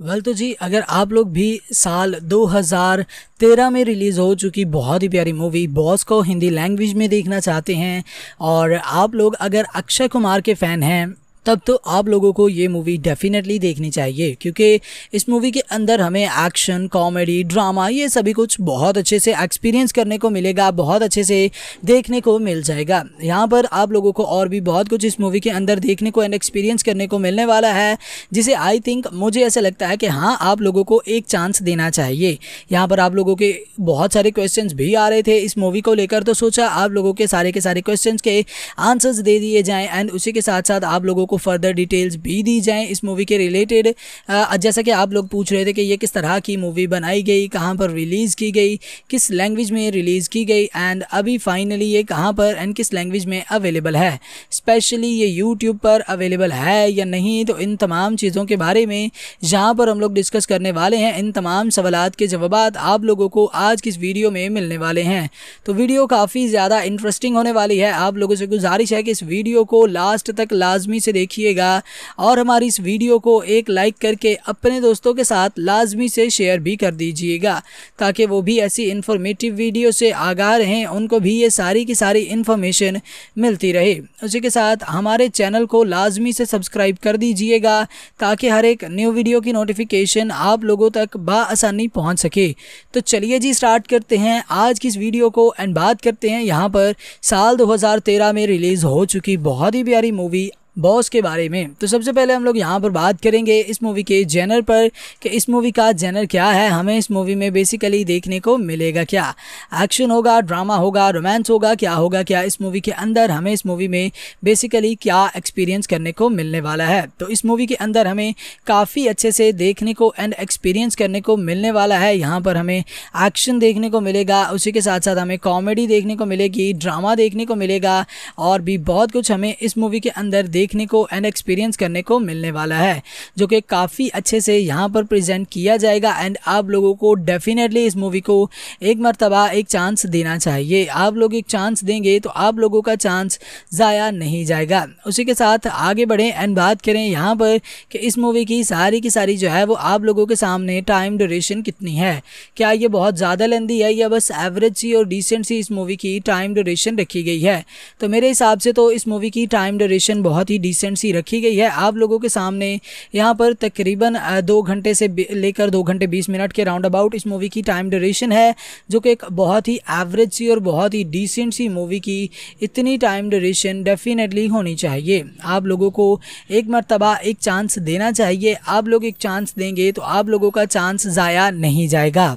Well तो जी, अगर आप लोग भी साल 2013 में रिलीज़ हो चुकी बहुत ही प्यारी मूवी बॉस को हिंदी लैंग्वेज में देखना चाहते हैं, और आप लोग अगर अक्षय कुमार के फ़ैन हैं तब तो आप लोगों को ये मूवी डेफिनेटली देखनी चाहिए, क्योंकि इस मूवी के अंदर हमें एक्शन कॉमेडी ड्रामा ये सभी कुछ बहुत अच्छे से एक्सपीरियंस करने को मिलेगा, बहुत अच्छे से देखने को मिल जाएगा। यहाँ पर आप लोगों को और भी बहुत कुछ इस मूवी के अंदर देखने को एंड एक्सपीरियंस करने को मिलने वाला है, जिसे आई थिंक मुझे ऐसा लगता है कि हाँ आप लोगों को एक चांस देना चाहिए। यहाँ पर आप लोगों के बहुत सारे क्वेश्चन भी आ रहे थे इस मूवी को लेकर तो सोचा आप लोगों के सारे के सारे क्वेश्चन के आंसर्स दे दिए जाएँ एंड उसी के साथ साथ आप लोगों को को फर्दर डिटेल्स भी दी जाएँ इस मूवी के रिलेटेड जैसा कि आप लोग पूछ रहे थे कि ये किस तरह की मूवी बनाई गई, कहाँ पर रिलीज़ की गई, किस लैंग्वेज में रिलीज़ की गई एंड अभी फाइनली ये कहाँ पर एंड किस लैंग्वेज में अवेलेबल है। स्पेशली ये यूट्यूब पर अवेलेबल है या नहीं तो इन तमाम चीज़ों के बारे में जहाँ पर हम लोग डिस्कस करने वाले हैं, इन तमाम सवाल के जवाब आप लोगों को आज की इस वीडियो में मिलने वाले हैं। तो वीडियो काफ़ी ज़्यादा इंटरेस्टिंग होने वाली है। आप लोगों से गुजारिश है कि इस वीडियो को लास्ट तक लाजमी से देखिएगा। और हमारी इस वीडियो को एक लाइक करके अपने दोस्तों के साथ लाजमी से शेयर भी कर दीजिएगा, ताकि वो भी ऐसी इन्फॉर्मेटिव वीडियो से आगाह रहें उनको भी ये सारी की सारी इन्फॉर्मेशन मिलती रहे। उसी के साथ हमारे चैनल को लाजमी से सब्सक्राइब कर दीजिएगा, ताकि हर एक न्यू वीडियो की नोटिफिकेशन आप लोगों तक बसानी पहुँच सके। तो चलिए जी स्टार्ट करते हैं आज की इस वीडियो को एंड बात करते हैं यहाँ पर साल 2013 में रिलीज़ हो चुकी बहुत ही प्यारी मूवी बॉस के बारे में। तो सबसे पहले हम लोग यहाँ पर बात करेंगे इस मूवी के जेनर पर कि इस मूवी का जेनर क्या है, हमें इस मूवी में बेसिकली देखने को मिलेगा क्या? एक्शन होगा ड्रामा होगा रोमांस होगा, क्या होगा, क्या इस मूवी के अंदर हमें इस मूवी में बेसिकली क्या एक्सपीरियंस करने को मिलने वाला है? तो इस मूवी के अंदर हमें काफ़ी अच्छे से देखने को एंड एक्सपीरियंस करने को मिलने वाला है। यहाँ पर हमें एक्शन देखने को मिलेगा, उसी के साथ साथ हमें कॉमेडी देखने को मिलेगी ड्रामा देखने को मिलेगा और भी बहुत कुछ हमें इस मूवी के अंदर देख देखने को एंड एक्सपीरियंस करने को मिलने वाला है, जो कि काफ़ी अच्छे से यहाँ पर प्रेजेंट किया जाएगा एंड आप लोगों को डेफिनेटली इस मूवी को एक मरतबा, एक चांस देना चाहिए। आप लोग एक चांस देंगे तो आप लोगों का चांस ज़ाया नहीं जाएगा। उसी के साथ आगे बढ़ें एंड बात करें यहाँ पर कि इस मूवी की सारी की सारी जो है वो आप लोगों के सामने टाइम ड्यूरेशन कितनी है। क्या ये बहुत ज़्यादा लेंदी है या बस एवरेज सी और डिसेंट सी इस मूवी की टाइम ड्यूरेशन रखी गई है? तो मेरे हिसाब से तो इस मूवी की टाइम ड्यूरेशन बहुत ही ही डिसेंट सी रखी गई है। आप लोगों के सामने यहाँ पर तकरीबन दो घंटे से लेकर दो घंटे बीस मिनट के राउंड अबाउट इस मूवी की टाइम ड्यूरेशन है, जो कि एक बहुत ही एवरेज सी और बहुत ही डिसेंट सी मूवी की इतनी टाइम ड्यूरेशन डेफिनेटली होनी चाहिए। आप लोगों को एक मरतबा, एक चांस देना चाहिए। आप लोग एक चांस देंगे तो आप लोगों का चांस ज़ाया नहीं जाएगा।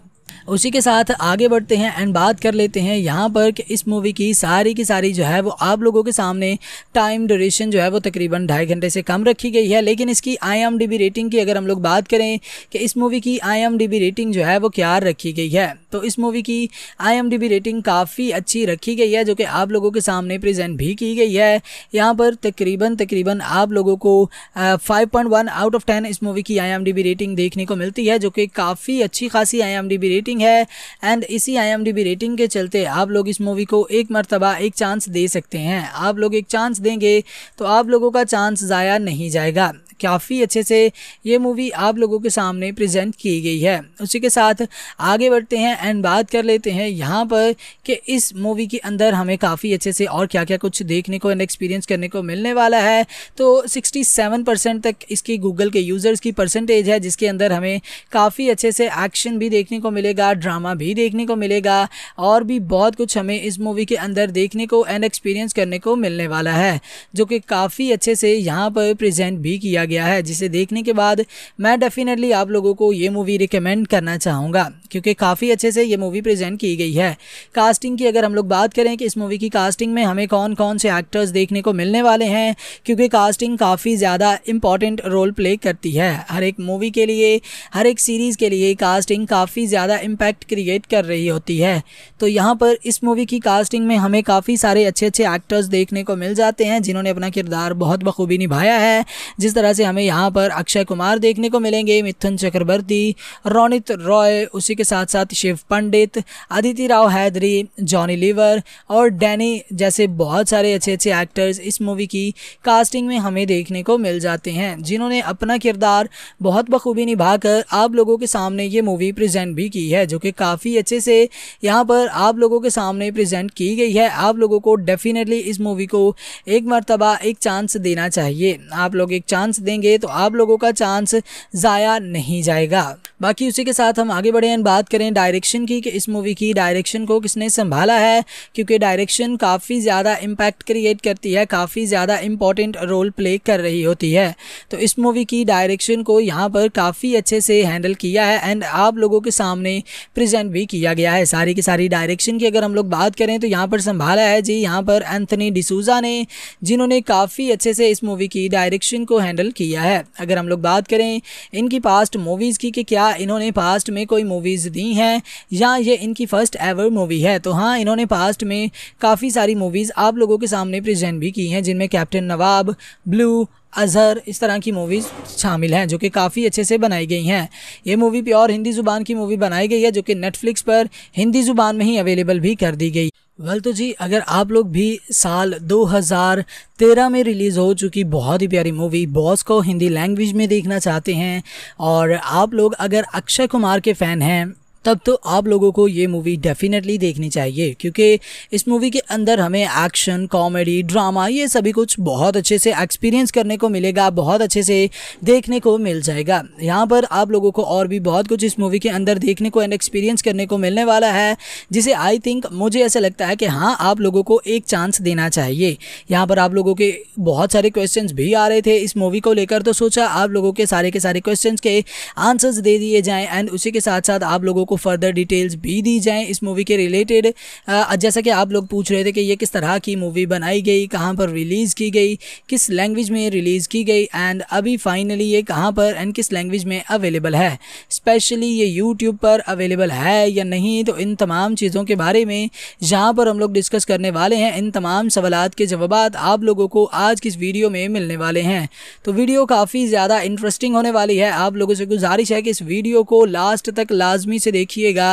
उसी के साथ आगे बढ़ते हैं एंड बात कर लेते हैं यहाँ पर कि इस मूवी की सारी की सारी जो है वो आप लोगों के सामने टाइम ड्यूरेशन जो है वो तकरीबन ढाई घंटे से कम रखी गई है। लेकिन इसकी आईएमडीबी रेटिंग की अगर हम लोग बात करें कि इस मूवी की आईएमडीबी रेटिंग जो है वो क्या रखी गई है तो इस मूवी की आईएमडीबी रेटिंग काफ़ी अच्छी रखी गई है, जो कि आप लोगों के सामने प्रेजेंट भी की गई है। यहाँ पर तकरीबन तकरीबन आप लोगों को five point one out of ten इस मूवी की आई रेटिंग देखने को मिलती है, जो कि काफ़ी अच्छी खासी आईएमडीबी रेटिंग रेटिंग है एंड इसी आईएमडीबी रेटिंग के चलते आप लोग इस मूवी को एक मरतबा, एक चांस दे सकते हैं। आप लोग एक चांस देंगे तो आप लोगों का चांस ज़ाया नहीं जाएगा। काफ़ी अच्छे से ये मूवी आप लोगों के सामने प्रेजेंट की गई है। उसी के साथ आगे बढ़ते हैं एंड बात कर लेते हैं यहाँ पर कि इस मूवी के अंदर हमें काफ़ी अच्छे से और क्या क्या कुछ देखने को एंड एक्सपीरियंस करने को मिलने वाला है। तो 67 परसेंट तक इसकी गूगल के यूज़र्स की परसेंटेज है, जिसके अंदर हमें काफ़ी अच्छे से एक्शन भी देखने को मिलेगा ड्रामा भी देखने को मिलेगा और भी बहुत कुछ हमें इस मूवी के अंदर देखने को एंड एक्सपीरियंस करने को मिलने वाला है, जो कि काफ़ी अच्छे से यहाँ पर प्रेजेंट भी किया गया है, जिसे देखने के बाद मैं डेफिनेटली आप लोगों को ये मूवी रिकमेंड करना चाहूँगा, क्योंकि काफ़ी अच्छे से ये मूवी प्रेजेंट की गई है। कास्टिंग की अगर हम लोग बात करें कि इस मूवी की कास्टिंग में हमें कौन कौन से एक्टर्स देखने को मिलने वाले हैं, क्योंकि कास्टिंग काफ़ी ज़्यादा इंपॉर्टेंट रोल प्ले करती है। हर एक मूवी के लिए, हर एक सीरीज़ के लिए कास्टिंग काफ़ी ज़्यादा इम्पैक्ट क्रिएट कर रही होती है। तो यहाँ पर इस मूवी की कास्टिंग में हमें काफ़ी सारे अच्छे अच्छे एक्टर्स देखने को मिल जाते हैं, जिन्होंने अपना किरदार बहुत बखूबी निभाया है। जिस तरह से हमें यहाँ पर अक्षय कुमार देखने को मिलेंगे, मिथुन चक्रवर्ती, रोनित रॉय, उसी के साथ साथ शिव पंडित अदिति राव हैदरी, जॉनी लीवर और डैनी जैसे बहुत सारे अच्छे अच्छे एक्टर्स इस मूवी की कास्टिंग में हमें देखने को मिल जाते हैं, जिन्होंने अपना किरदार बहुत बखूबी निभाकर आप लोगों के सामने ये मूवी प्रेजेंट भी की है, जो कि काफ़ी अच्छे से यहाँ पर आप लोगों के सामने प्रेजेंट की गई है। आप लोगों को डेफिनेटली इस मूवी को एक मरतबा, एक चांस देना चाहिए। आप लोग एक चांस देंगे तो आप लोगों का चांस ज़ाया नहीं जाएगा। बाकी उसी के साथ हम आगे बढ़े बात करें डायरेक्शन की, कि इस मूवी की डायरेक्शन को किसने संभाला है, क्योंकि डायरेक्शन काफ़ी ज़्यादा इम्पैक्ट क्रिएट करती है, काफ़ी ज़्यादा इंपॉर्टेंट रोल प्ले कर रही होती है। तो इस मूवी की डायरेक्शन को यहाँ पर काफ़ी अच्छे से हैंडल किया है एंड आप लोगों के सामने प्रेजेंट भी किया गया है। सारी की सारी डायरेक्शन की अगर हम लोग बात करें तो यहाँ पर संभाला है जी, यहाँ पर एंथनी डिसूजा ने, जिन्होंने काफ़ी अच्छे से इस मूवी की डायरेक्शन को हैंडल किया है। अगर हम लोग बात करें इनकी पास्ट मूवीज़ की कि क्या इन्होंने पास्ट में कोई मूवीज़ दी हैं या ये इनकी फ़र्स्ट एवर मूवी है तो हाँ इन्होंने पास्ट में काफ़ी सारी मूवीज़ आप लोगों के सामने प्रेजेंट भी की हैं, जिनमें कैप्टन नवाब ब्लू अजहर इस तरह की मूवीज़ शामिल हैं, जो कि काफ़ी अच्छे से बनाई गई हैं। ये मूवी प्योर हिंदी ज़ुबान की मूवी बनाई गई है, जो कि नेटफ्लिक्स पर हिंदी ज़ुबान में ही अवेलेबल भी कर दी गई। वेल तो जी, अगर आप लोग भी साल 2013 में रिलीज़ हो चुकी बहुत ही प्यारी मूवी बॉस को हिंदी लैंग्वेज में देखना चाहते हैं, और आप लोग अगर अक्षय कुमार के फ़ैन हैं तब तो आप लोगों को ये मूवी डेफिनेटली देखनी चाहिए, क्योंकि इस मूवी के अंदर हमें एक्शन कॉमेडी ड्रामा ये सभी कुछ बहुत अच्छे से एक्सपीरियंस करने को मिलेगा, बहुत अच्छे से देखने को मिल जाएगा। यहाँ पर आप लोगों को और भी बहुत कुछ इस मूवी के अंदर देखने को एंड एक्सपीरियंस करने को मिलने वाला है, जिसे आई थिंक मुझे ऐसा लगता है कि हाँ आप लोगों को एक चांस देना चाहिए। यहाँ पर आप लोगों के बहुत सारे क्वेश्चन भी आ रहे थे इस मूवी को लेकर तो सोचा आप लोगों के सारे के सारे क्वेश्चन के आंसर्स दे दिए जाएँ एंड उसी के साथ साथ आप लोगों को फर्दर डिटेल्स भी दी जाएँ इस मूवी के रिलेटेड जैसा कि आप लोग पूछ रहे थे कि ये किस तरह की मूवी बनाई गई, कहाँ पर रिलीज़ की गई, किस लैंग्वेज में रिलीज़ की गई एंड अभी फाइनली ये कहाँ पर एंड किस लैंग्वेज में अवेलेबल है। स्पेशली ये यूट्यूब पर अवेलेबल है या नहीं तो इन तमाम चीज़ों के बारे में जहाँ पर हम लोग डिस्कस करने वाले हैं, इन तमाम सवाल के जवाब आप लोगों को आज की इस वीडियो में मिलने वाले हैं। तो वीडियो काफ़ी ज़्यादा इंटरेस्टिंग होने वाली है। आप लोगों से गुजारिश है कि इस वीडियो को लास्ट तक लाजमी से देखिएगा।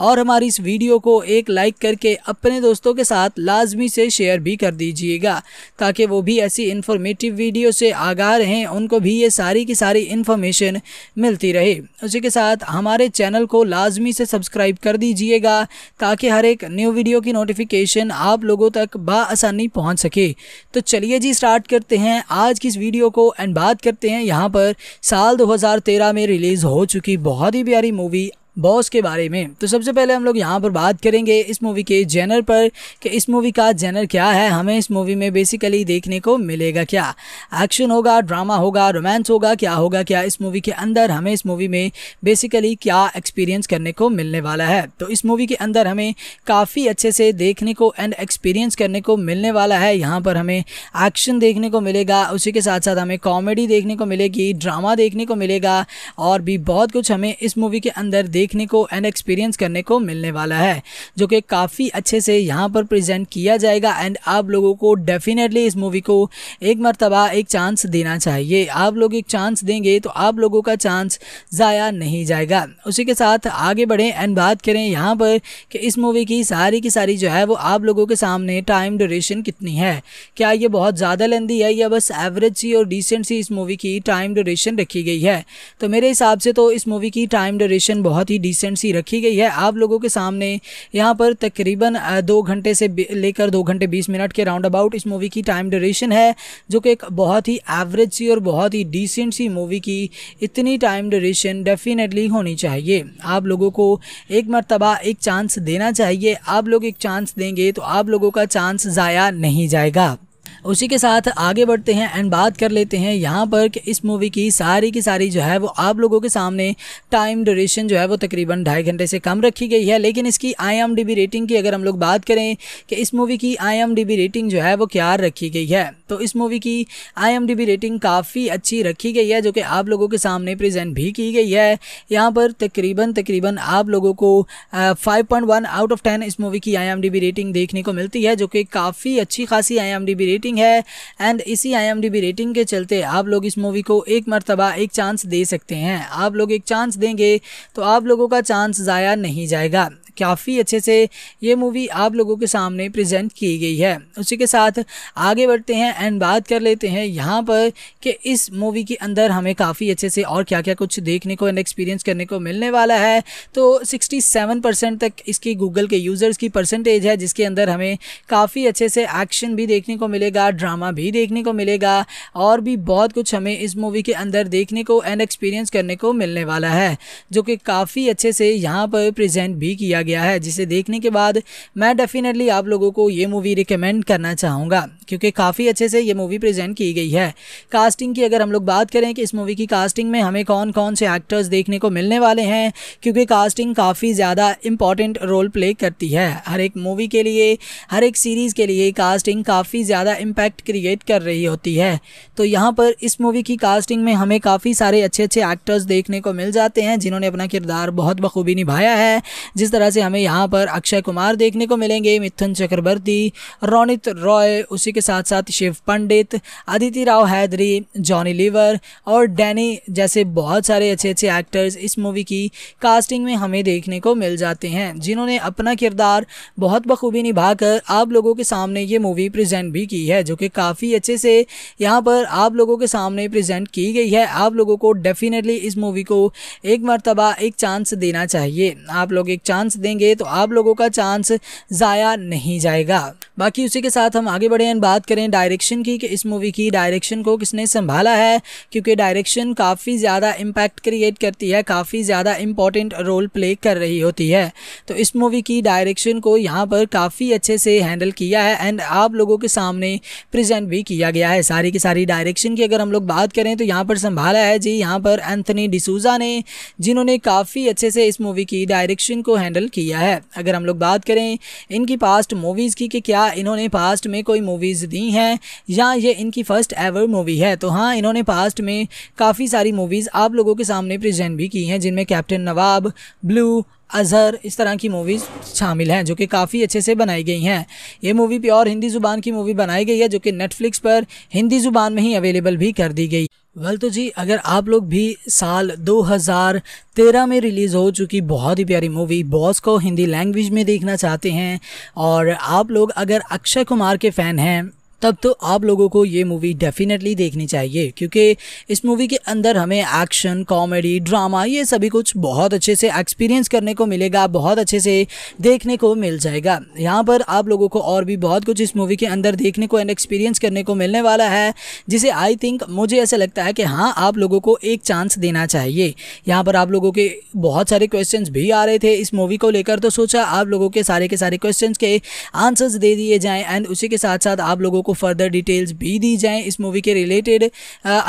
और हमारी इस वीडियो को एक लाइक करके अपने दोस्तों के साथ लाजमी से शेयर भी कर दीजिएगा, ताकि वो भी ऐसी इन्फॉर्मेटिव वीडियो से आगाह रहें उनको भी ये सारी की सारी इन्फॉर्मेशन मिलती रहे। उसी के साथ हमारे चैनल को लाजमी से सब्सक्राइब कर दीजिएगा, ताकि हर एक न्यू वीडियो की नोटिफिकेशन आप लोगों तक बसानी पहुँच सके। तो चलिए जी स्टार्ट करते हैं आज की इस वीडियो को एंड बात करते हैं यहाँ पर साल 2013 में रिलीज़ हो चुकी बहुत ही प्यारी मूवी बॉस के बारे में। तो सबसे पहले हम लोग यहाँ पर बात करेंगे इस मूवी के जेनर पर कि इस मूवी का जेनर क्या है, हमें इस मूवी में बेसिकली देखने को मिलेगा क्या? एक्शन होगा ड्रामा होगा रोमांस होगा, क्या होगा, क्या इस मूवी के अंदर हमें इस मूवी में बेसिकली क्या एक्सपीरियंस करने को मिलने वाला है? तो इस मूवी के अंदर हमें काफ़ी अच्छे से देखने को एंड एक्सपीरियंस करने को मिलने वाला है। यहाँ पर हमें एक्शन देखने को मिलेगा, उसी के साथ साथ हमें कॉमेडी देखने को मिलेगी ड्रामा देखने को मिलेगा और भी बहुत कुछ हमें इस मूवी के अंदर देख देखने को एंड एक्सपीरियंस करने को मिलने वाला है, जो कि काफ़ी अच्छे से यहाँ पर प्रेजेंट किया जाएगा एंड आप लोगों को डेफिनेटली इस मूवी को एक मरतबा, एक चांस देना चाहिए। आप लोग एक चांस देंगे तो आप लोगों का चांस ज़ाया नहीं जाएगा। उसी के साथ आगे बढ़ें एंड बात करें यहाँ पर कि इस मूवी की सारी की सारी जो है वो आप लोगों के सामने टाइम ड्यूरेशन कितनी है। क्या ये बहुत ज़्यादा लेंदी है या बस एवरेज सी और डिसेंट सी इस मूवी की टाइम ड्यूरेशन रखी गई है? तो मेरे हिसाब से तो इस मूवी की टाइम ड्यूरेशन बहुत ही डिसेंट सी रखी गई है। आप लोगों के सामने यहाँ पर तकरीबन दो घंटे से लेकर दो घंटे बीस मिनट के राउंड अबाउट इस मूवी की टाइम ड्यूरेशन है, जो कि एक बहुत ही एवरेज सी और बहुत ही डिसेंट सी मूवी की इतनी टाइम ड्यूरेशन डेफिनेटली होनी चाहिए। आप लोगों को एक मरतबा, एक चांस देना चाहिए। आप लोग एक चांस देंगे तो आप लोगों का चांस ज़ाया नहीं जाएगा। उसी के साथ आगे बढ़ते हैं एंड बात कर लेते हैं यहाँ पर कि इस मूवी की सारी की सारी जो है वो आप लोगों के सामने टाइम ड्यूरेशन जो है वो तकरीबन ढाई घंटे से कम रखी गई है। लेकिन इसकी आईएमडीबी रेटिंग की अगर हम लोग बात करें कि इस मूवी की आईएमडीबी रेटिंग जो है वो क्या रखी गई है तो इस मूवी की आईएमडीबी रेटिंग काफ़ी अच्छी रखी गई है जो कि आप लोगों के सामने प्रेजेंट भी की गई है। यहाँ पर तकरीबन तकरीबन आप लोगों को five point one out of ten इस मूवी की आईएमडीबी रेटिंग देखने को मिलती है, जो कि काफ़ी अच्छी खासी आई रेटिंग रेटिंग है एंड इसी आईएमडीबी रेटिंग के चलते आप लोग इस मूवी को एक मरतबा, एक चांस दे सकते हैं। आप लोग एक चांस देंगे तो आप लोगों का चांस ज़ाया नहीं जाएगा। काफ़ी अच्छे से ये मूवी आप लोगों के सामने प्रेजेंट की गई है। उसी के साथ आगे बढ़ते हैं एंड बात कर लेते हैं यहाँ पर कि इस मूवी के अंदर हमें काफ़ी अच्छे से और क्या क्या कुछ देखने को एंड एक्सपीरियंस करने को मिलने वाला है। तो 67 परसेंट तक इसकी गूगल के यूज़र्स की परसेंटेज है, जिसके अंदर हमें काफ़ी अच्छे से एक्शन भी देखने को मिलेगा ड्रामा भी देखने को मिलेगा और भी बहुत कुछ हमें इस मूवी के अंदर देखने को एंड एक्सपीरियंस करने को मिलने वाला है, जो कि काफ़ी अच्छे से यहाँ पर प्रेजेंट भी किया गया है, जिसे देखने के बाद मैं डेफिनेटली आप लोगों को ये मूवी रिकमेंड करना चाहूँगा। क्योंकि काफ़ी अच्छे से ये मूवी प्रेजेंट की गई है। कास्टिंग की अगर हम लोग बात करें कि इस मूवी की कास्टिंग में हमें कौन कौन से एक्टर्स देखने को मिलने वाले हैं, क्योंकि कास्टिंग काफ़ी ज़्यादा इंपॉर्टेंट रोल प्ले करती है। हर एक मूवी के लिए, हर एक सीरीज़ के लिए कास्टिंग काफ़ी ज़्यादा इम्पैक्ट क्रिएट कर रही होती है। तो यहाँ पर इस मूवी की कास्टिंग में हमें काफ़ी सारे अच्छे अच्छे एक्टर्स देखने को मिल जाते हैं, जिन्होंने अपना किरदार बहुत बखूबी निभाया है। जिस तरह से हमें यहाँ पर अक्षय कुमार देखने को मिलेंगे, मिथुन चक्रवर्ती, रोनित रॉय, उसी के साथ साथ शिव पंडित अदिति राव हैदरी, जॉनी लीवर और डैनी जैसे बहुत सारे अच्छे अच्छे एक्टर्स इस मूवी की कास्टिंग में हमें देखने को मिल जाते हैं, जिन्होंने अपना किरदार बहुत बखूबी निभाकर आप लोगों के सामने ये मूवी प्रेजेंट भी की है, जो कि काफ़ी अच्छे से यहाँ पर आप लोगों के सामने प्रेजेंट की गई है। आप लोगों को डेफिनेटली इस मूवी को एक मरतबा, एक चांस देना चाहिए। आप लोग एक चांस देंगे तो आप लोगों का चांस ज़ाया नहीं जाएगा। बाकी उसी के साथ हम आगे बढ़े हैं। बात करें डायरेक्शन की कि इस मूवी की डायरेक्शन को किसने संभाला है, क्योंकि डायरेक्शन काफ़ी ज़्यादा इम्पैक्ट क्रिएट करती है, काफ़ी ज़्यादा इंपॉर्टेंट रोल प्ले कर रही होती है। तो इस मूवी की डायरेक्शन को यहाँ पर काफ़ी अच्छे से हैंडल किया है एंड आप लोगों के सामने प्रेजेंट भी किया गया है। सारी की सारी डायरेक्शन की अगर हम लोग बात करें तो यहाँ पर संभाला है जी। यहाँ पर एंथनी डिसूजा ने, जिन्होंने काफ़ी अच्छे से इस मूवी की डायरेक्शन को हैंडल किया है। अगर हम लोग बात करें इनकी पास्ट मूवीज़ की कि क्या इन्होंने पास्ट में कोई मूवीज़ दी हैं, या ये इनकी फ़र्स्ट एवर मूवी है। तो हाँ इन्होंने पास्ट में काफ़ी सारी मूवीज़ आप लोगों के सामने प्रेजेंट भी की हैं, जिनमें कैप्टन नवाब ब्लू अजहर इस तरह की मूवीज़ शामिल हैं, जो कि काफ़ी अच्छे से बनाई गई हैं। ये मूवी प्योर हिंदी ज़ुबान की मूवी बनाई गई है, जो कि नेटफ्लिक्स पर हिंदी ज़ुबान में ही अवेलेबल भी कर दी गई। वेल तो जी, अगर आप लोग भी साल 2013 में रिलीज़ हो चुकी बहुत ही प्यारी मूवी बॉस को हिंदी लैंग्वेज में देखना चाहते हैं, और आप लोग अगर अक्षय कुमार के फ़ैन हैं तब तो आप लोगों को ये मूवी डेफिनेटली देखनी चाहिए, क्योंकि इस मूवी के अंदर हमें एक्शन कॉमेडी ड्रामा ये सभी कुछ बहुत अच्छे से एक्सपीरियंस करने को मिलेगा, बहुत अच्छे से देखने को मिल जाएगा। यहाँ पर आप लोगों को और भी बहुत कुछ इस मूवी के अंदर देखने को एंड एक्सपीरियंस करने को मिलने वाला है, जिसे आई थिंक मुझे ऐसा लगता है कि हाँ आप लोगों को एक चांस देना चाहिए। यहाँ पर आप लोगों के बहुत सारे क्वेश्चन भी आ रहे थे इस मूवी को लेकर तो सोचा आप लोगों के सारे के सारे क्वेश्चन के आंसर्स दे दिए जाएँ एंड उसी के साथ साथ आप लोगों को को फर्दर डिटेल्स भी दी जाएँ इस मूवी के रिलेटेड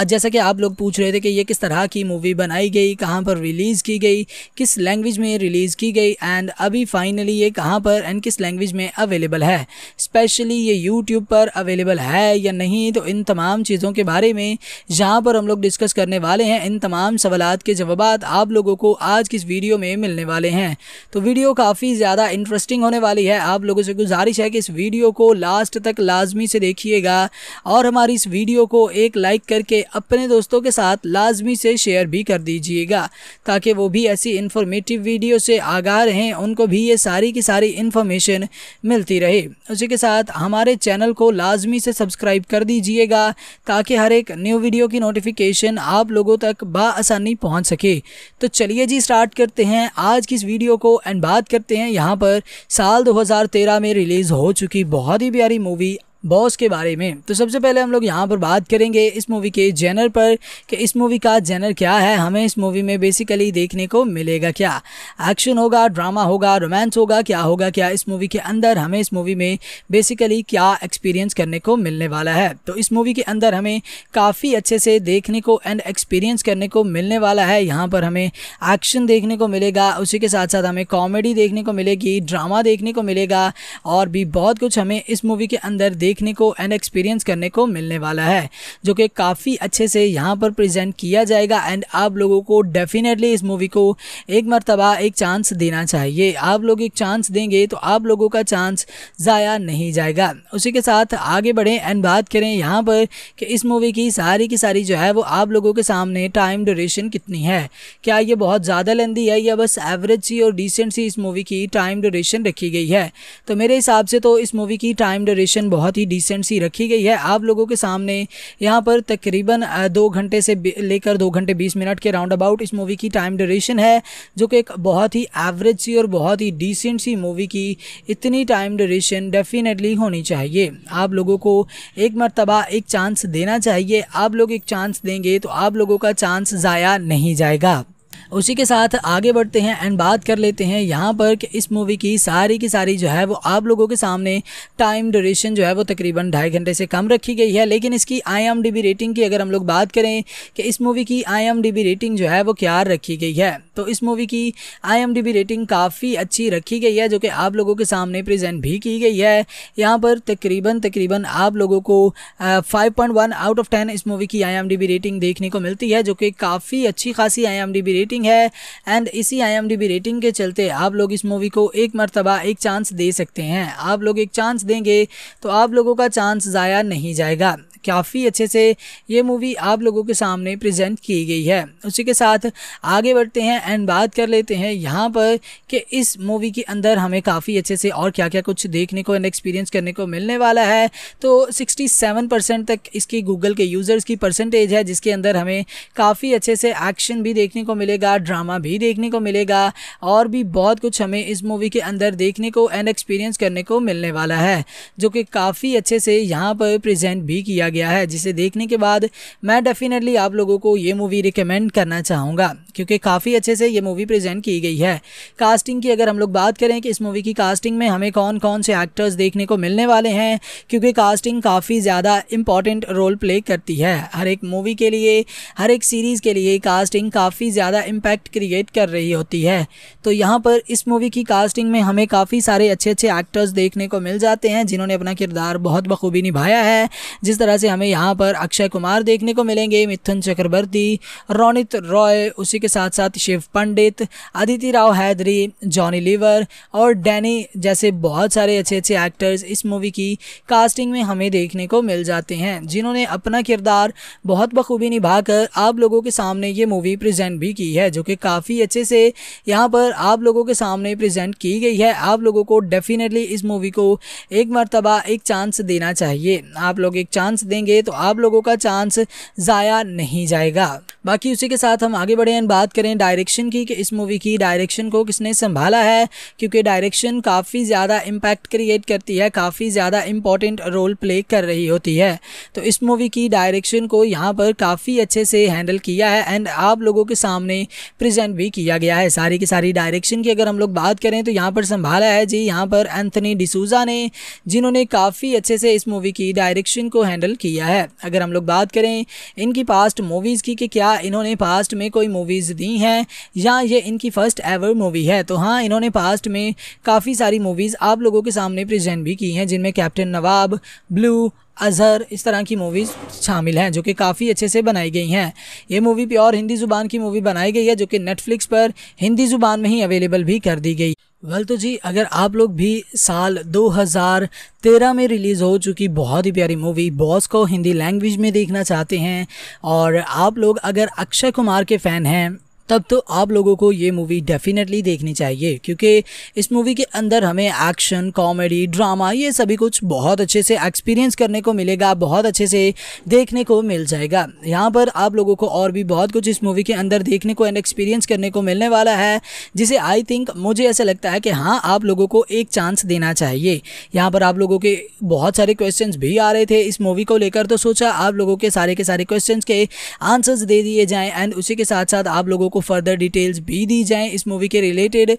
जैसा कि आप लोग पूछ रहे थे कि ये किस तरह की मूवी बनाई गई, कहाँ पर रिलीज़ की गई, किस लैंग्वेज में रिलीज़ की गई एंड अभी फाइनली ये कहाँ पर एंड किस लैंग्वेज में अवेलेबल है। स्पेशली ये यूट्यूब पर अवेलेबल है या नहीं तो इन तमाम चीज़ों के बारे में जहाँ पर हम लोग डिस्कस करने वाले हैं, इन तमाम सवाल के जवाब आप लोगों को आज की इस वीडियो में मिलने वाले हैं। तो वीडियो काफ़ी ज़्यादा इंटरेस्टिंग होने वाली है। आप लोगों से गुजारिश है कि इस वीडियो को लास्ट तक लाजमी से देखिएगा। और हमारी इस वीडियो को एक लाइक करके अपने दोस्तों के साथ लाजमी से शेयर भी कर दीजिएगा, ताकि वो भी ऐसी इन्फॉर्मेटिव वीडियो से आगाह रहें उनको भी ये सारी की सारी इन्फॉर्मेशन मिलती रहे। उसी के साथ हमारे चैनल को लाजमी से सब्सक्राइब कर दीजिएगा, ताकि हर एक न्यू वीडियो की नोटिफिकेशन आप लोगों तक बसानी पहुँच सके। तो चलिए जी स्टार्ट करते हैं आज की इस वीडियो को एंड बात करते हैं यहाँ पर साल 2013 में रिलीज़ हो चुकी बहुत ही प्यारी मूवी बॉस के बारे में। तो सबसे पहले हम लोग यहाँ पर बात करेंगे इस मूवी के जेनर पर कि इस मूवी का जेनर क्या है, हमें इस मूवी में बेसिकली देखने को मिलेगा क्या? एक्शन होगा ड्रामा होगा रोमांस होगा, क्या होगा, क्या इस मूवी के अंदर हमें इस मूवी में बेसिकली क्या एक्सपीरियंस करने को मिलने वाला है? तो इस मूवी के अंदर हमें काफ़ी अच्छे से देखने को एंड एक्सपीरियंस करने को मिलने वाला है। यहाँ पर हमें एक्शन देखने को मिलेगा, उसी के साथ साथ हमें कॉमेडी देखने को मिलेगी ड्रामा देखने को मिलेगा और भी बहुत कुछ हमें इस मूवी के अंदर देख देखने को एंड एक्सपीरियंस करने को मिलने वाला है, जो कि काफ़ी अच्छे से यहाँ पर प्रेजेंट किया जाएगा एंड आप लोगों को डेफिनेटली इस मूवी को एक मरतबा, एक चांस देना चाहिए। आप लोग एक चांस देंगे तो आप लोगों का चांस ज़ाया नहीं जाएगा। उसी के साथ आगे बढ़ें एंड बात करें यहाँ पर कि इस मूवी की सारी की सारी जो है वो आप लोगों के सामने टाइम ड्यूरेशन कितनी है। क्या ये बहुत ज़्यादा लेंदी है या बस एवरेज सी और डिसेंट सी इस मूवी की टाइम ड्यूरेशन रखी गई है? तो मेरे हिसाब से तो इस मूवी की टाइम ड्यूरेशन बहुत ही डिसेंट सी रखी गई है। आप लोगों के सामने यहाँ पर तकरीबन दो घंटे से लेकर दो घंटे बीस मिनट के राउंड अबाउट इस मूवी की टाइम ड्यूरेशन है, जो कि एक बहुत ही एवरेज सी और बहुत ही डिसेंट सी मूवी की इतनी टाइम ड्यूरेशन डेफिनेटली होनी चाहिए। आप लोगों को एक मरतबा, एक चांस देना चाहिए। आप लोग एक चांस देंगे तो आप लोगों का चांस ज़ाया नहीं जाएगा। उसी के साथ आगे बढ़ते हैं एंड बात कर लेते हैं यहाँ पर कि इस मूवी की सारी की सारी जो है वो आप लोगों के सामने टाइम ड्यूरेशन जो है वो तकरीबन ढाई घंटे से कम रखी गई है। लेकिन इसकी आईएमडीबी रेटिंग की अगर हम लोग बात करें कि इस मूवी की आईएमडीबी रेटिंग जो है वो क्या रखी गई है तो इस मूवी की आईएमडीबी रेटिंग काफ़ी अच्छी रखी गई है जो कि आप लोगों के सामने प्रेजेंट भी की गई है। यहाँ पर तकरीबन तकरीबन आप लोगों को five point one out of ten इस मूवी की आईएमडीबी रेटिंग देखने को मिलती है, जो कि काफ़ी अच्छी खासी आईएमडीबी रेटिंग रेटिंग है एंड इसी आईएमडीबी रेटिंग के चलते आप लोग इस मूवी को एक मरतबा, एक चांस दे सकते हैं। आप लोग एक चांस देंगे तो आप लोगों का चांस ज़ाया नहीं जाएगा। काफ़ी अच्छे से ये मूवी आप लोगों के सामने प्रेजेंट की गई है। उसी के साथ आगे बढ़ते हैं एंड बात कर लेते हैं यहाँ पर कि इस मूवी के अंदर हमें काफ़ी अच्छे से और क्या क्या कुछ देखने को एंड एक्सपीरियंस करने को मिलने वाला है। तो 67 परसेंट तक इसकी गूगल के यूज़र्स की परसेंटेज है, जिसके अंदर हमें काफ़ी अच्छे से एक्शन भी देखने को मिलेगा ड्रामा भी देखने को मिलेगा और भी बहुत कुछ हमें इस मूवी के अंदर देखने को एंड एक्सपीरियंस करने को मिलने वाला है, जो कि काफ़ी अच्छे से यहाँ पर प्रेजेंट भी किया गया है, जिसे देखने के बाद मैं डेफिनेटली आप लोगों को ये मूवी रिकमेंड करना चाहूँगा। क्योंकि काफ़ी अच्छे से ये मूवी प्रेजेंट की गई है। कास्टिंग की अगर हम लोग बात करें कि इस मूवी की कास्टिंग में हमें कौन कौन से एक्टर्स देखने को मिलने वाले हैं, क्योंकि कास्टिंग काफ़ी ज़्यादा इंपॉर्टेंट रोल प्ले करती है। हर एक मूवी के लिए, हर एक सीरीज़ के लिए कास्टिंग काफ़ी ज़्यादा इम्पैक्ट क्रिएट कर रही होती है। तो यहाँ पर इस मूवी की कास्टिंग में हमें काफ़ी सारे अच्छे अच्छे एक्टर्स देखने को मिल जाते हैं, जिन्होंने अपना किरदार बहुत बखूबी निभाया है। जिस तरह से हमें यहाँ पर अक्षय कुमार देखने को मिलेंगे, मिथुन चक्रवर्ती, रौनित रॉय, उसी के साथ साथ शिव पंडित अदिति राव हैदरी, जॉनी लीवर और डैनी जैसे बहुत सारे अच्छे अच्छे एक्टर्स इस मूवी की कास्टिंग में हमें देखने को मिल जाते हैं, जिन्होंने अपना किरदार बहुत बखूबी निभाकर आप लोगों के सामने ये मूवी प्रेजेंट भी की है, जो कि काफ़ी अच्छे से यहाँ पर आप लोगों के सामने प्रेजेंट की गई है। आप लोगों को डेफिनेटली इस मूवी को एक मरतबा, एक चांस देना चाहिए। आप लोग एक चांस देंगे तो आप लोगों का चांस ज़ाया नहीं जाएगा। बाकी उसी के साथ हम आगे बढ़े बात करें डायरेक्शन की कि इस मूवी की डायरेक्शन को किसने संभाला है, क्योंकि डायरेक्शन काफ़ी ज़्यादा इम्पैक्ट क्रिएट करती है, काफ़ी ज़्यादा इंपॉर्टेंट रोल प्ले कर रही होती है। तो इस मूवी की डायरेक्शन को यहाँ पर काफ़ी अच्छे से हैंडल किया है एंड आप लोगों के सामने प्रेजेंट भी किया गया है। सारी की सारी डायरेक्शन की अगर हम लोग बात करें तो यहाँ पर संभाला है जी। यहाँ पर एंथनी डिसूजा ने, जिन्होंने काफ़ी अच्छे से इस मूवी की डायरेक्शन को हैंडल किया है। अगर हम लोग बात करें इनकी पास्ट मूवीज़ की कि क्या इन्होंने पास्ट में कोई मूवीज़ दी हैं, या ये इनकी फ़र्स्ट एवर मूवी है। तो हाँ इन्होंने पास्ट में काफ़ी सारी मूवीज़ आप लोगों के सामने प्रेजेंट भी की हैं, जिनमें कैप्टन नवाब ब्लू अजहर इस तरह की मूवीज़ शामिल हैं, जो कि काफ़ी अच्छे से बनाई गई हैं। ये मूवी प्योर हिंदी ज़ुबान की मूवी बनाई गई है, जो कि नेटफ्लिक्स पर हिंदी ज़ुबान में ही अवेलेबल भी कर दी गई। वेल तो जी, अगर आप लोग भी साल 2013 में रिलीज़ हो चुकी बहुत ही प्यारी मूवी बॉस को हिंदी लैंग्वेज में देखना चाहते हैं, और आप लोग अगर अक्षय कुमार के फ़ैन हैं तब तो आप लोगों को ये मूवी डेफिनेटली देखनी चाहिए, क्योंकि इस मूवी के अंदर हमें एक्शन कॉमेडी ड्रामा ये सभी कुछ बहुत अच्छे से एक्सपीरियंस करने को मिलेगा, बहुत अच्छे से देखने को मिल जाएगा। यहाँ पर आप लोगों को और भी बहुत कुछ इस मूवी के अंदर देखने को एंड एक्सपीरियंस करने को मिलने वाला है, जिसे आई थिंक मुझे ऐसा लगता है कि हाँ आप लोगों को एक चांस देना चाहिए। यहाँ पर आप लोगों के बहुत सारे क्वेश्चन भी आ रहे थे इस मूवी को लेकर तो सोचा आप लोगों के सारे के सारे क्वेश्चन के आंसर्स दे दिए जाएँ एंड उसी के साथ साथ आप लोगों को फर्दर डिटेल्स भी दी जाएँ इस मूवी के रिलेटेड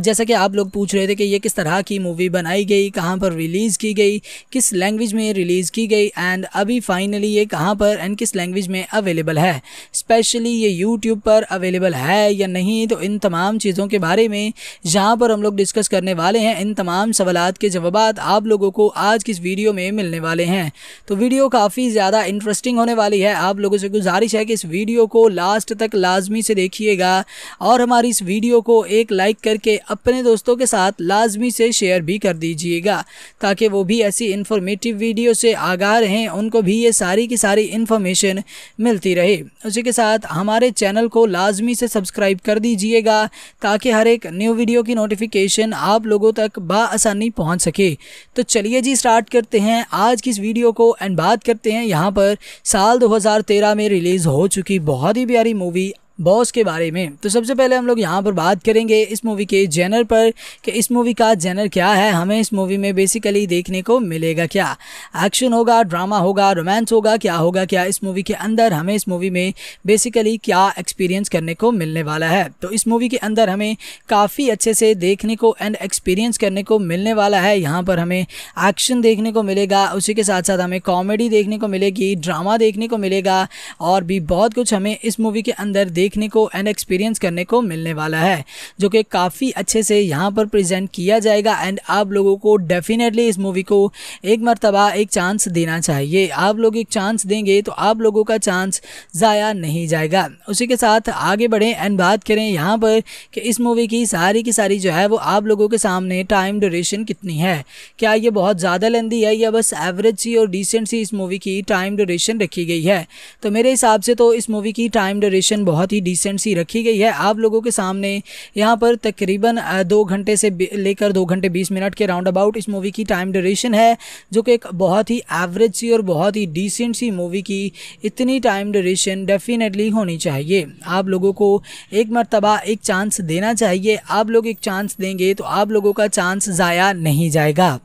जैसा कि आप लोग पूछ रहे थे कि ये किस तरह की मूवी बनाई गई, कहाँ पर रिलीज़ की गई, किस लैंग्वेज में रिलीज़ की गई एंड अभी फाइनली ये कहाँ पर एंड किस लैंग्वेज में अवेलेबल है। स्पेशली ये यूट्यूब पर अवेलेबल है या नहीं तो इन तमाम चीज़ों के बारे में जहाँ पर हम लोग डिस्कस करने वाले हैं, इन तमाम सवाल के जवाब आप लोगों को आज की इस वीडियो में मिलने वाले हैं। तो वीडियो काफ़ी ज़्यादा इंटरेस्टिंग होने वाली है। आप लोगों से गुजारिश है कि इस वीडियो को लास्ट तक लाजमी से देखिएगा। और हमारी इस वीडियो को एक लाइक करके अपने दोस्तों के साथ लाजमी से शेयर भी कर दीजिएगा, ताकि वो भी ऐसी इन्फॉर्मेटिव वीडियो से आगाह रहें उनको भी ये सारी की सारी इन्फॉर्मेशन मिलती रहे। उसी के साथ हमारे चैनल को लाजमी से सब्सक्राइब कर दीजिएगा, ताकि हर एक न्यू वीडियो की नोटिफिकेशन आप लोगों तक बसानी पहुँच सके। तो चलिए जी स्टार्ट करते हैं आज की इस वीडियो को एंड बात करते हैं यहाँ पर साल 2013 में रिलीज़ हो चुकी बहुत ही प्यारी मूवी बॉस के बारे में। तो सबसे पहले हम लोग यहाँ पर बात करेंगे इस मूवी के जेनर पर कि इस मूवी का जेनर क्या है, हमें इस मूवी में बेसिकली देखने को मिलेगा क्या? एक्शन होगा ड्रामा होगा रोमांस होगा, क्या होगा, क्या इस मूवी के अंदर हमें इस मूवी में बेसिकली क्या एक्सपीरियंस करने को मिलने वाला है? तो इस मूवी के अंदर हमें काफ़ी अच्छे से देखने को एंड एक्सपीरियंस करने को मिलने वाला है। यहाँ पर हमें एक्शन देखने को मिलेगा, उसी के साथ साथ हमें कॉमेडी देखने को मिलेगी ड्रामा देखने को मिलेगा और भी बहुत कुछ हमें इस मूवी के अंदर देख देखने को एंड एक्सपीरियंस करने को मिलने वाला है, जो कि काफ़ी अच्छे से यहाँ पर प्रेजेंट किया जाएगा एंड आप लोगों को डेफिनेटली इस मूवी को एक मरतबा, एक चांस देना चाहिए। आप लोग एक चांस देंगे तो आप लोगों का चांस ज़ाया नहीं जाएगा। उसी के साथ आगे बढ़ें एंड बात करें यहाँ पर कि इस मूवी की सारी की सारी जो है वो आप लोगों के सामने टाइम ड्यूरेशन कितनी है। क्या ये बहुत ज़्यादा लेंदी है या बस एवरेज सी और डिसेंट सी इस मूवी की टाइम ड्यूरेशन रखी गई है? तो मेरे हिसाब से तो इस मूवी की टाइम ड्यूरेशन बहुत ही डिसेंट सी रखी गई है। आप लोगों के सामने यहाँ पर तकरीबन दो घंटे से लेकर दो घंटे बीस मिनट के राउंड अबाउट इस मूवी की टाइम ड्यूरेशन है, जो कि एक बहुत ही एवरेज सी और बहुत ही डिसेंट सी मूवी की इतनी टाइम ड्यूरेशन डेफिनेटली होनी चाहिए। आप लोगों को एक मरतबा, एक चांस देना चाहिए। आप लोग एक चांस देंगे तो आप लोगों का चांस ज़ाया नहीं जाएगा।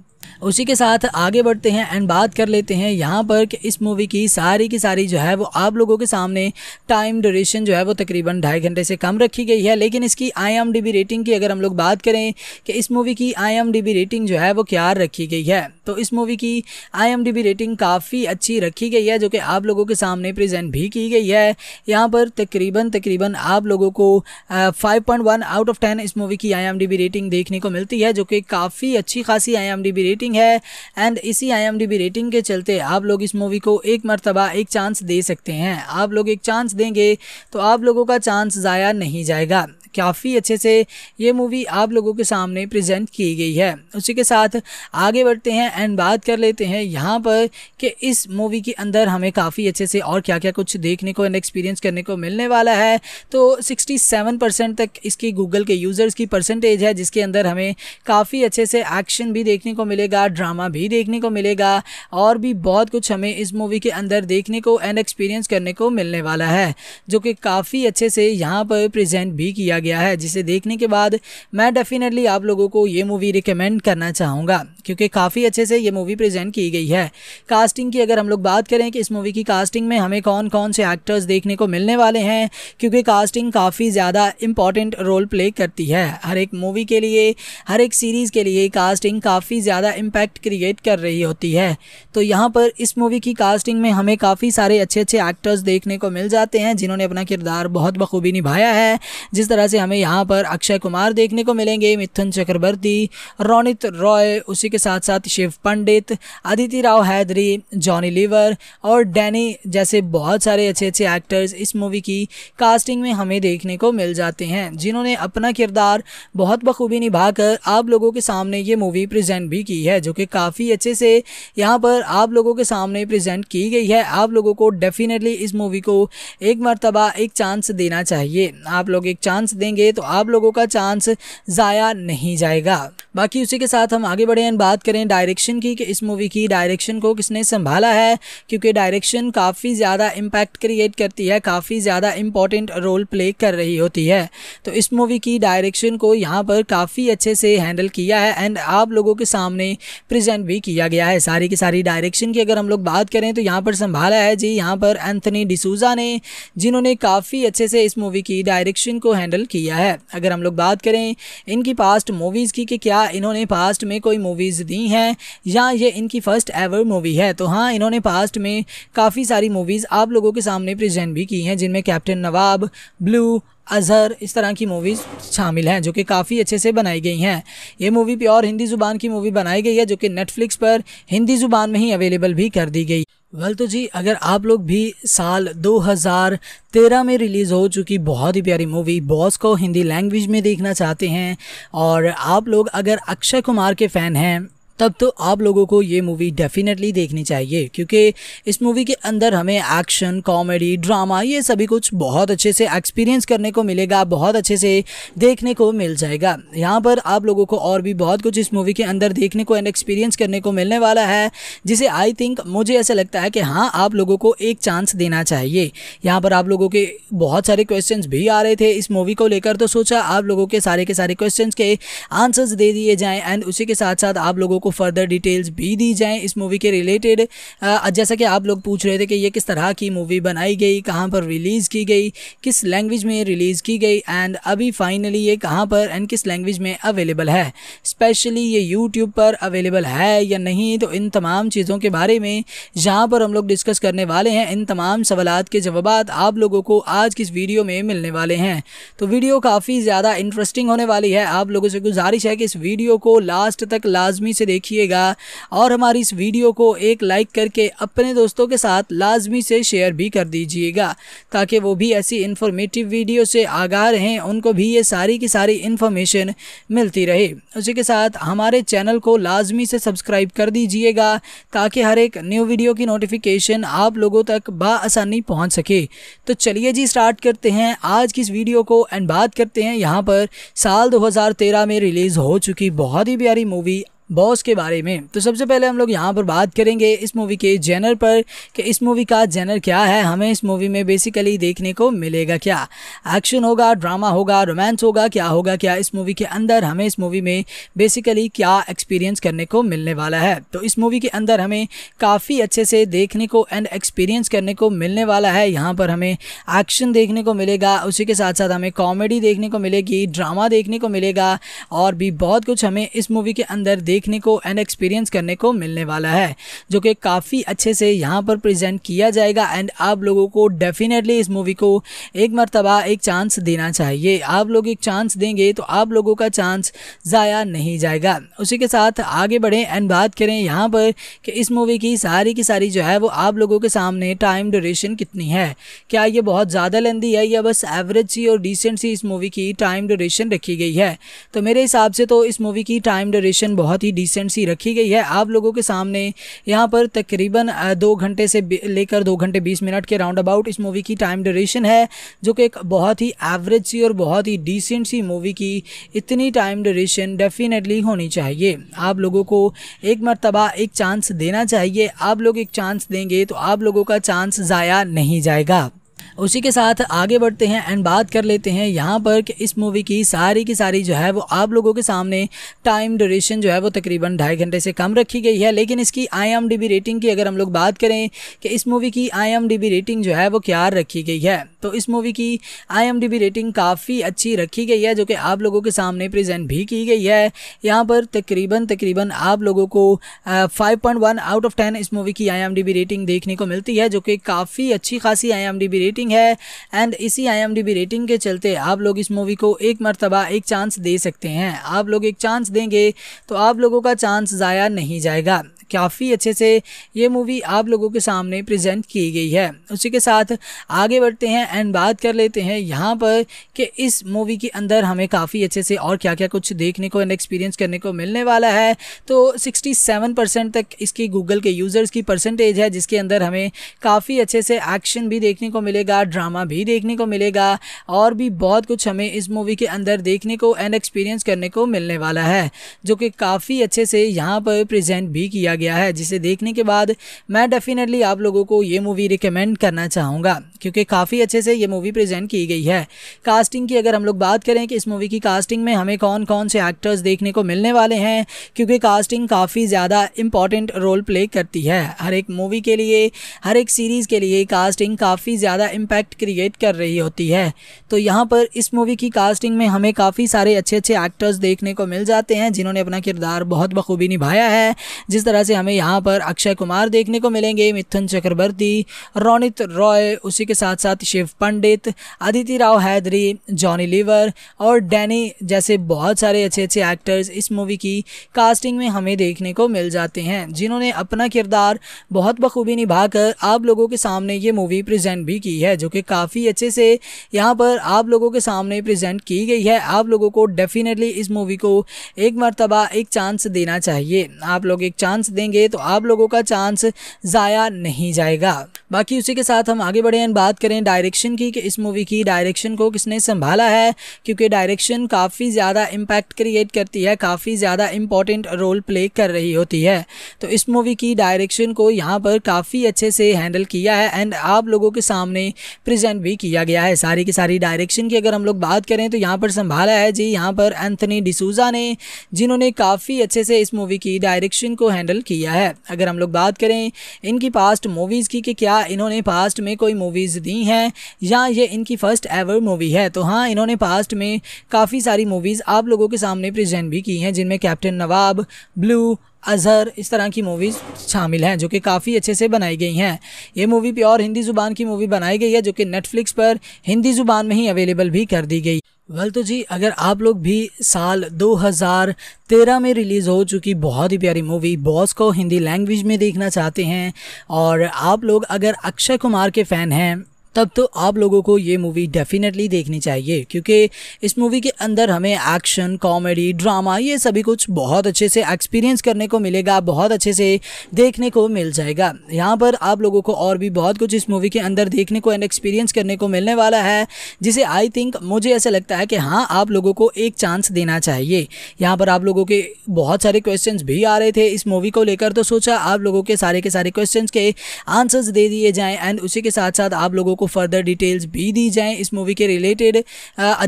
उसी के साथ आगे बढ़ते हैं एंड बात कर लेते हैं यहाँ पर कि इस मूवी की सारी की सारी जो है वो आप लोगों के सामने टाइम ड्यूरेशन जो है वो तकरीबन ढाई घंटे से कम रखी गई है। लेकिन इसकी आईएमडीबी रेटिंग की अगर हम लोग बात करें कि इस मूवी की आईएमडीबी रेटिंग जो है वो क्या रखी गई है तो इस मूवी की आईएमडीबी रेटिंग काफ़ी अच्छी रखी गई है, जो कि आप लोगों के सामने प्रेजेंट भी की गई है। यहाँ पर तकरीबन तकरीबन आप लोगों को five point one out of ten इस मूवी की आईएमडीबी रेटिंग देखने को मिलती है, जो कि काफ़ी अच्छी खासी आईएमडीबी रेटिंग रेटिंग है एंड इसी आईएमडीबी रेटिंग के चलते आप लोग इस मूवी को एक मरतबा, एक चांस दे सकते हैं। आप लोग एक चांस देंगे तो आप लोगों का चांस ज़ाया नहीं जाएगा। काफ़ी अच्छे से ये मूवी आप लोगों के सामने प्रेजेंट की गई है। उसी के साथ आगे बढ़ते हैं एंड बात कर लेते हैं यहाँ पर कि इस मूवी के अंदर हमें काफ़ी अच्छे से और क्या क्या कुछ देखने को एंड एक्सपीरियंस करने को मिलने वाला है। तो 67 परसेंट तक इसकी गूगल के यूज़र्स की परसेंटेज है, जिसके अंदर हमें काफ़ी अच्छे से एक्शन भी देखने को मिलेगा ड्रामा भी देखने को मिलेगा और भी बहुत कुछ हमें इस मूवी के अंदर देखने को एंड एक्सपीरियंस करने को मिलने वाला है, जो कि काफ़ी अच्छे से यहाँ पर प्रेजेंट भी किया गया है, जिसे देखने के बाद मैं डेफिनेटली आप लोगों को ये मूवी रिकमेंड करना चाहूँगा। क्योंकि काफ़ी अच्छे से ये मूवी प्रेजेंट की गई है। कास्टिंग की अगर हम लोग बात करें कि इस मूवी की कास्टिंग में हमें कौन कौन से एक्टर्स देखने को मिलने वाले हैं, क्योंकि कास्टिंग काफ़ी ज़्यादा इंपॉर्टेंट रोल प्ले करती है। हर एक मूवी के लिए, हर एक सीरीज़ के लिए कास्टिंग काफ़ी ज़्यादा इम्पैक्ट क्रिएट कर रही होती है। तो यहाँ पर इस मूवी की कास्टिंग में हमें काफ़ी सारे अच्छे अच्छे एक्टर्स देखने को मिल जाते हैं, जिन्होंने अपना किरदार बहुत बखूबी निभाया है। जिस तरह से हमें यहाँ पर अक्षय कुमार देखने को मिलेंगे, मिथुन चक्रवर्ती, रोनित रॉय, उसी के साथ साथ शिव पंडित अदिति राव हैदरी, जॉनी लीवर और डैनी जैसे बहुत सारे अच्छे अच्छे एक्टर्स इस मूवी की कास्टिंग में हमें देखने को मिल जाते हैं, जिन्होंने अपना किरदार बहुत बखूबी निभाकर आप लोगों के सामने ये मूवी प्रेजेंट भी की है, जो कि काफ़ी अच्छे से यहाँ पर आप लोगों के सामने प्रेजेंट की गई है। आप लोगों को डेफिनेटली इस मूवी को एक मरतबा, एक चांस देना चाहिए। आप लोग एक चांस देंगे तो आप लोगों का चांस ज़ाया नहीं जाएगा। बाकी उसी के साथ हम आगे बढ़े बात करें डायरेक्शन की, कि इस मूवी की डायरेक्शन को किसने संभाला है, क्योंकि डायरेक्शन काफ़ी ज़्यादा इम्पैक्ट क्रिएट करती है, काफ़ी ज़्यादा इंपॉर्टेंट रोल प्ले कर रही होती है। तो इस मूवी की डायरेक्शन को यहाँ पर काफ़ी अच्छे से हैंडल किया है एंड आप लोगों के सामने प्रेजेंट भी किया गया है। सारी की सारी डायरेक्शन की अगर हम लोग बात करें तो यहाँ पर संभाला है जी। यहाँ पर एंथनी डिसूजा ने, जिन्होंने काफ़ी अच्छे से इस मूवी की डायरेक्शन को हैंडल किया है। अगर हम लोग बात करें इनकी पास्ट मूवीज़ की, कि क्या इन्होंने पास्ट में कोई मूवीज़ दी हैं, या ये इनकी फ़र्स्ट एवर मूवी है। तो हाँ इन्होंने पास्ट में काफ़ी सारी मूवीज़ आप लोगों के सामने प्रेजेंट भी की हैं, जिनमें कैप्टन नवाब ब्लू अजहर, इस तरह की मूवीज़ शामिल हैं, जो कि काफ़ी अच्छे से बनाई गई हैं। ये मूवी प्योर हिंदी ज़ुबान की मूवी बनाई गई है, जो कि नेटफ्लिक्स पर हिंदी ज़ुबान में ही अवेलेबल भी कर दी गई। वेल तो जी, अगर आप लोग भी साल 2013 में रिलीज़ हो चुकी बहुत ही प्यारी मूवी बॉस को हिंदी लैंग्वेज में देखना चाहते हैं, और आप लोग अगर अक्षय कुमार के फ़ैन हैं तब तो आप लोगों को ये मूवी डेफिनेटली देखनी चाहिए, क्योंकि इस मूवी के अंदर हमें एक्शन कॉमेडी ड्रामा ये सभी कुछ बहुत अच्छे से एक्सपीरियंस करने को मिलेगा, बहुत अच्छे से देखने को मिल जाएगा। यहाँ पर आप लोगों को और भी बहुत कुछ इस मूवी के अंदर देखने को एंड एक्सपीरियंस करने को मिलने वाला है, जिसे आई थिंक मुझे ऐसा लगता है कि हाँ आप लोगों को एक चांस देना चाहिए। यहाँ पर आप लोगों के बहुत सारे क्वेश्चन भी आ रहे थे इस मूवी को लेकर तो सोचा आप लोगों के सारे के सारे क्वेश्चन के आंसर्स दे दिए जाएँ एंड उसी के साथ साथ आप लोगों को फर्दर डिटेल्स भी दी जाएँ इस मूवी के रिलेटेड जैसा कि आप लोग पूछ रहे थे कि ये किस तरह की मूवी बनाई गई, कहाँ पर रिलीज़ की गई, किस लैंग्वेज में रिलीज़ की गई एंड अभी फाइनली ये कहाँ पर एंड किस लैंग्वेज में अवेलेबल है। स्पेशली ये यूट्यूब पर अवेलेबल है या नहीं तो इन तमाम चीज़ों के बारे में जहाँ पर हम लोग डिस्कस करने वाले हैं, इन तमाम सवाल के जवाब आप लोगों को आज किस वीडियो में मिलने वाले हैं। तो वीडियो काफ़ी ज़्यादा इंटरेस्टिंग होने वाली है। आप लोगों से गुजारिश है कि इस वीडियो को लास्ट तक लाजमी से देखिएगा। और हमारी इस वीडियो को एक लाइक करके अपने दोस्तों के साथ लाजमी से शेयर भी कर दीजिएगा, ताकि वो भी ऐसी इन्फॉर्मेटिव वीडियो से आगाह रहें, उनको भी ये सारी की सारी इन्फॉर्मेशन मिलती रहे। उसी के साथ हमारे चैनल को लाजमी से सब्सक्राइब कर दीजिएगा, ताकि हर एक न्यू वीडियो की नोटिफिकेशन आप लोगों तक बसानी पहुँच सके। तो चलिए जी स्टार्ट करते हैं आज की इस वीडियो को एंड बात करते हैं यहाँ पर साल 2013 में रिलीज़ हो चुकी बहुत ही प्यारी मूवी बॉस के बारे में। तो सबसे पहले हम लोग यहाँ पर बात करेंगे इस मूवी के जेनर पर कि इस मूवी का जेनर क्या है, हमें इस मूवी में बेसिकली देखने को मिलेगा क्या? एक्शन होगा ड्रामा होगा रोमांस होगा, क्या होगा क्या? इस मूवी के अंदर हमें इस मूवी में बेसिकली क्या एक्सपीरियंस करने को मिलने वाला है? तो इस मूवी के अंदर हमें काफ़ी अच्छे से देखने को एंड एक्सपीरियंस करने को मिलने वाला है। यहाँ पर हमें एक्शन देखने को मिलेगा, उसी के साथ साथ हमें कॉमेडी देखने को मिलेगी ड्रामा देखने को मिलेगा और भी बहुत कुछ हमें इस मूवी के अंदर देखने को एंड एक्सपीरियंस करने को मिलने वाला है, जो कि काफ़ी अच्छे से यहाँ पर प्रेजेंट किया जाएगा एंड आप लोगों को डेफिनेटली इस मूवी को एक मरतबा, एक चांस देना चाहिए। आप लोग एक चांस देंगे तो आप लोगों का चांस ज़ाया नहीं जाएगा। उसी के साथ आगे बढ़ें एंड बात करें यहाँ पर कि इस मूवी की सारी की सारी जो है वो आप लोगों के सामने टाइम ड्यूरेशन कितनी है। क्या ये बहुत ज़्यादा लेंदी है या बस एवरेज सी और डिसेंट सी इस मूवी की टाइम ड्यूरेशन रखी गई है? तो मेरे हिसाब से तो इस मूवी की टाइम ड्यूरेशन बहुत ही डिसेंट सी रखी गई है। आप लोगों के सामने यहाँ पर तकरीबन दो घंटे से लेकर दो घंटे बीस मिनट के राउंड अबाउट इस मूवी की टाइम ड्यूरेशन है, जो कि एक बहुत ही एवरेज सी और बहुत ही डिसेंट सी मूवी की इतनी टाइम ड्यूरेशन डेफिनेटली होनी चाहिए। आप लोगों को एक मरतबा, एक चांस देना चाहिए। आप लोग एक चांस देंगे तो आप लोगों का चांस ज़ाया नहीं जाएगा। उसी के साथ आगे बढ़ते हैं एंड बात कर लेते हैं यहाँ पर कि इस मूवी की सारी की सारी जो है वो आप लोगों के सामने टाइम ड्यूरेशन जो है वो तकरीबन ढाई घंटे से कम रखी गई है। लेकिन इसकी आईएमडीबी रेटिंग की अगर हम लोग बात करें कि इस मूवी की आईएमडीबी रेटिंग जो है वो क्या रखी गई है तो इस मूवी की आईएमडीबी रेटिंग काफ़ी अच्छी रखी गई है, जो कि आप लोगों के सामने प्रेजेंट भी की गई है। यहाँ पर तकरीबन तकरीबन आप लोगों को five point one out of ten इस मूवी की आईएमडीबी रेटिंग देखने को मिलती है, जो कि काफ़ी अच्छी खासी आईएमडीबी रेटिंग रेटिंग है एंड इसी आईएमडीबी रेटिंग के चलते आप लोग इस मूवी को एक मरतबा, एक चांस दे सकते हैं। आप लोग एक चांस देंगे तो आप लोगों का चांस ज़ाया नहीं जाएगा। काफ़ी अच्छे से ये मूवी आप लोगों के सामने प्रेजेंट की गई है। उसी के साथ आगे बढ़ते हैं एंड बात कर लेते हैं यहाँ पर कि इस मूवी के अंदर हमें काफ़ी अच्छे से और क्या क्या कुछ देखने को एंड एक्सपीरियंस करने को मिलने वाला है। तो 67 परसेंट तक इसकी गूगल के यूज़र्स की परसेंटेज है, जिसके अंदर हमें काफ़ी अच्छे से एक्शन भी देखने को मिलेगा ड्रामा भी देखने को मिलेगा और भी बहुत कुछ हमें इस मूवी के अंदर देखने को एंड एक्सपीरियंस करने को मिलने वाला है, जो कि काफ़ी अच्छे से यहाँ पर प्रेजेंट भी किया गया है, जिसे देखने के बाद मैं डेफिनेटली आप लोगों को ये मूवी रिकमेंड करना चाहूँगा। क्योंकि काफ़ी अच्छे से ये मूवी प्रेजेंट की गई है। कास्टिंग की अगर हम लोग बात करें कि इस मूवी की कास्टिंग में हमें कौन कौन से एक्टर्स देखने को मिलने वाले हैं, क्योंकि कास्टिंग काफ़ी ज़्यादा इंपॉर्टेंट रोल प्ले करती है। हर एक मूवी के लिए, हर एक सीरीज़ के लिए कास्टिंग काफ़ी ज़्यादा इम्पैक्ट क्रिएट कर रही होती है। तो यहाँ पर इस मूवी की कास्टिंग में हमें काफ़ी सारे अच्छे अच्छे एक्टर्स देखने को मिल जाते हैं, जिन्होंने अपना किरदार बहुत बखूबी निभाया है। जिस तरह से हमें यहाँ पर अक्षय कुमार देखने को मिलेंगे, मिथुन चक्रवर्ती, रोनित रॉय, उसी के साथ साथ शिव पंडित अदिति राव हैदरी, जॉनी लीवर और डैनी जैसे बहुत सारे अच्छे अच्छे एक्टर्स इस मूवी की कास्टिंग में हमें देखने को मिल जाते हैं, जिन्होंने अपना किरदार बहुत बखूबी निभाकर आप लोगों के सामने ये मूवी प्रेजेंट भी की है, जो कि काफ़ी अच्छे से यहाँ पर आप लोगों के सामने प्रेजेंट की गई है। आप लोगों को डेफिनेटली इस मूवी को एक मरतबा, एक चांस देना चाहिए। आप लोग एक चांस देंगे तो आप लोगों का चांस ज़ाया नहीं जाएगा। बाकी उसी के साथ हम आगे बढ़े बात करें डायरेक्शन की, कि इस मूवी की डायरेक्शन को किसने संभाला है, क्योंकि डायरेक्शन काफ़ी ज़्यादा इम्पैक्ट क्रिएट करती है, काफ़ी ज़्यादा इंपॉर्टेंट रोल प्ले कर रही होती है। तो इस मूवी की डायरेक्शन को यहाँ पर काफ़ी अच्छे से हैंडल किया है एंड आप लोगों के सामने प्रेजेंट भी किया गया है। सारी की सारी डायरेक्शन की अगर हम लोग बात करें तो यहाँ पर संभाला है जी। यहाँ पर एंथनी डिसूजा ने, जिन्होंने काफ़ी अच्छे से इस मूवी की डायरेक्शन को हैंडल किया है। अगर हम लोग बात करें इनकी पास्ट मूवीज़ की, कि क्या इन्होंने पास्ट में कोई मूवीज़ दी हैं, या ये इनकी फ़र्स्ट एवर मूवी है। तो हाँ इन्होंने पास्ट में काफ़ी सारी मूवीज़ आप लोगों के सामने प्रेजेंट भी की हैं, जिनमें कैप्टन नवाब ब्लू अजहर, इस तरह की मूवीज़ शामिल हैं, जो कि काफ़ी अच्छे से बनाई गई हैं। ये मूवी प्योर हिंदी ज़ुबान की मूवी बनाई गई है, जो कि नेटफ्लिक्स पर हिंदी ज़ुबान में ही अवेलेबल भी कर दी गई। वेल तो जी, अगर आप लोग भी साल 2013 में रिलीज़ हो चुकी बहुत ही प्यारी मूवी बॉस को हिंदी लैंग्वेज में देखना चाहते हैं, और आप लोग अगर अक्षय कुमार के फ़ैन हैं तब तो आप लोगों को ये मूवी डेफिनेटली देखनी चाहिए, क्योंकि इस मूवी के अंदर हमें एक्शन कॉमेडी ड्रामा ये सभी कुछ बहुत अच्छे से एक्सपीरियंस करने को मिलेगा, बहुत अच्छे से देखने को मिल जाएगा। यहाँ पर आप लोगों को और भी बहुत कुछ इस मूवी के अंदर देखने को एंड एक्सपीरियंस करने को मिलने वाला है, जिसे आई थिंक मुझे ऐसा लगता है कि हाँ आप लोगों को एक चांस देना चाहिए। यहाँ पर आप लोगों के बहुत सारे क्वेश्चन भी आ रहे थे इस मूवी को लेकर तो सोचा आप लोगों के सारे के सारे क्वेश्चन के आंसर्स दे दिए जाएँ एंड उसी के साथ साथ आप लोगों को को फर्दर डिटेल्स भी दी जाएँ इस मूवी के रिलेटेड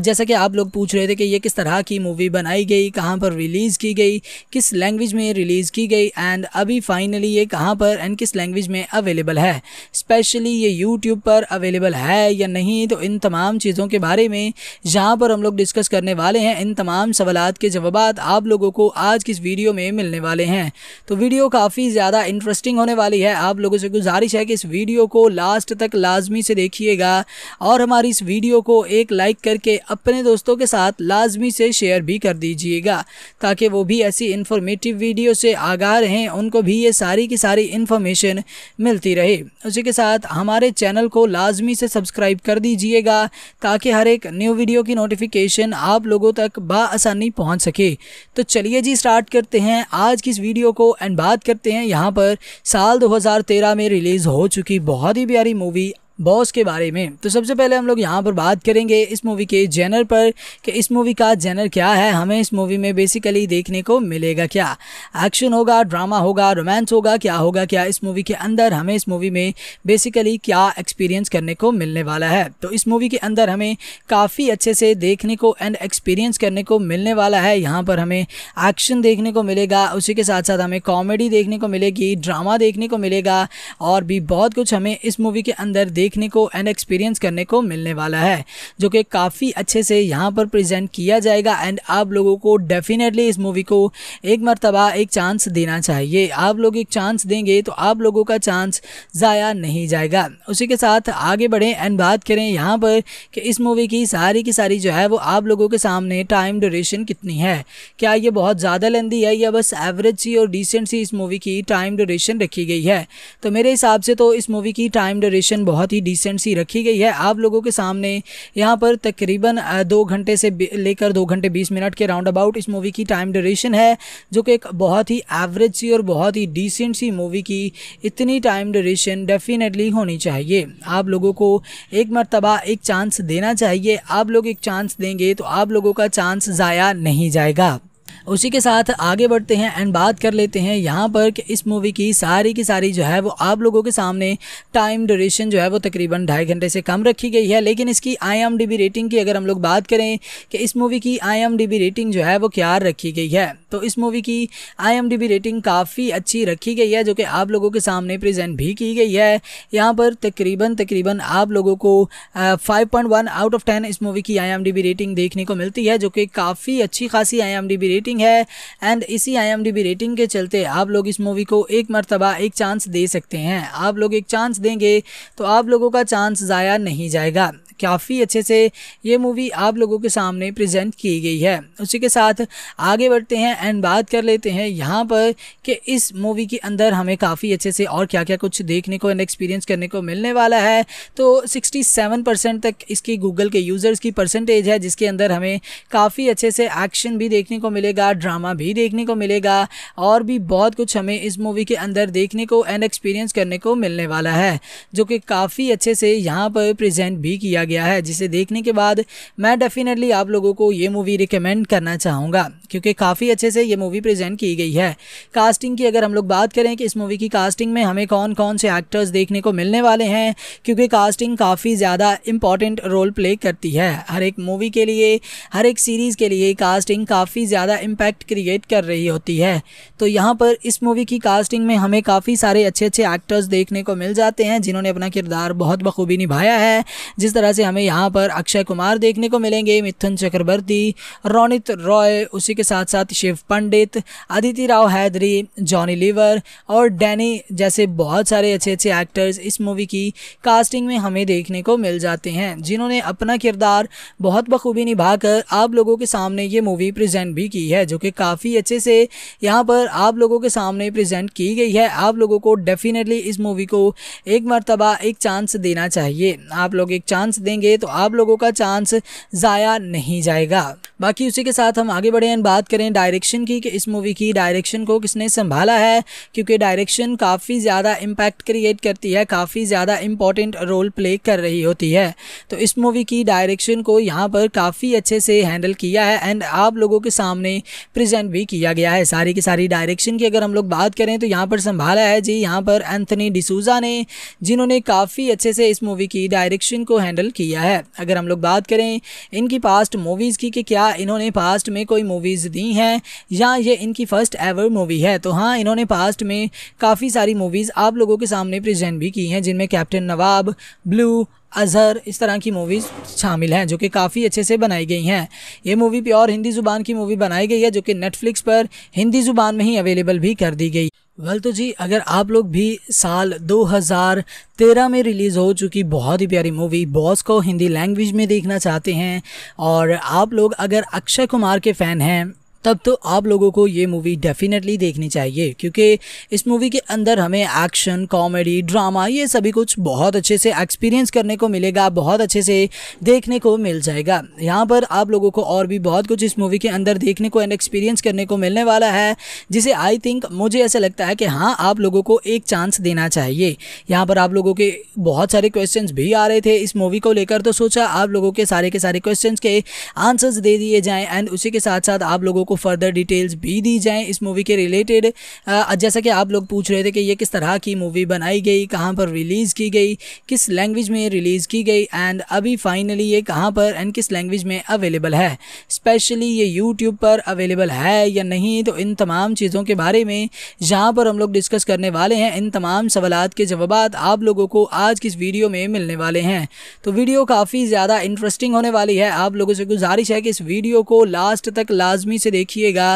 जैसा कि आप लोग पूछ रहे थे कि ये किस तरह की मूवी बनाई गई, कहाँ पर रिलीज़ की गई, किस लैंग्वेज में रिलीज़ की गई एंड अभी फाइनली ये कहाँ पर एंड किस लैंग्वेज में अवेलेबल है। स्पेशली ये यूट्यूब पर अवेलेबल है या नहीं तो इन तमाम चीज़ों के बारे में जहाँ पर हम लोग डिस्कस करने वाले हैं, इन तमाम सवाल के जवाब आप लोगों को आज की इस वीडियो में मिलने वाले हैं। तो वीडियो काफ़ी ज़्यादा इंटरेस्टिंग होने वाली है। आप लोगों से गुजारिश है कि इस वीडियो को लास्ट तक लाजमी से देखिएगा। और हमारी इस वीडियो को एक लाइक करके अपने दोस्तों के साथ लाजमी से शेयर भी कर दीजिएगा, ताकि वो भी ऐसी इन्फॉर्मेटिव वीडियो से आगाह रहें उनको भी ये सारी की सारी इन्फॉर्मेशन मिलती रहे। उसी के साथ हमारे चैनल को लाजमी से सब्सक्राइब कर दीजिएगा, ताकि हर एक न्यू वीडियो की नोटिफिकेशन आप लोगों तक बसानी पहुँच सके। तो चलिए जी स्टार्ट करते हैं आज की इस वीडियो को एंड बात करते हैं यहाँ पर साल 2013 में रिलीज़ हो चुकी बहुत ही प्यारी मूवी बॉस के बारे में। तो सबसे पहले हम लोग यहाँ पर बात करेंगे इस मूवी के जेनर पर कि इस मूवी का जेनर क्या है, हमें इस मूवी में बेसिकली देखने को मिलेगा क्या? एक्शन होगा ड्रामा होगा रोमांस होगा, क्या होगा क्या? इस मूवी के अंदर हमें इस मूवी में बेसिकली क्या एक्सपीरियंस करने को मिलने वाला है? तो इस मूवी के अंदर हमें काफ़ी अच्छे से देखने को एंड एक्सपीरियंस करने को मिलने वाला है। यहाँ पर हमें एक्शन देखने को मिलेगा, उसी के साथ साथ हमें कॉमेडी देखने को मिलेगी ड्रामा देखने को मिलेगा और भी बहुत कुछ हमें इस मूवी के अंदर देख देखने को एंड एक्सपीरियंस करने को मिलने वाला है, जो कि काफ़ी अच्छे से यहाँ पर प्रेजेंट किया जाएगा एंड आप लोगों को डेफिनेटली इस मूवी को एक मरतबा, एक चांस देना चाहिए। आप लोग एक चांस देंगे तो आप लोगों का चांस ज़ाया नहीं जाएगा। उसी के साथ आगे बढ़ें एंड बात करें यहाँ पर कि इस मूवी की सारी की सारी जो है वो आप लोगों के सामने टाइम ड्यूरेशन कितनी है। क्या ये बहुत ज़्यादा लेंदी है या बस एवरेज सी और डिसेंट सी इस मूवी की टाइम ड्यूरेशन रखी गई है? तो मेरे हिसाब से तो इस मूवी की टाइम ड्यूरेशन बहुत ही डिसेंट सी रखी गई है। आप लोगों के सामने यहाँ पर तकरीबन दो घंटे से लेकर दो घंटे बीस मिनट के राउंड अबाउट इस मूवी की टाइम ड्यूरेशन है, जो कि एक बहुत ही एवरेज सी और बहुत ही डिसेंट सी मूवी की इतनी टाइम ड्यूरेशन डेफिनेटली होनी चाहिए। आप लोगों को एक मरतबा, एक चांस देना चाहिए। आप लोग एक चांस देंगे तो आप लोगों का चांस ज़ाया नहीं जाएगा। उसी के साथ आगे बढ़ते हैं एंड बात कर लेते हैं यहाँ पर कि इस मूवी की सारी की सारी जो है वो आप लोगों के सामने टाइम ड्यूरेशन जो है वो तकरीबन ढाई घंटे से कम रखी गई है। लेकिन इसकी आईएमडीबी रेटिंग की अगर हम लोग बात करें कि इस मूवी की आईएमडीबी रेटिंग जो है वो क्या रखी गई है तो इस मूवी की आईएमडीबी रेटिंग काफ़ी अच्छी रखी गई है, जो कि आप लोगों के सामने प्रेजेंट भी की गई है। यहाँ पर तकरीबन तकरीबन आप लोगों को five point one out of ten इस मूवी की आईएमडीबी रेटिंग देखने को मिलती है, जो कि काफ़ी अच्छी खासी आई रेटिंग रेटिंग है एंड इसी आईएमडीबी रेटिंग के चलते आप लोग इस मूवी को एक मरतबा, एक चांस दे सकते हैं। आप लोग एक चांस देंगे तो आप लोगों का चांस ज़ाया नहीं जाएगा। काफ़ी अच्छे से ये मूवी आप लोगों के सामने प्रेजेंट की गई है। उसी के साथ आगे बढ़ते हैं एंड बात कर लेते हैं यहाँ पर कि इस मूवी के अंदर हमें काफ़ी अच्छे से और क्या क्या कुछ देखने को एंड एक्सपीरियंस करने को मिलने वाला है। तो 67 परसेंट तक इसकी गूगल के यूज़र्स की परसेंटेज है, जिसके अंदर हमें काफ़ी अच्छे से एक्शन भी देखने को मिलेगा ड्रामा भी देखने को मिलेगा और भी बहुत कुछ हमें इस मूवी के अंदर देखने को एंड एक्सपीरियंस करने को मिलने वाला है, जो कि काफ़ी अच्छे से यहाँ पर प्रेजेंट भी किया गया है, जिसे देखने के बाद मैं डेफिनेटली आप लोगों को ये मूवी रिकमेंड करना चाहूँगा। क्योंकि काफ़ी अच्छे से ये मूवी प्रेजेंट की गई है। कास्टिंग की अगर हम लोग बात करें कि इस मूवी की कास्टिंग में हमें कौन कौन से एक्टर्स देखने को मिलने वाले हैं, क्योंकि कास्टिंग काफ़ी ज़्यादा इंपॉर्टेंट रोल प्ले करती है। हर एक मूवी के लिए, हर एक सीरीज़ के लिए कास्टिंग काफ़ी ज़्यादा इम्पैक्ट क्रिएट कर रही होती है। तो यहाँ पर इस मूवी की कास्टिंग में हमें काफ़ी सारे अच्छे अच्छे एक्टर्स देखने को मिल जाते हैं, जिन्होंने अपना किरदार बहुत बखूबी निभाया है। जिस तरह से हमें यहाँ पर अक्षय कुमार देखने को मिलेंगे, मिथुन चक्रवर्ती, रौनित रॉय, उसी के साथ साथ शिव पंडित अदिति राव हैदरी, जॉनी लीवर और डैनी जैसे बहुत सारे अच्छे अच्छे एक्टर्स इस मूवी की कास्टिंग में हमें देखने को मिल जाते हैं, जिन्होंने अपना किरदार बहुत बखूबी निभाकर आप लोगों के सामने ये मूवी प्रेजेंट भी की है, जो कि काफ़ी अच्छे से यहाँ पर आप लोगों के सामने प्रेजेंट की गई है। आप लोगों को डेफिनेटली इस मूवी को एक मरतबा, एक चांस देना चाहिए। आप लोग एक चांस देंगे तो आप लोगों का चांस ज़ाया नहीं जाएगा। बाकी उसी के साथ हम आगे बढ़े बात करें डायरेक्शन की कि इस मूवी की डायरेक्शन को किसने संभाला है, क्योंकि डायरेक्शन काफ़ी ज़्यादा इम्पैक्ट क्रिएट करती है, काफ़ी ज़्यादा इंपॉर्टेंट रोल प्ले कर रही होती है। तो इस मूवी की डायरेक्शन को यहाँ पर काफ़ी अच्छे से हैंडल किया है एंड आप लोगों के सामने प्रेजेंट भी किया गया है। सारी की सारी डायरेक्शन की अगर हम लोग बात करें तो यहाँ पर संभाला है जी। यहाँ पर एंथनी डिसूजा ने, जिन्होंने काफ़ी अच्छे से इस मूवी की डायरेक्शन को हैंडल किया है। अगर हम लोग बात करें इनकी पास्ट मूवीज़ की कि क्या इन्होंने पास्ट में कोई मूवीज़ दी हैं, या ये इनकी फ़र्स्ट एवर मूवी है। तो हाँ इन्होंने पास्ट में काफ़ी सारी मूवीज़ आप लोगों के सामने प्रेजेंट भी की हैं, जिनमें कैप्टन नवाब ब्लू अजहर इस तरह की मूवीज़ शामिल हैं, जो कि काफ़ी अच्छे से बनाई गई हैं। ये मूवी प्योर हिंदी ज़ुबान की मूवी बनाई गई है, जो कि नेटफ्लिक्स पर हिंदी ज़ुबान में ही अवेलेबल भी कर दी गई। वेल तो जी, अगर आप लोग भी साल 2013 में रिलीज़ हो चुकी बहुत ही प्यारी मूवी बॉस को हिंदी लैंग्वेज में देखना चाहते हैं, और आप लोग अगर अक्षय कुमार के फ़ैन हैं तब तो आप लोगों को ये मूवी डेफिनेटली देखनी चाहिए, क्योंकि इस मूवी के अंदर हमें एक्शन कॉमेडी ड्रामा ये सभी कुछ बहुत अच्छे से एक्सपीरियंस करने को मिलेगा, बहुत अच्छे से देखने को मिल जाएगा। यहाँ पर आप लोगों को और भी बहुत कुछ इस मूवी के अंदर देखने को एंड एक्सपीरियंस करने को मिलने वाला है, जिसे आई थिंक मुझे ऐसा लगता है कि हाँ आप लोगों को एक चांस देना चाहिए। यहाँ पर आप लोगों के बहुत सारे क्वेश्चन भी आ रहे थे इस मूवी को लेकर तो सोचा आप लोगों के सारे के सारे क्वेश्चन के आंसर्स दे दिए जाएँ एंड उसी के साथ साथ आप लोगों को फर्दर डिटेल्स भी दी जाएँ इस मूवी के रिलेटेड जैसा कि आप लोग पूछ रहे थे कि ये किस तरह की मूवी बनाई गई, कहाँ पर रिलीज़ की गई, किस लैंग्वेज में रिलीज़ की गई एंड अभी फाइनली ये कहाँ पर एंड किस लैंग्वेज में अवेलेबल है। स्पेशली ये यूट्यूब पर अवेलेबल है या नहीं तो इन तमाम चीज़ों के बारे में जहाँ पर हम लोग डिस्कस करने वाले हैं, इन तमाम सवाल के जवाब आप लोगों को आज किस वीडियो में मिलने वाले हैं। तो वीडियो काफ़ी ज़्यादा इंटरेस्टिंग होने वाली है। आप लोगों से गुजारिश है कि इस वीडियो को लास्ट तक लाजमी से देखिएगा।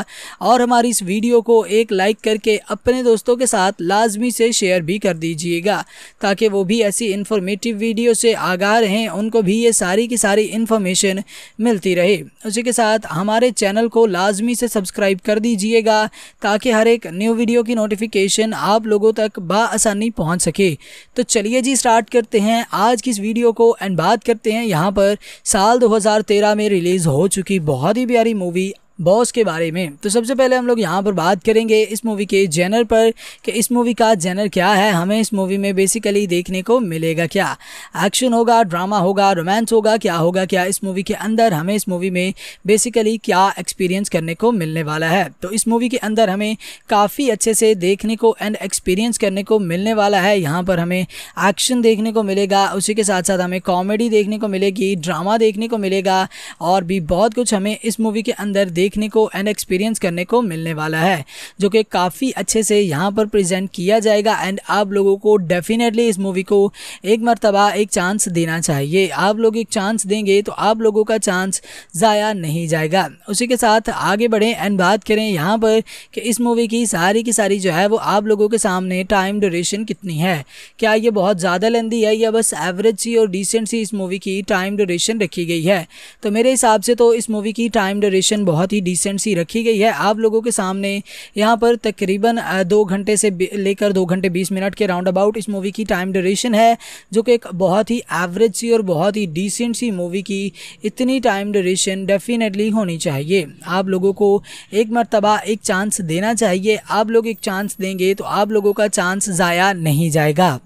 और हमारी इस वीडियो को एक लाइक करके अपने दोस्तों के साथ लाजमी से शेयर भी कर दीजिएगा, ताकि वो भी ऐसी इन्फॉर्मेटिव वीडियो से आगाह रहें, उनको भी ये सारी की सारी इन्फॉर्मेशन मिलती रहे। उसी के साथ हमारे चैनल को लाजमी से सब्सक्राइब कर दीजिएगा, ताकि हर एक न्यू वीडियो की नोटिफिकेशन आप लोगों तक बसानी पहुँच सके। तो चलिए जी स्टार्ट करते हैं आज की इस वीडियो को एंड बात करते हैं यहाँ पर साल 2013 में रिलीज़ हो चुकी बहुत ही प्यारी मूवी बॉस के बारे में। तो सबसे पहले हम लोग यहाँ पर बात करेंगे इस मूवी के जेनर पर कि इस मूवी का जेनर क्या है, हमें इस मूवी में बेसिकली देखने को मिलेगा क्या? एक्शन होगा ड्रामा होगा रोमांस होगा, क्या होगा, क्या इस मूवी के अंदर हमें इस मूवी में बेसिकली क्या एक्सपीरियंस करने को मिलने वाला है? तो इस मूवी के अंदर हमें काफ़ी अच्छे से देखने को एंड एक्सपीरियंस करने को मिलने वाला है। यहाँ पर हमें एक्शन देखने को मिलेगा, उसी के साथ साथ हमें कॉमेडी देखने को मिलेगी ड्रामा देखने को मिलेगा और भी बहुत कुछ हमें इस मूवी के अंदर देख देखने को एंड एक्सपीरियंस करने को मिलने वाला है, जो कि काफ़ी अच्छे से यहाँ पर प्रेजेंट किया जाएगा एंड आप लोगों को डेफिनेटली इस मूवी को एक मरतबा, एक चांस देना चाहिए। आप लोग एक चांस देंगे तो आप लोगों का चांस ज़ाया नहीं जाएगा। उसी के साथ आगे बढ़ें एंड बात करें यहाँ पर कि इस मूवी की सारी की सारी जो है वो आप लोगों के सामने टाइम ड्यूरेशन कितनी है। क्या ये बहुत ज़्यादा लेंदी है या बस एवरेज सी और डिसेंट सी इस मूवी की टाइम ड्यूरेशन रखी गई है? तो मेरे हिसाब से तो इस मूवी की टाइम ड्यूरेशन बहुत ही डिसेंट सी रखी गई है। आप लोगों के सामने यहाँ पर तकरीबन दो घंटे से लेकर दो घंटे बीस मिनट के राउंड अबाउट इस मूवी की टाइम ड्यूरेशन है, जो कि एक बहुत ही एवरेज सी और बहुत ही डिसेंट सी मूवी की इतनी टाइम ड्यूरेशन डेफिनेटली होनी चाहिए। आप लोगों को एक मरतबा, एक चांस देना चाहिए। आप लोग एक चांस देंगे तो आप लोगों का चांस ज़ाया नहीं जाएगा।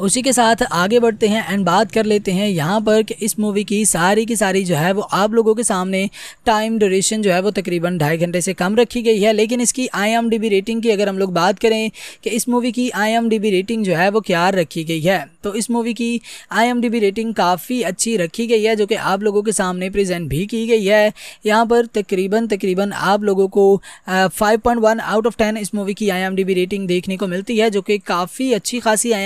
उसी के साथ आगे बढ़ते हैं एंड बात कर लेते हैं यहाँ पर कि इस मूवी की सारी की सारी जो है वो आप लोगों के सामने टाइम ड्यूरेशन जो है वो तकरीबन ढाई घंटे से कम रखी गई है। लेकिन इसकी आईएमडीबी रेटिंग की अगर हम लोग बात करें कि इस मूवी की आईएमडीबी रेटिंग जो है वो क्या रखी गई है तो इस मूवी की आईएमडीबी रेटिंग काफ़ी अच्छी रखी गई है जो कि आप लोगों के सामने प्रेजेंट भी की गई है। यहाँ पर तकरीबन तकरीबन आप लोगों को five point one out of ten इस मूवी की आई रेटिंग देखने को मिलती है, जो कि काफ़ी अच्छी खासी आई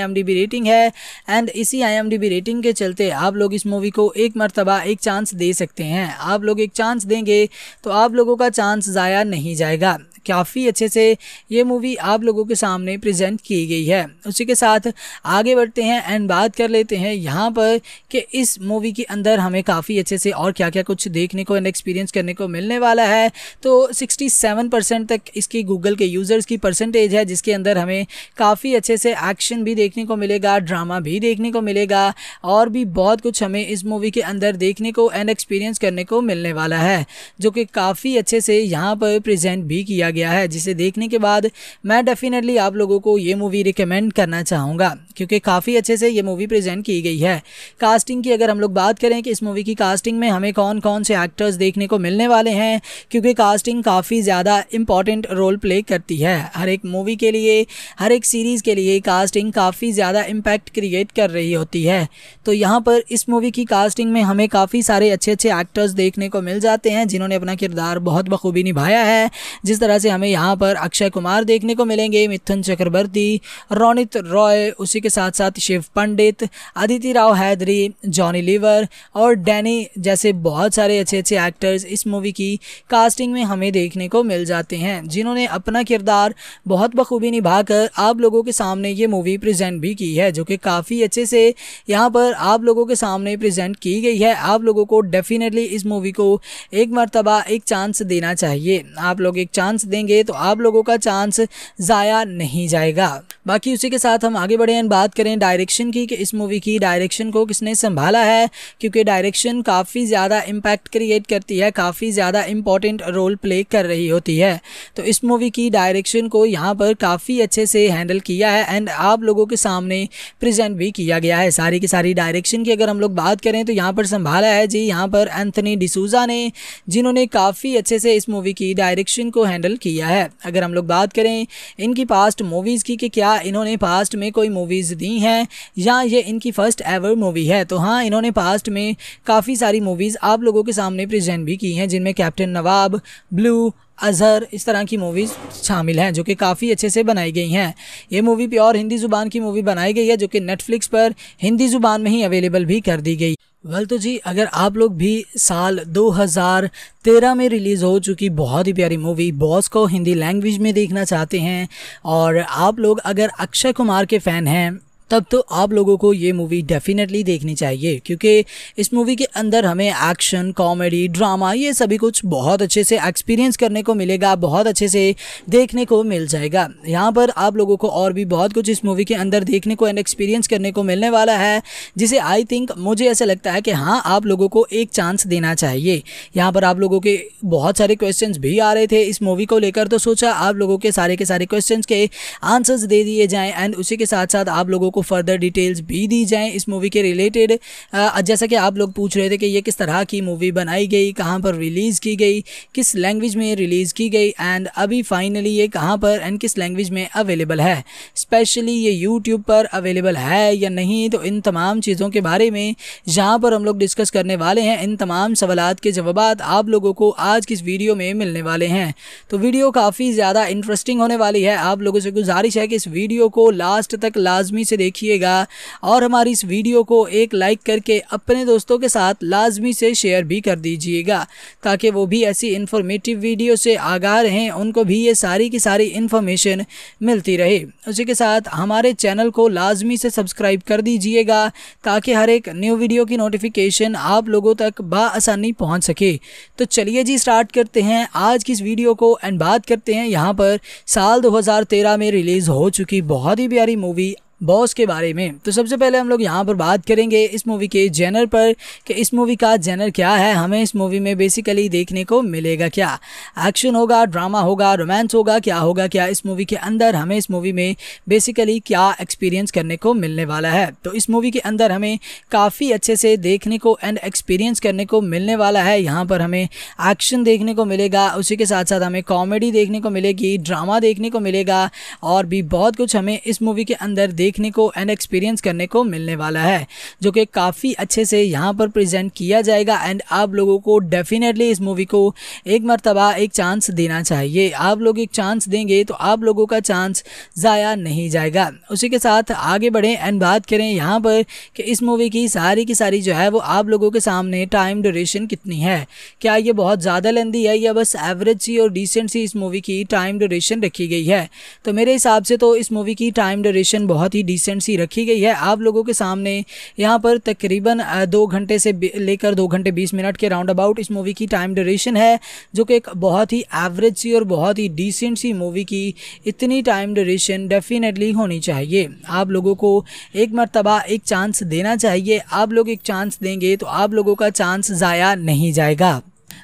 है एंड इसी आईएमडीबी रेटिंग के चलते आप लोग इस मूवी को एक मरतबा, एक चांस दे सकते हैं। आप लोग एक चांस देंगे तो आप लोगों का चांस ज़ाया नहीं जाएगा। काफ़ी अच्छे से ये मूवी आप लोगों के सामने प्रेजेंट की गई है। उसी के साथ आगे बढ़ते हैं एंड बात कर लेते हैं यहाँ पर कि इस मूवी के अंदर हमें काफ़ी अच्छे से और क्या क्या कुछ देखने को एंड एक्सपीरियंस करने को मिलने वाला है। तो 67 परसेंट तक इसकी गूगल के यूज़र्स की परसेंटेज है, जिसके अंदर हमें काफ़ी अच्छे से एक्शन भी देखने को मिलेगा ड्रामा भी देखने को मिलेगा और भी बहुत कुछ हमें इस मूवी के अंदर देखने को एंड एक्सपीरियंस करने को मिलने वाला है, जो कि काफ़ी अच्छे से यहाँ पर प्रेजेंट भी किया गया है, जिसे देखने के बाद मैं डेफिनेटली आप लोगों को ये मूवी रिकमेंड करना चाहूँगा, क्योंकि काफ़ी अच्छे से ये मूवी प्रेजेंट की गई है। कास्टिंग की अगर हम लोग बात करें कि इस मूवी की कास्टिंग में हमें कौन कौन से एक्टर्स देखने को मिलने वाले हैं, क्योंकि कास्टिंग काफ़ी ज़्यादा इंपॉर्टेंट रोल प्ले करती है। हर एक मूवी के लिए, हर एक सीरीज़ के लिए कास्टिंग काफ़ी ज़्यादा इम्पैक्ट क्रिएट कर रही होती है। तो यहाँ पर इस मूवी की कास्टिंग में हमें काफ़ी सारे अच्छे अच्छे एक्टर्स देखने को मिल जाते हैं, जिन्होंने अपना किरदार बहुत बखूबी निभाया है। जिस तरह से हमें यहाँ पर अक्षय कुमार देखने को मिलेंगे, मिथुन चक्रवर्ती, रोनित रॉय, उसी के साथ साथ शिव पंडित अदिति राव हैदरी, जॉनी लीवर और डैनी जैसे बहुत सारे अच्छे अच्छे एक्टर्स इस मूवी की कास्टिंग में हमें देखने को मिल जाते हैं, जिन्होंने अपना किरदार बहुत बखूबी निभाकर आप लोगों के सामने ये मूवी प्रेजेंट भी की है, जो कि काफ़ी अच्छे से यहाँ पर आप लोगों के सामने प्रेजेंट की गई है। आप लोगों को डेफिनेटली इस मूवी को एक मरतबा, एक चांस देना चाहिए। आप लोग एक चांस देंगे तो आप लोगों का चांस ज़ाया नहीं जाएगा। बाकी उसी के साथ हम आगे बढ़े हैं, बात करें डायरेक्शन की, कि इस मूवी की डायरेक्शन को किसने संभाला है, क्योंकि डायरेक्शन काफ़ी ज़्यादा इम्पैक्ट क्रिएट करती है, काफ़ी ज़्यादा इंपॉर्टेंट रोल प्ले कर रही होती है। तो इस मूवी की डायरेक्शन को यहाँ पर काफ़ी अच्छे से हैंडल किया है एंड आप लोगों के सामने प्रेजेंट भी किया गया है। सारी की सारी डायरेक्शन की अगर हम लोग बात करें तो यहाँ पर संभाला है जी, यहाँ पर एंथनी डिसूजा ने, जिन्होंने काफ़ी अच्छे से इस मूवी की डायरेक्शन को हैंडल किया है। अगर हम लोग बात करें इनकी पास्ट मूवीज़ की कि क्या इन्होंने पास्ट में कोई मूवीज़ दी हैं या ये इनकी फ़र्स्ट एवर मूवी है तो हाँ इन्होंने पास्ट में काफ़ी सारी मूवीज़ आप लोगों के सामने प्रेजेंट भी की हैं, जिनमें कैप्टन नवाब ब्लू अजहर, इस तरह की मूवीज़ शामिल हैं, जो कि काफ़ी अच्छे से बनाई गई हैं। ये मूवी प्योर हिंदी ज़ुबान की मूवी बनाई गई है, जो कि नेटफ्लिक्स पर हिंदी ज़ुबान में ही अवेलेबल भी कर दी गई। वेल तो जी, अगर आप लोग भी साल 2013 में रिलीज़ हो चुकी बहुत ही प्यारी मूवी बॉस को हिंदी लैंग्वेज में देखना चाहते हैं, और आप लोग अगर अक्षय कुमार के फ़ैन हैं तब तो आप लोगों को ये मूवी डेफिनेटली देखनी चाहिए, क्योंकि इस मूवी के अंदर हमें एक्शन कॉमेडी ड्रामा ये सभी कुछ बहुत अच्छे से एक्सपीरियंस करने को मिलेगा, बहुत अच्छे से देखने को मिल जाएगा। यहाँ पर आप लोगों को और भी बहुत कुछ इस मूवी के अंदर देखने को एंड एक्सपीरियंस करने को मिलने वाला है, जिसे आई थिंक मुझे ऐसा लगता है कि हाँ आप लोगों को एक चांस देना चाहिए। यहाँ पर आप लोगों के बहुत सारे क्वेश्चन भी आ रहे थे इस मूवी को लेकर तो सोचा आप लोगों के सारे के सारे क्वेश्चन के आंसर्स दे दिए जाएँ एंड उसी के साथ साथ आप लोगों को को फर्दर डिटेल्स भी दी जाएँ इस मूवी के रिलेटेड जैसा कि आप लोग पूछ रहे थे कि ये किस तरह की मूवी बनाई गई, कहाँ पर रिलीज़ की गई, किस लैंग्वेज में रिलीज़ की गई एंड अभी फाइनली ये कहाँ पर एंड किस लैंग्वेज में अवेलेबल है। स्पेशली ये यूट्यूब पर अवेलेबल है या नहीं तो इन तमाम चीज़ों के बारे में जहाँ पर हम लोग डिस्कस करने वाले हैं, इन तमाम सवाल के जवाब आप लोगों को आज की इस वीडियो में मिलने वाले हैं। तो वीडियो काफ़ी ज़्यादा इंटरेस्टिंग होने वाली है। आप लोगों से गुजारिश है कि इस वीडियो को लास्ट तक लाजमी से देखिएगा। और हमारी इस वीडियो को एक लाइक करके अपने दोस्तों के साथ लाजमी से शेयर भी कर दीजिएगा, ताकि वो भी ऐसी इन्फॉर्मेटिव वीडियो से आगाह रहें, उनको भी ये सारी की सारी इन्फॉर्मेशन मिलती रहे। उसी के साथ हमारे चैनल को लाजमी से सब्सक्राइब कर दीजिएगा, ताकि हर एक न्यू वीडियो की नोटिफिकेशन आप लोगों तक बसानी पहुँच सके। तो चलिए जी स्टार्ट करते हैं आज की इस वीडियो को एंड बात करते हैं यहाँ पर साल 2013 में रिलीज़ हो चुकी बहुत ही प्यारी मूवी बॉस के बारे में। तो सबसे पहले हम लोग यहाँ पर बात करेंगे इस मूवी के जेनर पर कि इस मूवी का जेनर क्या है, हमें इस मूवी में बेसिकली देखने को मिलेगा क्या? एक्शन होगा ड्रामा होगा रोमांस होगा, क्या होगा, क्या इस मूवी के अंदर हमें इस मूवी में बेसिकली क्या एक्सपीरियंस करने को मिलने वाला है? तो इस मूवी के अंदर हमें काफ़ी अच्छे से देखने को एंड एक्सपीरियंस करने को मिलने वाला है। यहाँ पर हमें एक्शन देखने को मिलेगा, उसी के साथ साथ हमें कॉमेडी देखने को मिलेगी ड्रामा देखने को मिलेगा और भी बहुत कुछ हमें इस मूवी के अंदर देख देखने को एंड एक्सपीरियंस करने को मिलने वाला है, जो कि काफ़ी अच्छे से यहाँ पर प्रेजेंट किया जाएगा एंड आप लोगों को डेफिनेटली इस मूवी को एक मरतबा, एक चांस देना चाहिए। आप लोग एक चांस देंगे तो आप लोगों का चांस ज़ाया नहीं जाएगा। उसी के साथ आगे बढ़ें एंड बात करें यहाँ पर कि इस मूवी की सारी की सारी जो है वो आप लोगों के सामने टाइम ड्यूरेशन कितनी है। क्या ये बहुत ज़्यादा लेंदी है या बस एवरेज सी और डिसेंट सी इस मूवी की टाइम ड्यूरेशन रखी गई है? तो मेरे हिसाब से तो इस मूवी की टाइम ड्यूरेशन बहुत ही डिसेंट सी रखी गई है। आप लोगों के सामने यहाँ पर तकरीबन दो घंटे से लेकर दो घंटे बीस मिनट के राउंड अबाउट इस मूवी की टाइम ड्यूरेशन है, जो कि एक बहुत ही एवरेज सी और बहुत ही डिसेंट सी मूवी की इतनी टाइम ड्यूरेशन डेफिनेटली होनी चाहिए। आप लोगों को एक मरतबा, एक चांस देना चाहिए। आप लोग एक चांस देंगे तो आप लोगों का चांस ज़ाया नहीं जाएगा।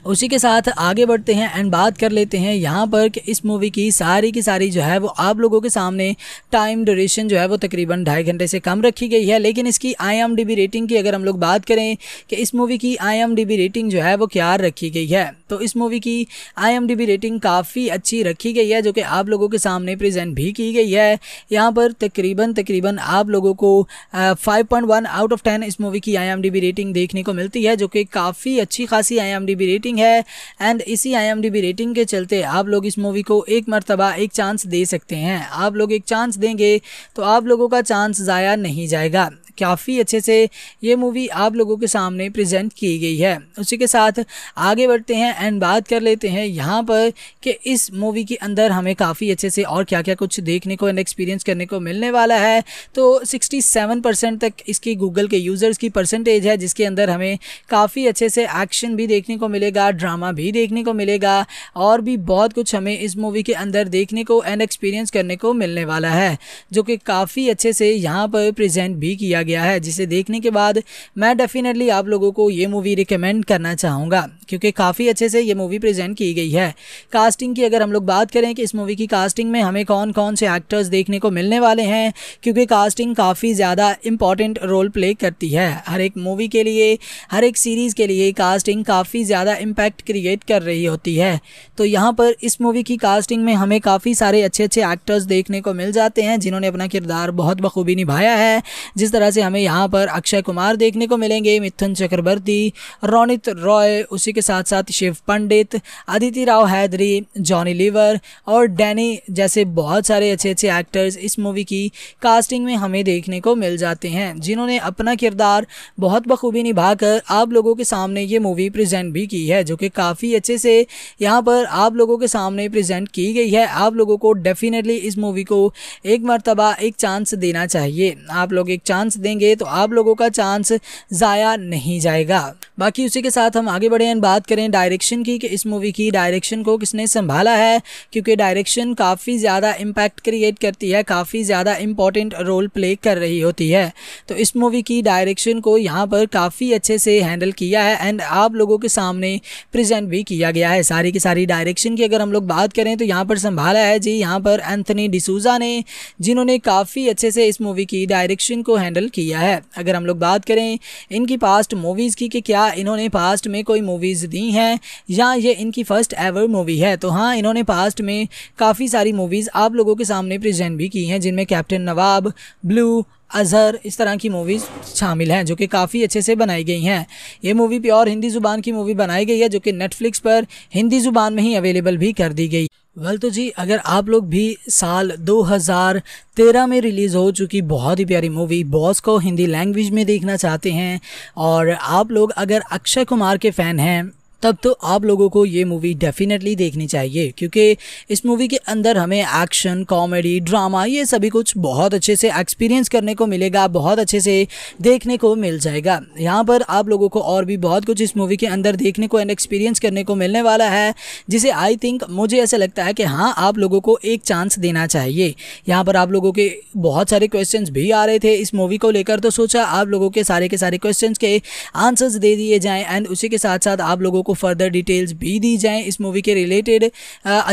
उसी के साथ आगे बढ़ते हैं एंड बात कर लेते हैं यहाँ पर कि इस मूवी की सारी की सारी जो है वो आप लोगों के सामने टाइम ड्यूरेशन जो है वो तकरीबन ढाई घंटे से कम रखी गई है। लेकिन इसकी आईएमडीबी रेटिंग की अगर हम लोग बात करें कि इस मूवी की आईएमडीबी रेटिंग जो है वो क्या रखी गई है तो इस मूवी की आईएमडीबी रेटिंग काफ़ी अच्छी रखी गई है, जो कि आप लोगों के सामने प्रेजेंट भी की गई है। यहाँ पर तकरीबन तकरीबन आप लोगों को five point one out of ten इस मूवी की आईएमडीबी रेटिंग देखने को मिलती है, जो कि काफ़ी अच्छी खासी आई रेटिंग रेटिंग है एंड इसी आईएमडीबी रेटिंग के चलते आप लोग इस मूवी को एक मरतबा, एक चांस दे सकते हैं। आप लोग एक चांस देंगे तो आप लोगों का चांस ज़ाया नहीं जाएगा। काफ़ी अच्छे से ये मूवी आप लोगों के सामने प्रेजेंट की गई है। उसी के साथ आगे बढ़ते हैं एंड बात कर लेते हैं यहाँ पर कि इस मूवी के अंदर हमें काफ़ी अच्छे से और क्या क्या कुछ देखने को एंड एक्सपीरियंस करने को मिलने वाला है। तो 67 परसेंट तक इसकी गूगल के यूज़र्स की परसेंटेज है, जिसके अंदर हमें काफ़ी अच्छे से एक्शन भी देखने को मिलेगा ड्रामा भी देखने को मिलेगा और भी बहुत कुछ हमें इस मूवी के अंदर देखने को एंड एक्सपीरियंस करने को मिलने वाला है, जो कि काफ़ी अच्छे से यहाँ पर प्रेजेंट भी किया गया है, जिसे देखने के बाद मैं डेफिनेटली आप लोगों को ये मूवी रिकमेंड करना चाहूँगा, क्योंकि काफ़ी अच्छे से ये मूवी प्रेजेंट की गई है। कास्टिंग की अगर हम लोग बात करें कि इस मूवी की कास्टिंग में हमें कौन कौन से एक्टर्स देखने को मिलने वाले हैं, क्योंकि कास्टिंग काफ़ी ज़्यादा इंपॉर्टेंट रोल प्ले करती है। हर एक मूवी के लिए, हर एक सीरीज़ के लिए कास्टिंग काफ़ी ज़्यादा इम्पैक्ट क्रिएट कर रही होती है। तो यहाँ पर इस मूवी की कास्टिंग में हमें काफ़ी सारे अच्छे अच्छे एक्टर्स देखने को मिल जाते हैं, जिन्होंने अपना किरदार बहुत बखूबी निभाया है, जिस तरह से हमें यहाँ पर अक्षय कुमार देखने को मिलेंगे, मिथुन चक्रवर्ती, रोनित रॉय, उसी के साथ साथ शिव पंडित अदिति राव हैदरी, जॉनी लीवर और डैनी जैसे बहुत सारे अच्छे अच्छे एक्टर्स इस मूवी की कास्टिंग में हमें देखने को मिल जाते हैं, जिन्होंने अपना किरदार बहुत बखूबी निभाकर आप लोगों के सामने ये मूवी प्रेजेंट भी की है, जो कि काफ़ी अच्छे से यहाँ पर आप लोगों के सामने प्रेजेंट की गई है। आप लोगों को डेफिनेटली इस मूवी को एक मरतबा, एक चांस देना चाहिए। आप लोग एक चांस देंगे तो आप लोगों का चांस ज़ाया नहीं जाएगा। बाकी उसी के साथ हम आगे बढ़े बात करें डायरेक्शन की, कि इस मूवी की डायरेक्शन को किसने संभाला है, क्योंकि डायरेक्शन काफ़ी ज़्यादा इम्पैक्ट क्रिएट करती है, काफ़ी ज़्यादा इंपॉर्टेंट रोल प्ले कर रही होती है। तो इस मूवी की डायरेक्शन को यहाँ पर काफ़ी अच्छे से हैंडल किया है एंड आप लोगों के सामने प्रेजेंट भी किया गया है। सारी की सारी डायरेक्शन की अगर हम लोग बात करें तो यहाँ पर संभाला है जी, यहाँ पर एंथनी डिसूजा ने, जिन्होंने काफ़ी अच्छे से इस मूवी की डायरेक्शन को हैंडल किया है। अगर हम लोग बात करें इनकी पास्ट मूवीज़ की कि क्या इन्होंने पास्ट में कोई मूवीज़ दी हैं या ये इनकी फ़र्स्ट एवर मूवी है तो हाँ इन्होंने पास्ट में काफ़ी सारी मूवीज़ आप लोगों के सामने प्रेजेंट भी की हैं, जिनमें कैप्टन नवाब ब्लू अजहर इस तरह की मूवीज़ शामिल हैं, जो कि काफ़ी अच्छे से बनाई गई हैं। ये मूवी प्योर हिंदी ज़ुबान की मूवी बनाई गई है, जो कि नेटफ्लिक्स पर हिंदी ज़ुबान में ही अवेलेबल भी कर दी गई। वेल तो जी, अगर आप लोग भी साल 2013 में रिलीज़ हो चुकी बहुत ही प्यारी मूवी बॉस को हिंदी लैंग्वेज में देखना चाहते हैं, और आप लोग अगर अक्षय कुमार के फ़ैन हैं तब तो आप लोगों को ये मूवी डेफिनेटली देखनी चाहिए, क्योंकि इस मूवी के अंदर हमें एक्शन कॉमेडी ड्रामा ये सभी कुछ बहुत अच्छे से एक्सपीरियंस करने को मिलेगा, बहुत अच्छे से देखने को मिल जाएगा। यहाँ पर आप लोगों को और भी बहुत कुछ इस मूवी के अंदर देखने को एंड एक्सपीरियंस करने को मिलने वाला है, जिसे आई थिंक मुझे ऐसा लगता है कि हाँ आप लोगों को एक चांस देना चाहिए। यहाँ पर आप लोगों के बहुत सारे क्वेश्चन भी आ रहे थे इस मूवी को लेकर तो सोचा आप लोगों के सारे के सारे क्वेश्चन के आंसर्स दे दिए जाएँ एंड उसी के साथ साथ आप लोगों को फर्दर डिटेल्स भी दी जाएँ इस मूवी के रिलेटेड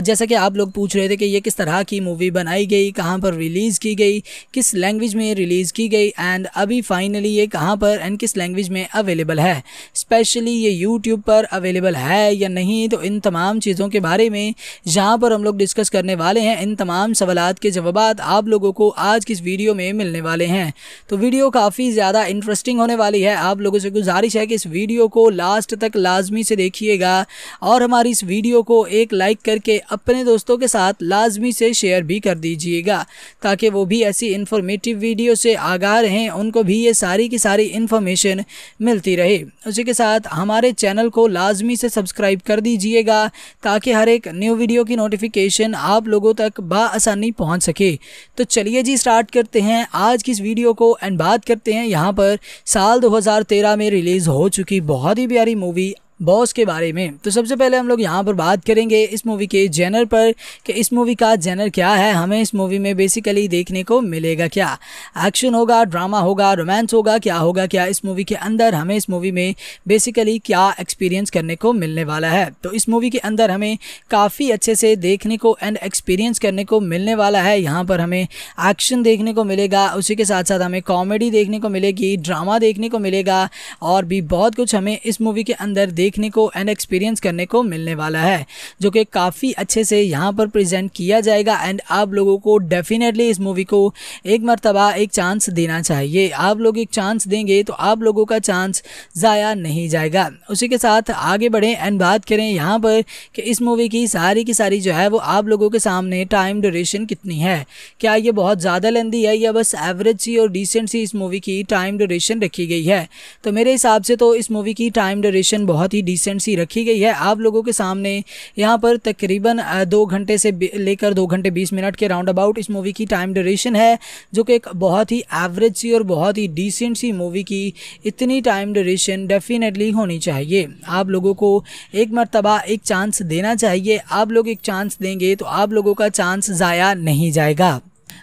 जैसा कि आप लोग पूछ रहे थे कि ये किस तरह की मूवी बनाई गई, कहाँ पर रिलीज़ की गई, किस लैंग्वेज में रिलीज़ की गई एंड अभी फाइनली ये कहाँ पर एंड किस लैंग्वेज में अवेलेबल है। स्पेशली ये यूट्यूब पर अवेलेबल है या नहीं तो इन तमाम चीज़ों के बारे में जहाँ पर हम लोग डिस्कस करने वाले हैं, इन तमाम सवाल के जवाब आप लोगों को आज की इस वीडियो में मिलने वाले हैं। तो वीडियो काफ़ी ज़्यादा इंटरेस्टिंग होने वाली है। आप लोगों से गुजारिश है कि इस वीडियो को लास्ट तक लाजमी से देखिएगा। और हमारी इस वीडियो को एक लाइक करके अपने दोस्तों के साथ लाजमी से शेयर भी कर दीजिएगा, ताकि वो भी ऐसी इन्फॉर्मेटिव वीडियो से आगाह रहें उनको भी ये सारी की सारी इन्फॉर्मेशन मिलती रहे। उसी के साथ हमारे चैनल को लाजमी से सब्सक्राइब कर दीजिएगा, ताकि हर एक न्यू वीडियो की नोटिफिकेशन आप लोगों तक बसानी पहुँच सके। तो चलिए जी स्टार्ट करते हैं आज की इस वीडियो को एंड बात करते हैं यहाँ पर साल 2013 में रिलीज़ हो चुकी बहुत ही प्यारी मूवी बॉस के बारे में। तो सबसे पहले हम लोग यहाँ पर बात करेंगे इस मूवी के जेनर पर कि इस मूवी का जेनर क्या है, हमें इस मूवी में बेसिकली देखने को मिलेगा क्या? एक्शन होगा ड्रामा होगा रोमांस होगा, क्या होगा, क्या इस मूवी के अंदर हमें इस मूवी में बेसिकली क्या एक्सपीरियंस करने को मिलने वाला है? तो इस मूवी के अंदर हमें काफ़ी अच्छे से देखने को एंड एक्सपीरियंस करने को मिलने वाला है। यहाँ पर हमें एक्शन देखने को मिलेगा, उसी के साथ साथ हमें कॉमेडी देखने को मिलेगी ड्रामा देखने को मिलेगा और भी बहुत कुछ हमें इस मूवी के अंदर देख देखने को एंड एक्सपीरियंस करने को मिलने वाला है, जो कि काफ़ी अच्छे से यहाँ पर प्रेजेंट किया जाएगा एंड आप लोगों को डेफिनेटली इस मूवी को एक मरतबा, एक चांस देना चाहिए। आप लोग एक चांस देंगे तो आप लोगों का चांस ज़ाया नहीं जाएगा। उसी के साथ आगे बढ़ें एंड बात करें यहाँ पर कि इस मूवी की सारी की सारी जो है वो आप लोगों के सामने टाइम ड्यूरेशन कितनी है। क्या ये बहुत ज़्यादा लेंदी है या बस एवरेज सी और डिसेंट सी इस मूवी की टाइम ड्यूरेशन रखी गई है? तो मेरे हिसाब से तो इस मूवी की टाइम ड्यूरेशन बहुत ही डिसेंट सी रखी गई है। आप लोगों के सामने यहाँ पर तकरीबन दो घंटे से लेकर दो घंटे बीस मिनट के राउंड अबाउट इस मूवी की टाइम ड्यूरेशन है, जो कि एक बहुत ही एवरेज सी और बहुत ही डिसेंट सी मूवी की इतनी टाइम ड्यूरेशन डेफिनेटली होनी चाहिए। आप लोगों को एक मरतबा, एक चांस देना चाहिए। आप लोग एक चांस देंगे तो आप लोगों का चांस ज़ाया नहीं जाएगा।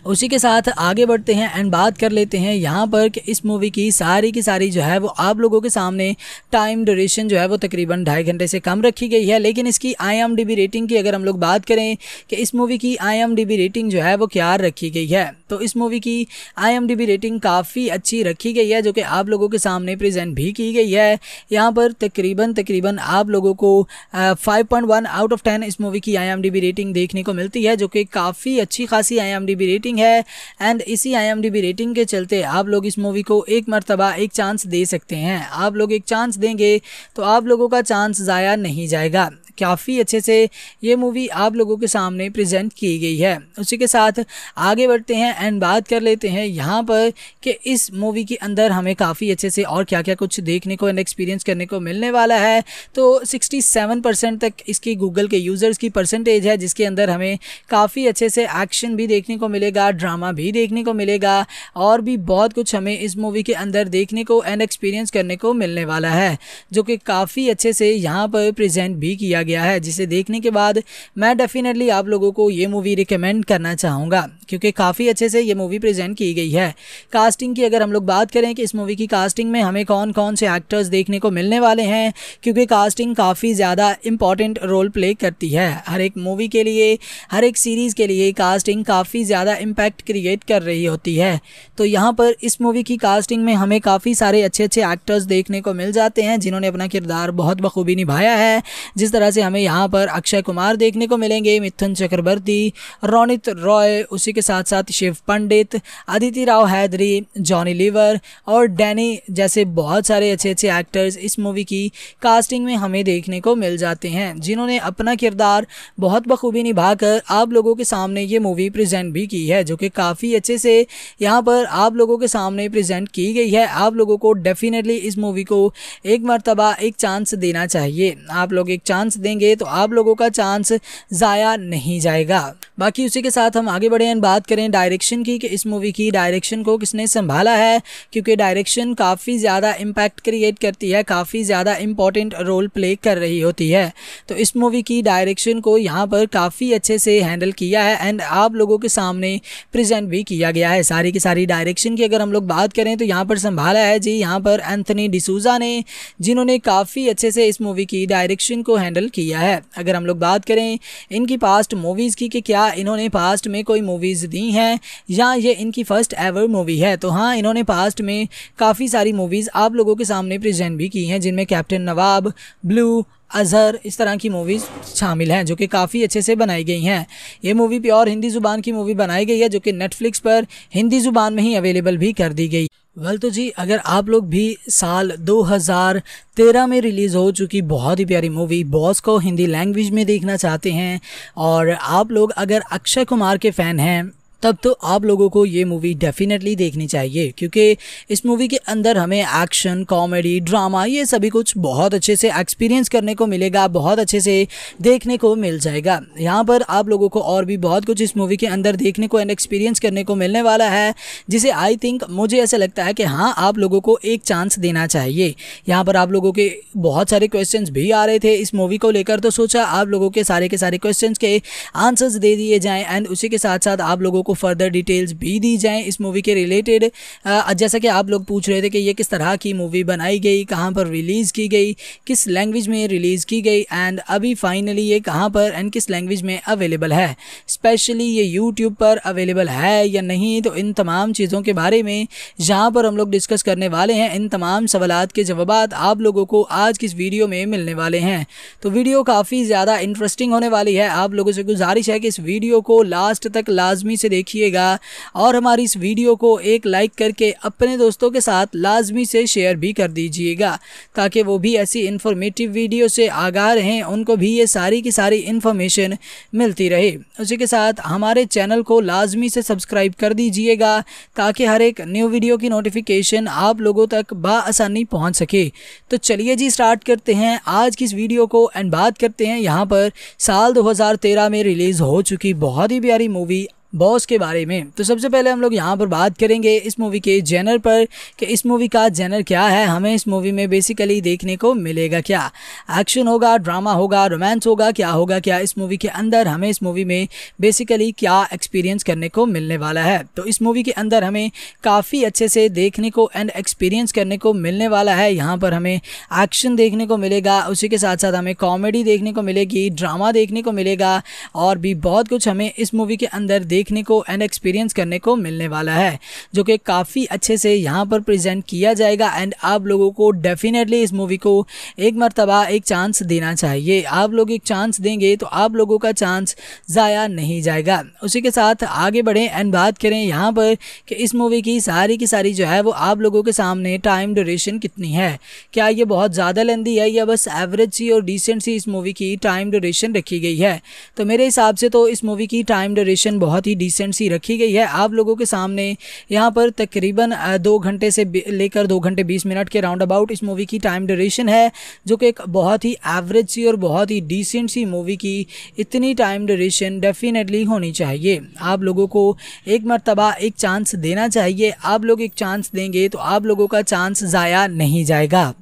उसी के साथ आगे बढ़ते हैं एंड बात कर लेते हैं यहाँ पर कि इस मूवी की सारी की सारी जो है वो आप लोगों के सामने टाइम ड्यूरेशन जो है वो तकरीबन ढाई घंटे से कम रखी गई है। लेकिन इसकी आईएमडीबी रेटिंग की अगर हम लोग बात करें कि इस मूवी की आईएमडीबी रेटिंग जो है वो क्या रखी गई है तो इस मूवी की आईएमडीबी रेटिंग काफ़ी अच्छी रखी गई है, जो कि आप लोगों के सामने प्रेजेंट भी की गई है। यहाँ पर तकरीबन तकरीबन आप लोगों को five point one out of ten इस मूवी की आईएमडीबी रेटिंग देखने को मिलती है, जो कि काफ़ी अच्छी खासी आई रेटिंग है एंड इसी आईएमडीबी रेटिंग के चलते आप लोग इस मूवी को एक मरतबा, एक चांस दे सकते हैं। आप लोग एक चांस देंगे तो आप लोगों का चांस ज़ाया नहीं जाएगा। काफ़ी अच्छे से ये मूवी आप लोगों के सामने प्रेजेंट की गई है। उसी के साथ आगे बढ़ते हैं एंड बात कर लेते हैं यहाँ पर कि इस मूवी के अंदर हमें काफ़ी अच्छे से और क्या क्या कुछ देखने को एंड एक्सपीरियंस करने को मिलने वाला है। तो 67 परसेंट तक इसकी गूगल के यूज़र्स की परसेंटेज है, जिसके अंदर हमें काफ़ी अच्छे से एक्शन भी देखने को मिलेगा ड्रामा भी देखने को मिलेगा और भी बहुत कुछ हमें इस मूवी के अंदर देखने को एंड एक्सपीरियंस करने को मिलने वाला है, जो कि काफ़ी अच्छे से यहाँ पर प्रेजेंट भी किया गया है, जिसे देखने के बाद मैं डेफिनेटली आप लोगों को ये मूवी रिकमेंड करना चाहूँगा, क्योंकि काफ़ी अच्छे से ये मूवी प्रेजेंट की गई है। कास्टिंग की अगर हम लोग बात करें कि इस मूवी की कास्टिंग में हमें कौन कौन से एक्टर्स देखने को मिलने वाले हैं, क्योंकि कास्टिंग काफ़ी ज़्यादा इंपॉर्टेंट रोल प्ले करती है। हर एक मूवी के लिए, हर एक सीरीज़ के लिए कास्टिंग काफ़ी ज़्यादा इम्पैक्ट क्रिएट कर रही होती है। तो यहाँ पर इस मूवी की कास्टिंग में हमें काफ़ी सारे अच्छे अच्छे एक्टर्स देखने को मिल जाते हैं, जिन्होंने अपना किरदार बहुत बखूबी निभाया है। जिस तरह से हमें यहाँ पर अक्षय कुमार देखने को मिलेंगे, मिथुन चक्रवर्ती, रोनित रॉय, उसी के साथ साथ शिव पंडित अदिति राव हैदरी, जॉनी लीवर और डैनी जैसे बहुत सारे अच्छे अच्छे एक्टर्स इस मूवी की कास्टिंग में हमें देखने को मिल जाते हैं, जिन्होंने अपना किरदार बहुत बखूबी निभाकर आप लोगों के सामने ये मूवी प्रेजेंट भी की है, जो कि काफ़ी अच्छे से यहाँ पर आप लोगों के सामने प्रेजेंट की गई है। आप लोगों को डेफिनेटली इस मूवी को एक मरतबा, एक चांस देना चाहिए। आप लोग एक चांस देंगे तो आप लोगों का चांस ज़ाया नहीं जाएगा। बाकी उसी के साथ हम आगे बढ़े एंड बात करें डायरेक्शन की, कि इस मूवी की डायरेक्शन को किसने संभाला है, क्योंकि डायरेक्शन काफ़ी ज़्यादा इम्पैक्ट क्रिएट करती है, काफ़ी ज़्यादा इंपॉर्टेंट रोल प्ले कर रही होती है। तो इस मूवी की डायरेक्शन को यहाँ पर काफ़ी अच्छे से हैंडल किया है एंड आप लोगों के सामने प्रेजेंट भी किया गया है। सारी की सारी डायरेक्शन की अगर हम लोग बात करें तो यहाँ पर संभाला है जी, यहाँ पर एंथनी डिसूजा ने, जिन्होंने काफ़ी अच्छे से इस मूवी की डायरेक्शन को हैंडल किया है। अगर हम लोग बात करें इनकी पास्ट मूवीज़ की कि क्या इन्होंने पास्ट में कोई मूवीज़ दी हैं, या ये इनकी फ़र्स्ट एवर मूवी है तो हाँ इन्होंने पास्ट में काफ़ी सारी मूवीज़ आप लोगों के सामने प्रेजेंट भी की हैं, जिनमें कैप्टन नवाब ब्लू अजहर इस तरह की मूवीज़ शामिल हैं, जो कि काफ़ी अच्छे से बनाई गई हैं। ये मूवी प्योर हिंदी ज़ुबान की मूवी बनाई गई है, जो कि नेटफ्लिक्स पर हिंदी ज़ुबान में ही अवेलेबल भी कर दी गई। वेल तो जी, अगर आप लोग भी साल 2013 में रिलीज़ हो चुकी बहुत ही प्यारी मूवी बॉस को हिंदी लैंग्वेज में देखना चाहते हैं, और आप लोग अगर अक्षय कुमार के फ़ैन हैं तब तो आप लोगों को ये मूवी डेफिनेटली देखनी चाहिए, क्योंकि इस मूवी के अंदर हमें एक्शन कॉमेडी ड्रामा ये सभी कुछ बहुत अच्छे से एक्सपीरियंस करने को मिलेगा, बहुत अच्छे से देखने को मिल जाएगा। यहाँ पर आप लोगों को और भी बहुत कुछ इस मूवी के अंदर देखने को एंड एक्सपीरियंस करने को मिलने वाला है, जिसे आई थिंक मुझे ऐसा लगता है कि हाँ आप लोगों को एक चांस देना चाहिए। यहाँ पर आप लोगों के बहुत सारे क्वेश्चन भी आ रहे थे इस मूवी को लेकर तो सोचा आप लोगों के सारे के सारे क्वेश्चन के आंसर्स दे दिए जाएँ एंड उसी के साथ साथ आप लोगों को फर्दर डिटेल्स भी दी जाएँ इस मूवी के रिलेटेड जैसा कि आप लोग पूछ रहे थे कि ये किस तरह की मूवी बनाई गई, कहाँ पर रिलीज़ की गई, किस लैंग्वेज में रिलीज़ की गई एंड अभी फाइनली ये कहाँ पर एंड किस लैंग्वेज में अवेलेबल है। स्पेशली ये यूट्यूब पर अवेलेबल है या नहीं तो इन तमाम चीज़ों के बारे में जहाँ पर हम लोग डिस्कस करने वाले हैं, इन तमाम सवाल के जवाब आप लोगों को आज की इस वीडियो में मिलने वाले हैं। तो वीडियो काफ़ी ज़्यादा इंटरेस्टिंग होने वाली है। आप लोगों से गुजारिश है कि इस वीडियो को लास्ट तक लाजमी से देखिएगा। और हमारी इस वीडियो को एक लाइक करके अपने दोस्तों के साथ लाजमी से शेयर भी कर दीजिएगा, ताकि वो भी ऐसी इन्फॉर्मेटिव वीडियो से आगाह रहें उनको भी ये सारी की सारी इन्फॉर्मेशन मिलती रहे। उसी के साथ हमारे चैनल को लाजमी से सब्सक्राइब कर दीजिएगा, ताकि हर एक न्यू वीडियो की नोटिफिकेशन आप लोगों तक बसानी पहुँच सके। तो चलिए जी स्टार्ट करते हैं आज की इस वीडियो को एंड बात करते हैं यहाँ पर साल 2013 में रिलीज़ हो चुकी बहुत ही प्यारी मूवी बॉस के बारे में। तो सबसे पहले हम लोग यहाँ पर बात करेंगे इस मूवी के जेनर पर कि इस मूवी का जेनर क्या है, हमें इस मूवी में बेसिकली देखने को मिलेगा क्या। एक्शन होगा ड्रामा होगा रोमांस होगा, क्या होगा, क्या इस मूवी के अंदर हमें इस मूवी में बेसिकली क्या एक्सपीरियंस करने को मिलने वाला है। तो इस मूवी के अंदर हमें काफ़ी अच्छे से देखने को एंड एक्सपीरियंस करने को मिलने वाला है। यहाँ पर हमें एक्शन देखने को मिलेगा, उसी के साथ साथ हमें कॉमेडी देखने को मिलेगी ड्रामा देखने को मिलेगा, और भी बहुत कुछ हमें इस मूवी के अंदर देखने को एंड एक्सपीरियंस करने को मिलने वाला है, जो कि काफ़ी अच्छे से यहाँ पर प्रेजेंट किया जाएगा एंड आप लोगों को डेफिनेटली इस मूवी को एक मरतबा, एक चांस देना चाहिए। आप लोग एक चांस देंगे तो आप लोगों का चांस ज़ाया नहीं जाएगा। उसी के साथ आगे बढ़ें एंड बात करें यहाँ पर कि इस मूवी की सारी की सारी जो है वो आप लोगों के सामने टाइम ड्यूरेशन कितनी है। क्या ये बहुत ज़्यादा लेंदी है या बस एवरेज सी और डिसेंट सी इस मूवी की टाइम ड्यूरेशन रखी गई है? तो मेरे हिसाब से तो इस मूवी की टाइम ड्यूरेशन बहुत ही डिसेंट सी रखी गई है। आप लोगों के सामने यहाँ पर तकरीबन दो घंटे से लेकर दो घंटे बीस मिनट के राउंड अबाउट इस मूवी की टाइम ड्यूरेशन है, जो कि एक बहुत ही एवरेज सी और बहुत ही डिसेंट सी मूवी की इतनी टाइम ड्यूरेशन डेफिनेटली होनी चाहिए। आप लोगों को एक मरतबा, एक चांस देना चाहिए। आप लोग एक चांस देंगे तो आप लोगों का चांस ज़ाया नहीं जाएगा।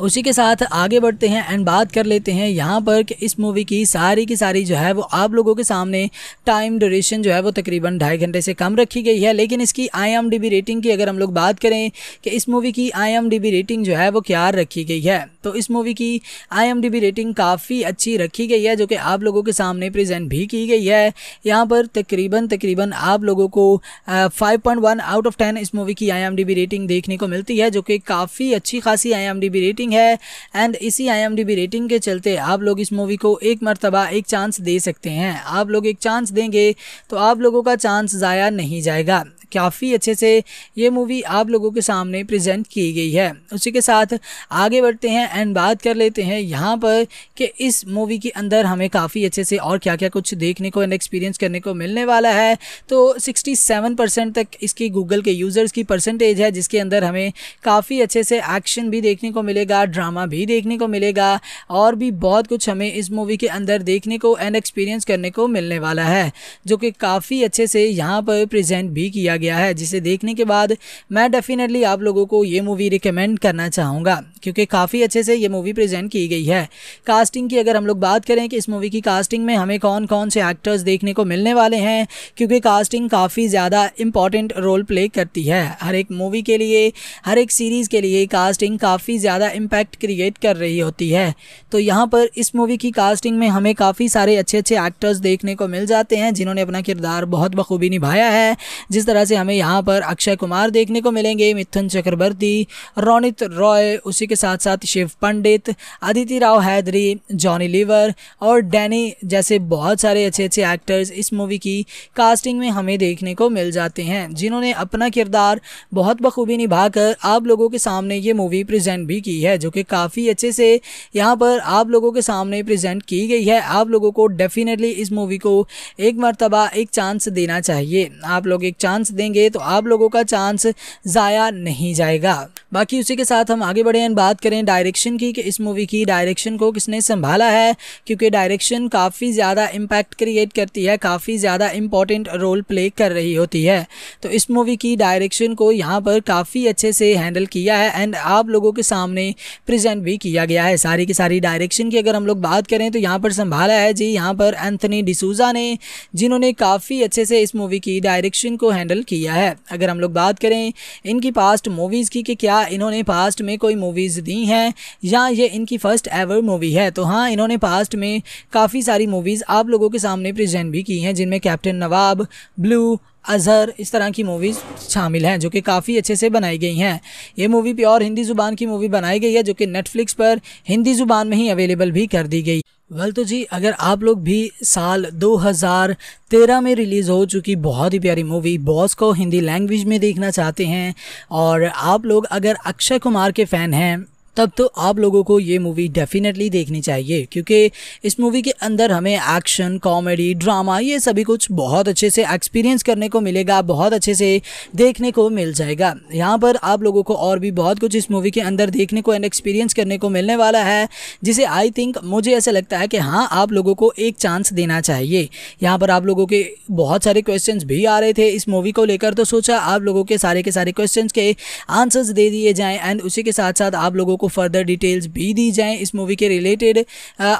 उसी के साथ आगे बढ़ते हैं एंड बात कर लेते हैं यहाँ पर कि इस मूवी की सारी की सारी जो है वो आप लोगों के सामने टाइम ड्यूरेशन जो है वो तकरीबन ढाई घंटे से कम रखी गई है। लेकिन इसकी आईएमडीबी रेटिंग की अगर हम लोग बात करें कि इस मूवी की आईएमडीबी रेटिंग जो है वो क्या रखी गई है तो इस मूवी की आईएमडीबी रेटिंग काफ़ी अच्छी रखी गई है, जो कि आप लोगों के सामने प्रेजेंट भी की गई है। यहाँ पर तकरीबन तकरीबन आप लोगों को five point one out of ten इस मूवी की आईएमडीबी रेटिंग देखने को मिलती है, जो कि काफ़ी अच्छी खासी आई रेटिंग रेटिंग है एंड इसी आईएमडीबी रेटिंग के चलते आप लोग इस मूवी को एक मरतबा, एक चांस दे सकते हैं। आप लोग एक चांस देंगे तो आप लोगों का चांस ज़ाया नहीं जाएगा। काफ़ी अच्छे से ये मूवी आप लोगों के सामने प्रेजेंट की गई है। उसी के साथ आगे बढ़ते हैं एंड बात कर लेते हैं यहाँ पर कि इस मूवी के अंदर हमें काफ़ी अच्छे से और क्या क्या कुछ देखने को एंड एक्सपीरियंस करने को मिलने वाला है। तो 67 परसेंट तक इसकी गूगल के यूज़र्स की परसेंटेज है, जिसके अंदर हमें काफ़ी अच्छे से एक्शन भी देखने को मिलेगा ड्रामा भी देखने को मिलेगा और भी बहुत कुछ हमें इस मूवी के अंदर देखने को एंड एक्सपीरियंस करने को मिलने वाला है, जो कि काफ़ी अच्छे से यहाँ पर प्रेजेंट भी किया गया है, जिसे देखने के बाद मैं डेफिनेटली आप लोगों को ये मूवी रिकमेंड करना चाहूँगा, क्योंकि काफ़ी अच्छे से ये मूवी प्रेजेंट की गई है। कास्टिंग की अगर हम लोग बात करें कि इस मूवी की कास्टिंग में हमें कौन कौन से एक्टर्स देखने को मिलने वाले हैं, क्योंकि कास्टिंग काफ़ी ज़्यादा इंपॉर्टेंट रोल प्ले करती है। हर एक मूवी के लिए, हर एक सीरीज़ के लिए कास्टिंग काफ़ी ज़्यादा इम्पैक्ट क्रिएट कर रही होती है। तो यहाँ पर इस मूवी की कास्टिंग में हमें काफ़ी सारे अच्छे अच्छे एक्टर्स देखने को मिल जाते हैं, जिन्होंने अपना किरदार बहुत बखूबी निभाया है, जिस तरह से हमें यहाँ पर अक्षय कुमार देखने को मिलेंगे, मिथुन चक्रवर्ती, रोनित रॉय, उसी के साथ साथ शिव पंडित अदिति राव हैदरी, जॉनी लीवर और डैनी जैसे बहुत सारे अच्छे अच्छे एक्टर्स इस मूवी की कास्टिंग में हमें देखने को मिल जाते हैं, जिन्होंने अपना किरदार बहुत बखूबी निभाकर आप लोगों के सामने ये मूवी प्रेजेंट भी की है, जो कि काफ़ी अच्छे से यहाँ पर आप लोगों के सामने प्रेजेंट की गई है। आप लोगों को डेफिनेटली इस मूवी को एक मरतबा, एक चांस देना चाहिए। आप लोग एक चांस देंगे तो आप लोगों का चांस ज़ाया नहीं जाएगा। बाकी उसी के साथ हम आगे बढ़े बात करें डायरेक्शन की कि इस मूवी की डायरेक्शन को किसने संभाला है, क्योंकि डायरेक्शन काफ़ी ज़्यादा इम्पैक्ट क्रिएट करती है, काफ़ी ज़्यादा इंपॉर्टेंट रोल प्ले कर रही होती है। तो इस मूवी की डायरेक्शन को यहाँ पर काफ़ी अच्छे से हैंडल किया है एंड आप लोगों के सामने प्रेजेंट भी किया गया है। सारी की सारी डायरेक्शन की अगर हम लोग बात करें तो यहाँ पर संभाला है जी, यहाँ पर एंथनी डिसूजा ने, जिन्होंने काफ़ी अच्छे से इस मूवी की डायरेक्शन को हैंडल किया है। अगर हम लोग बात करें इनकी पास्ट मूवीज़ की कि क्या इन्होंने पास्ट में कोई मूवीज़ दी हैं, या ये इनकी फ़र्स्ट एवर मूवी है? तो हाँ इन्होंने पास्ट में काफ़ी सारी मूवीज़ आप लोगों के सामने प्रेजेंट भी की हैं, जिनमें कैप्टन नवाब ब्लू अजहर इस तरह की मूवीज़ शामिल हैं, जो कि काफ़ी अच्छे से बनाई गई हैं। ये मूवी प्योर हिंदी ज़ुबान की मूवी बनाई गई है, जो कि नेटफ्लिक्स पर हिंदी ज़ुबान में ही अवेलेबल भी कर दी गई। वेल तो जी, अगर आप लोग भी साल 2013 में रिलीज़ हो चुकी बहुत ही प्यारी मूवी बॉस को हिंदी लैंग्वेज में देखना चाहते हैं, और आप लोग अगर अक्षय कुमार के फ़ैन हैं तब तो आप लोगों को ये मूवी डेफिनेटली देखनी चाहिए, क्योंकि इस मूवी के अंदर हमें एक्शन कॉमेडी ड्रामा ये सभी कुछ बहुत अच्छे से एक्सपीरियंस करने को मिलेगा, बहुत अच्छे से देखने को मिल जाएगा। यहाँ पर आप लोगों को और भी बहुत कुछ इस मूवी के अंदर देखने को एंड एक्सपीरियंस करने को मिलने वाला है, जिसे आई थिंक मुझे ऐसा लगता है कि हाँ आप लोगों को एक चांस देना चाहिए। यहाँ पर आप लोगों के बहुत सारे क्वेश्चन भी आ रहे थे इस मूवी को लेकर तो सोचा आप लोगों के सारे के सारे क्वेश्चन के आंसर्स दे दिए जाएँ एंड उसी के साथ साथ आप लोगों को को फर्दर डिटेल्स भी दी जाएँ इस मूवी के रिलेटेड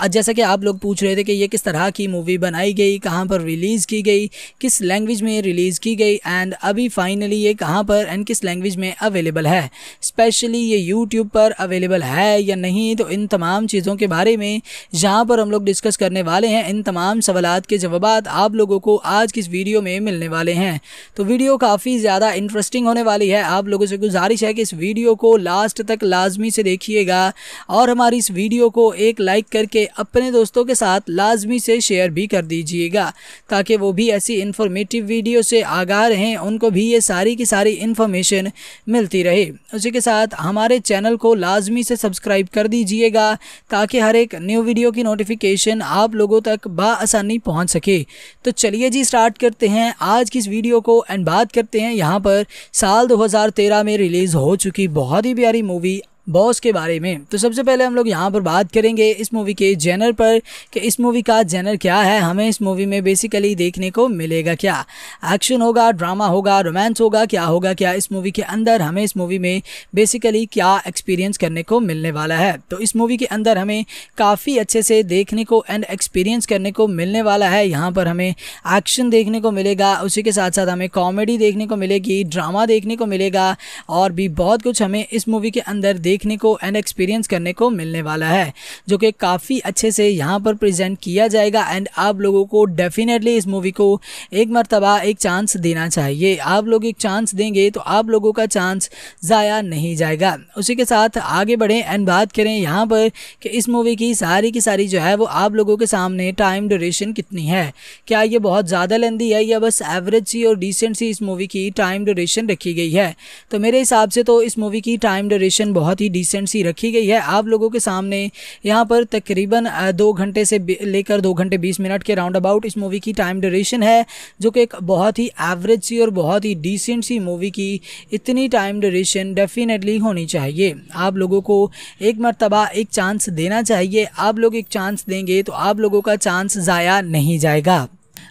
जैसा कि आप लोग पूछ रहे थे कि ये किस तरह की मूवी बनाई गई, कहाँ पर रिलीज़ की गई, किस लैंग्वेज में रिलीज़ की गई एंड अभी फाइनली ये कहाँ पर एंड किस लैंग्वेज में अवेलेबल है। स्पेशली ये यूट्यूब पर अवेलेबल है या नहीं तो इन तमाम चीज़ों के बारे में जहाँ पर हम लोग डिस्कस करने वाले हैं, इन तमाम सवाल के जवाब आप लोगों को आज की इस वीडियो में मिलने वाले हैं। तो वीडियो काफ़ी ज़्यादा इंटरेस्टिंग होने वाली है। आप लोगों से गुजारिश है कि इस वीडियो को लास्ट तक लाजमी से देखिएगा। और हमारी इस वीडियो को एक लाइक करके अपने दोस्तों के साथ लाजमी से शेयर भी कर दीजिएगा, ताकि वो भी ऐसी इन्फॉर्मेटिव वीडियो से आगाह रहें उनको भी ये सारी की सारी इन्फॉर्मेशन मिलती रहे। उसी के साथ हमारे चैनल को लाजमी से सब्सक्राइब कर दीजिएगा, ताकि हर एक न्यू वीडियो की नोटिफिकेशन आप लोगों तक बसानी पहुँच सके। तो चलिए जी स्टार्ट करते हैं आज की इस वीडियो को एंड बात करते हैं यहाँ पर साल 2013 में रिलीज़ हो चुकी बहुत ही प्यारी मूवी बॉस के बारे में। तो सबसे पहले हम लोग यहाँ पर बात करेंगे इस मूवी के जेनर पर कि इस मूवी का जेनर क्या है, हमें इस मूवी में बेसिकली देखने को मिलेगा क्या? एक्शन होगा ड्रामा होगा रोमांस होगा, क्या होगा क्या? इस मूवी के अंदर हमें इस मूवी में बेसिकली क्या एक्सपीरियंस करने को मिलने वाला है? तो इस मूवी के अंदर हमें काफ़ी अच्छे से देखने को एंड एक्सपीरियंस करने को मिलने वाला है। यहाँ पर हमें एक्शन देखने को मिलेगा, उसी के साथ साथ हमें कॉमेडी देखने को मिलेगी ड्रामा देखने को मिलेगा और भी बहुत कुछ हमें इस मूवी के अंदर देख देखने को एंड एक्सपीरियंस करने को मिलने वाला है, जो कि काफ़ी अच्छे से यहाँ पर प्रेजेंट किया जाएगा एंड आप लोगों को डेफिनेटली इस मूवी को एक मरतबा, एक चांस देना चाहिए। आप लोग एक चांस देंगे तो आप लोगों का चांस ज़ाया नहीं जाएगा। उसी के साथ आगे बढ़ें एंड बात करें यहाँ पर कि इस मूवी की सारी की सारी जो है वो आप लोगों के सामने टाइम ड्यूरेशन कितनी है। क्या ये बहुत ज़्यादा लेंदी है या बस एवरेज सी और डिसेंट सी इस मूवी की टाइम ड्यूरेशन रखी गई है? तो मेरे हिसाब से तो इस मूवी की टाइम ड्यूरेशन बहुत ही ही डिसेंट सी रखी गई है। आप लोगों के सामने यहाँ पर तकरीबन दो घंटे से लेकर दो घंटे बीस मिनट के राउंड अबाउट इस मूवी की टाइम ड्यूरेशन है, जो कि एक बहुत ही एवरेज सी और बहुत ही डिसेंट सी मूवी की इतनी टाइम ड्यूरेशन डेफिनेटली होनी चाहिए। आप लोगों को एक मरतबा, एक चांस देना चाहिए। आप लोग एक चांस देंगे तो आप लोगों का चांस ज़ाया नहीं जाएगा।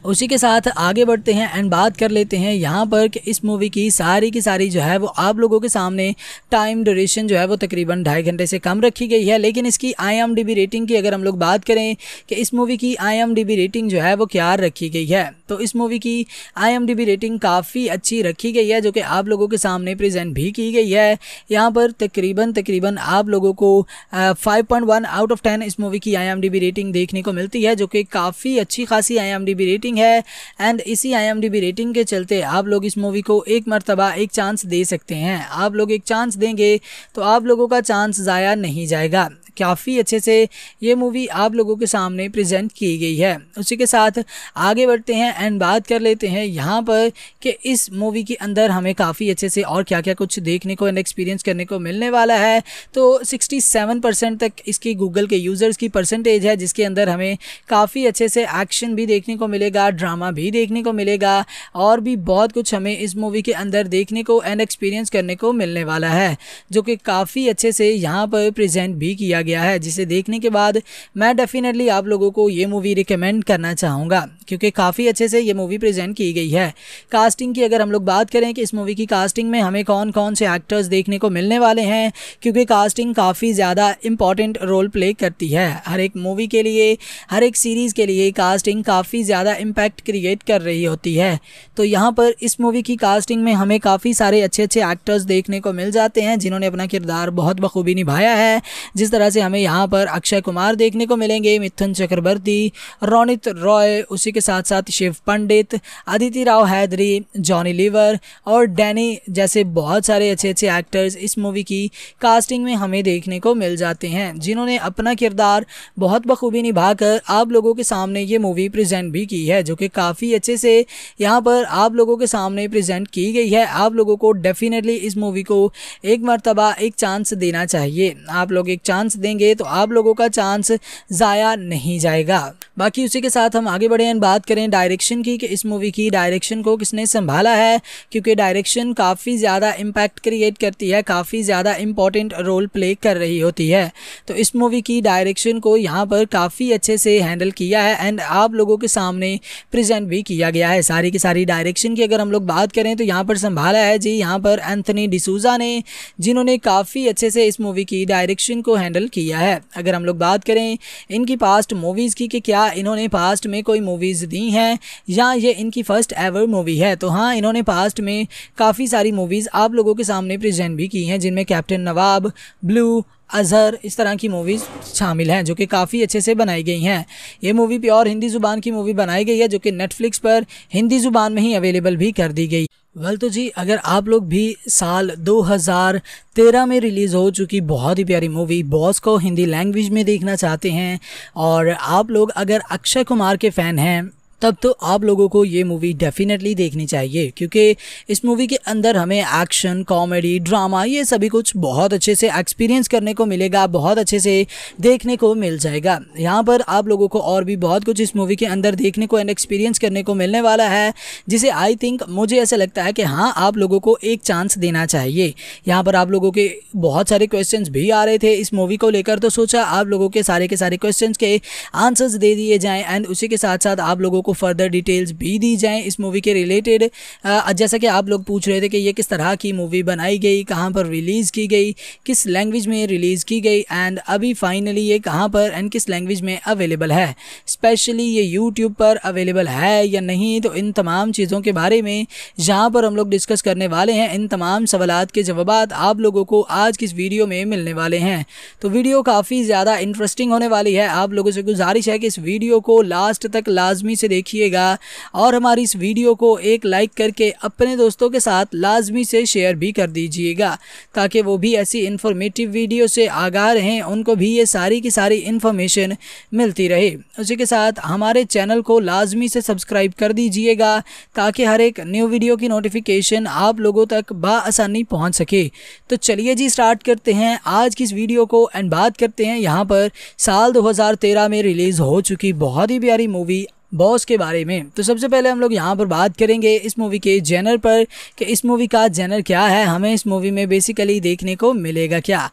उसी के साथ आगे बढ़ते हैं एंड बात कर लेते हैं यहाँ पर कि इस मूवी की सारी की सारी जो है वो आप लोगों के सामने टाइम ड्यूरेशन जो है वो तकरीबन ढाई घंटे से कम रखी गई है। लेकिन इसकी आईएमडीबी रेटिंग की अगर हम लोग बात करें कि इस मूवी की आईएमडीबी रेटिंग जो है वो क्या रखी गई है तो इस मूवी की आईएमडीबी रेटिंग काफ़ी अच्छी रखी गई है, जो कि आप लोगों के सामने प्रेजेंट भी की गई है। यहाँ पर तकरीबन तकरीबन आप लोगों को five point one out of ten इस मूवी की आईएमडीबी रेटिंग देखने को मिलती है, जो कि काफ़ी अच्छी खासी आईएमडीबी रेटिंग रेटिंग है एंड इसी आईएमडीबी रेटिंग के चलते आप लोग इस मूवी को एक मरतबा, एक चांस दे सकते हैं। आप लोग एक चांस देंगे तो आप लोगों का चांस ज़ाया नहीं जाएगा। काफ़ी अच्छे से ये मूवी आप लोगों के सामने प्रेजेंट की गई है। उसी के साथ आगे बढ़ते हैं एंड बात कर लेते हैं यहाँ पर कि इस मूवी के अंदर हमें काफ़ी अच्छे से और क्या क्या कुछ देखने को एंड एक्सपीरियंस करने को मिलने वाला है। तो 67 परसेंट तक इसकी गूगल के यूज़र्स की परसेंटेज है, जिसके अंदर हमें काफ़ी अच्छे से एक्शन भी देखने को मिलेगा ड्रामा भी देखने को मिलेगा और भी बहुत कुछ हमें इस मूवी के अंदर देखने को एंड एक्सपीरियंस करने को मिलने वाला है, जो कि काफ़ी अच्छे से यहाँ पर प्रेजेंट भी किया गया है, जिसे देखने के बाद मैं डेफिनेटली आप लोगों को ये मूवी रिकमेंड करना चाहूँगा, क्योंकि काफ़ी अच्छे से ये मूवी प्रेजेंट की गई है। कास्टिंग की अगर हम लोग बात करें कि इस मूवी की कास्टिंग में हमें कौन कौन से एक्टर्स देखने को मिलने वाले हैं, क्योंकि कास्टिंग काफ़ी ज़्यादा इंपॉर्टेंट रोल प्ले करती है। हर एक मूवी के लिए, हर एक सीरीज़ के लिए कास्टिंग काफ़ी ज़्यादा इम्पैक्ट क्रिएट कर रही होती है। तो यहाँ पर इस मूवी की कास्टिंग में हमें काफ़ी सारे अच्छे अच्छे एक्टर्स देखने को मिल जाते हैं, जिन्होंने अपना किरदार बहुत बखूबी निभाया है। जिस तरह से हमें यहाँ पर अक्षय कुमार देखने को मिलेंगे, मिथुन चक्रवर्ती, रोनित रॉय, उसी के साथ साथ शिव पंडित अदिति राव हैदरी, जॉनी लीवर और डैनी जैसे बहुत सारे अच्छे अच्छे एक्टर्स इस मूवी की कास्टिंग में हमें देखने को मिल जाते हैं, जिन्होंने अपना किरदार बहुत बखूबी निभाकर आप लोगों के सामने ये मूवी प्रेजेंट भी की है, जो कि काफ़ी अच्छे से यहाँ पर आप लोगों के सामने प्रेजेंट की गई है। आप लोगों को डेफिनेटली इस मूवी को एक मरतबा, एक चांस देना चाहिए। आप लोग एक चांस देंगे तो आप लोगों का चांस ज़ाया नहीं जाएगा। बाकी उसी के साथ हम आगे बढ़े बात करें डायरेक्शन की, कि इस मूवी की डायरेक्शन को किसने संभाला है, क्योंकि डायरेक्शन काफ़ी ज़्यादा इम्पैक्ट क्रिएट करती है, काफ़ी ज़्यादा इंपॉर्टेंट रोल प्ले कर रही होती है। तो इस मूवी की डायरेक्शन को यहाँ पर काफ़ी अच्छे से हैंडल किया है एंड आप लोगों के सामने प्रेजेंट भी किया गया है। सारी की सारी डायरेक्शन की अगर हम लोग बात करें तो यहाँ पर संभाला है जी, यहाँ पर एंथनी डिसूजा ने, जिन्होंने काफ़ी अच्छे से इस मूवी की डायरेक्शन को हैंडल किया है। अगर हम लोग बात करें इनकी पास्ट मूवीज़ की कि क्या इन्होंने पास्ट में कोई मूवीज़ दी हैं, या ये इनकी फ़र्स्ट एवर मूवी है तो हाँ इन्होंने पास्ट में काफ़ी सारी मूवीज़ आप लोगों के सामने प्रेजेंट भी की हैं, जिनमें कैप्टन नवाब ब्लू अजहर इस तरह की मूवीज़ शामिल हैं, जो कि काफ़ी अच्छे से बनाई गई हैं। ये मूवी प्योर हिंदी ज़ुबान की मूवी बनाई गई है, जो कि नेटफ्लिक्स पर हिंदी ज़ुबान में ही अवेलेबल भी कर दी गई। वेल तो जी, अगर आप लोग भी साल 2013 में रिलीज़ हो चुकी बहुत ही प्यारी मूवी बॉस को हिंदी लैंग्वेज में देखना चाहते हैं, और आप लोग अगर अक्षय कुमार के फ़ैन हैं तब तो आप लोगों को ये मूवी डेफिनेटली देखनी चाहिए, क्योंकि इस मूवी के अंदर हमें एक्शन कॉमेडी ड्रामा ये सभी कुछ बहुत अच्छे से एक्सपीरियंस करने को मिलेगा, बहुत अच्छे से देखने को मिल जाएगा। यहाँ पर आप लोगों को और भी बहुत कुछ इस मूवी के अंदर देखने को एंड एक्सपीरियंस करने को मिलने वाला है, जिसे आई थिंक मुझे ऐसा लगता है कि हाँ आप लोगों को एक चांस देना चाहिए। यहाँ पर आप लोगों के बहुत सारे क्वेश्चन भी आ रहे थे इस मूवी को लेकर तो सोचा आप लोगों के सारे के सारे क्वेश्चन के आंसर्स दे दिए जाएँ एंड उसी के साथ साथ आप लोगों को फर्दर डिटेल्स भी दी जाएँ इस मूवी के रिलेटेड जैसा कि आप लोग पूछ रहे थे कि ये किस तरह की मूवी बनाई गई, कहाँ पर रिलीज़ की गई, किस लैंग्वेज में रिलीज़ की गई एंड अभी फाइनली ये कहाँ पर एंड किस लैंग्वेज में अवेलेबल है। स्पेशली ये यूट्यूब पर अवेलेबल है या नहीं तो इन तमाम चीज़ों के बारे में जहाँ पर हम लोग डिस्कस करने वाले हैं, इन तमाम सवाल के जवाब आप लोगों को आज किस वीडियो में मिलने वाले हैं। तो वीडियो काफ़ी ज़्यादा इंटरेस्टिंग होने वाली है। आप लोगों से गुजारिश है कि इस वीडियो को लास्ट तक लाजमी से देखिएगा। और हमारी इस वीडियो को एक लाइक करके अपने दोस्तों के साथ लाजमी से शेयर भी कर दीजिएगा, ताकि वो भी ऐसी इन्फॉर्मेटिव वीडियो से आगाह रहें, उनको भी ये सारी की सारी इन्फॉर्मेशन मिलती रहे। उसी के साथ हमारे चैनल को लाजमी से सब्सक्राइब कर दीजिएगा, ताकि हर एक न्यू वीडियो की नोटिफिकेशन आप लोगों तक बसानी पहुँच सके। तो चलिए जी स्टार्ट करते हैं आज की इस वीडियो को एंड बात करते हैं यहाँ पर साल 2013 में रिलीज़ हो चुकी बहुत ही प्यारी मूवी बॉस के बारे में। तो सबसे पहले हम लोग यहाँ पर बात करेंगे इस मूवी के जेनर पर कि इस मूवी का जेनर क्या है, हमें इस मूवी में बेसिकली देखने को मिलेगा क्या?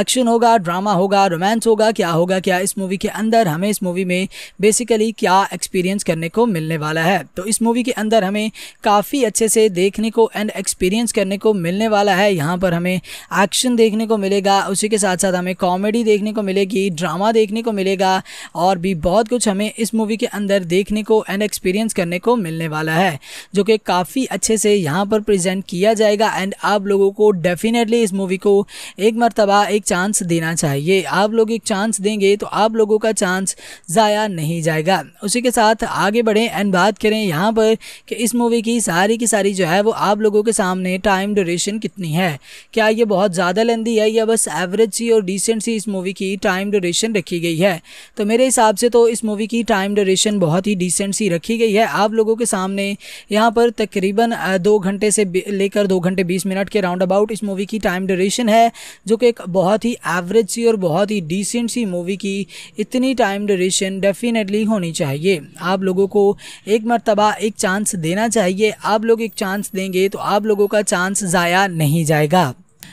एक्शन होगा ड्रामा होगा रोमांस होगा, क्या होगा, क्या इस मूवी के अंदर हमें इस मूवी में बेसिकली क्या एक्सपीरियंस करने को मिलने वाला है? तो इस मूवी के अंदर हमें काफ़ी अच्छे से देखने को एंड एक्सपीरियंस करने को मिलने वाला है। यहाँ पर हमें एक्शन देखने को मिलेगा, उसी के साथ साथ हमें कॉमेडी देखने को मिलेगी ड्रामा देखने को मिलेगा और भी बहुत कुछ हमें इस मूवी के अंदर देख देखने को एंड एक्सपीरियंस करने को मिलने वाला है, जो कि काफ़ी अच्छे से यहाँ पर प्रेजेंट किया जाएगा एंड आप लोगों को डेफिनेटली इस मूवी को एक मरतबा, एक चांस देना चाहिए। आप लोग एक चांस देंगे तो आप लोगों का चांस ज़ाया नहीं जाएगा। उसी के साथ आगे बढ़ें एंड बात करें यहाँ पर कि इस मूवी की सारी की सारी जो है वो आप लोगों के सामने टाइम ड्यूरेशन कितनी है। क्या ये बहुत ज़्यादा लेंदी है या बस एवरेज सी और डिसेंट सी इस मूवी की टाइम ड्यूरेशन रखी गई है? तो मेरे हिसाब से तो इस मूवी की टाइम ड्यूरेशन बहुत ही डिसेंट सी रखी गई है। आप लोगों के सामने यहाँ पर तकरीबन दो घंटे से लेकर दो घंटे बीस मिनट के राउंड अबाउट इस मूवी की टाइम ड्यूरेशन है, जो कि एक बहुत ही एवरेज सी और बहुत ही डिसेंट सी मूवी की इतनी टाइम ड्यूरेशन डेफिनेटली होनी चाहिए। आप लोगों को एक मरतबा, एक चांस देना चाहिए। आप लोग एक चांस देंगे तो आप लोगों का चांस ज़ाया नहीं जाएगा।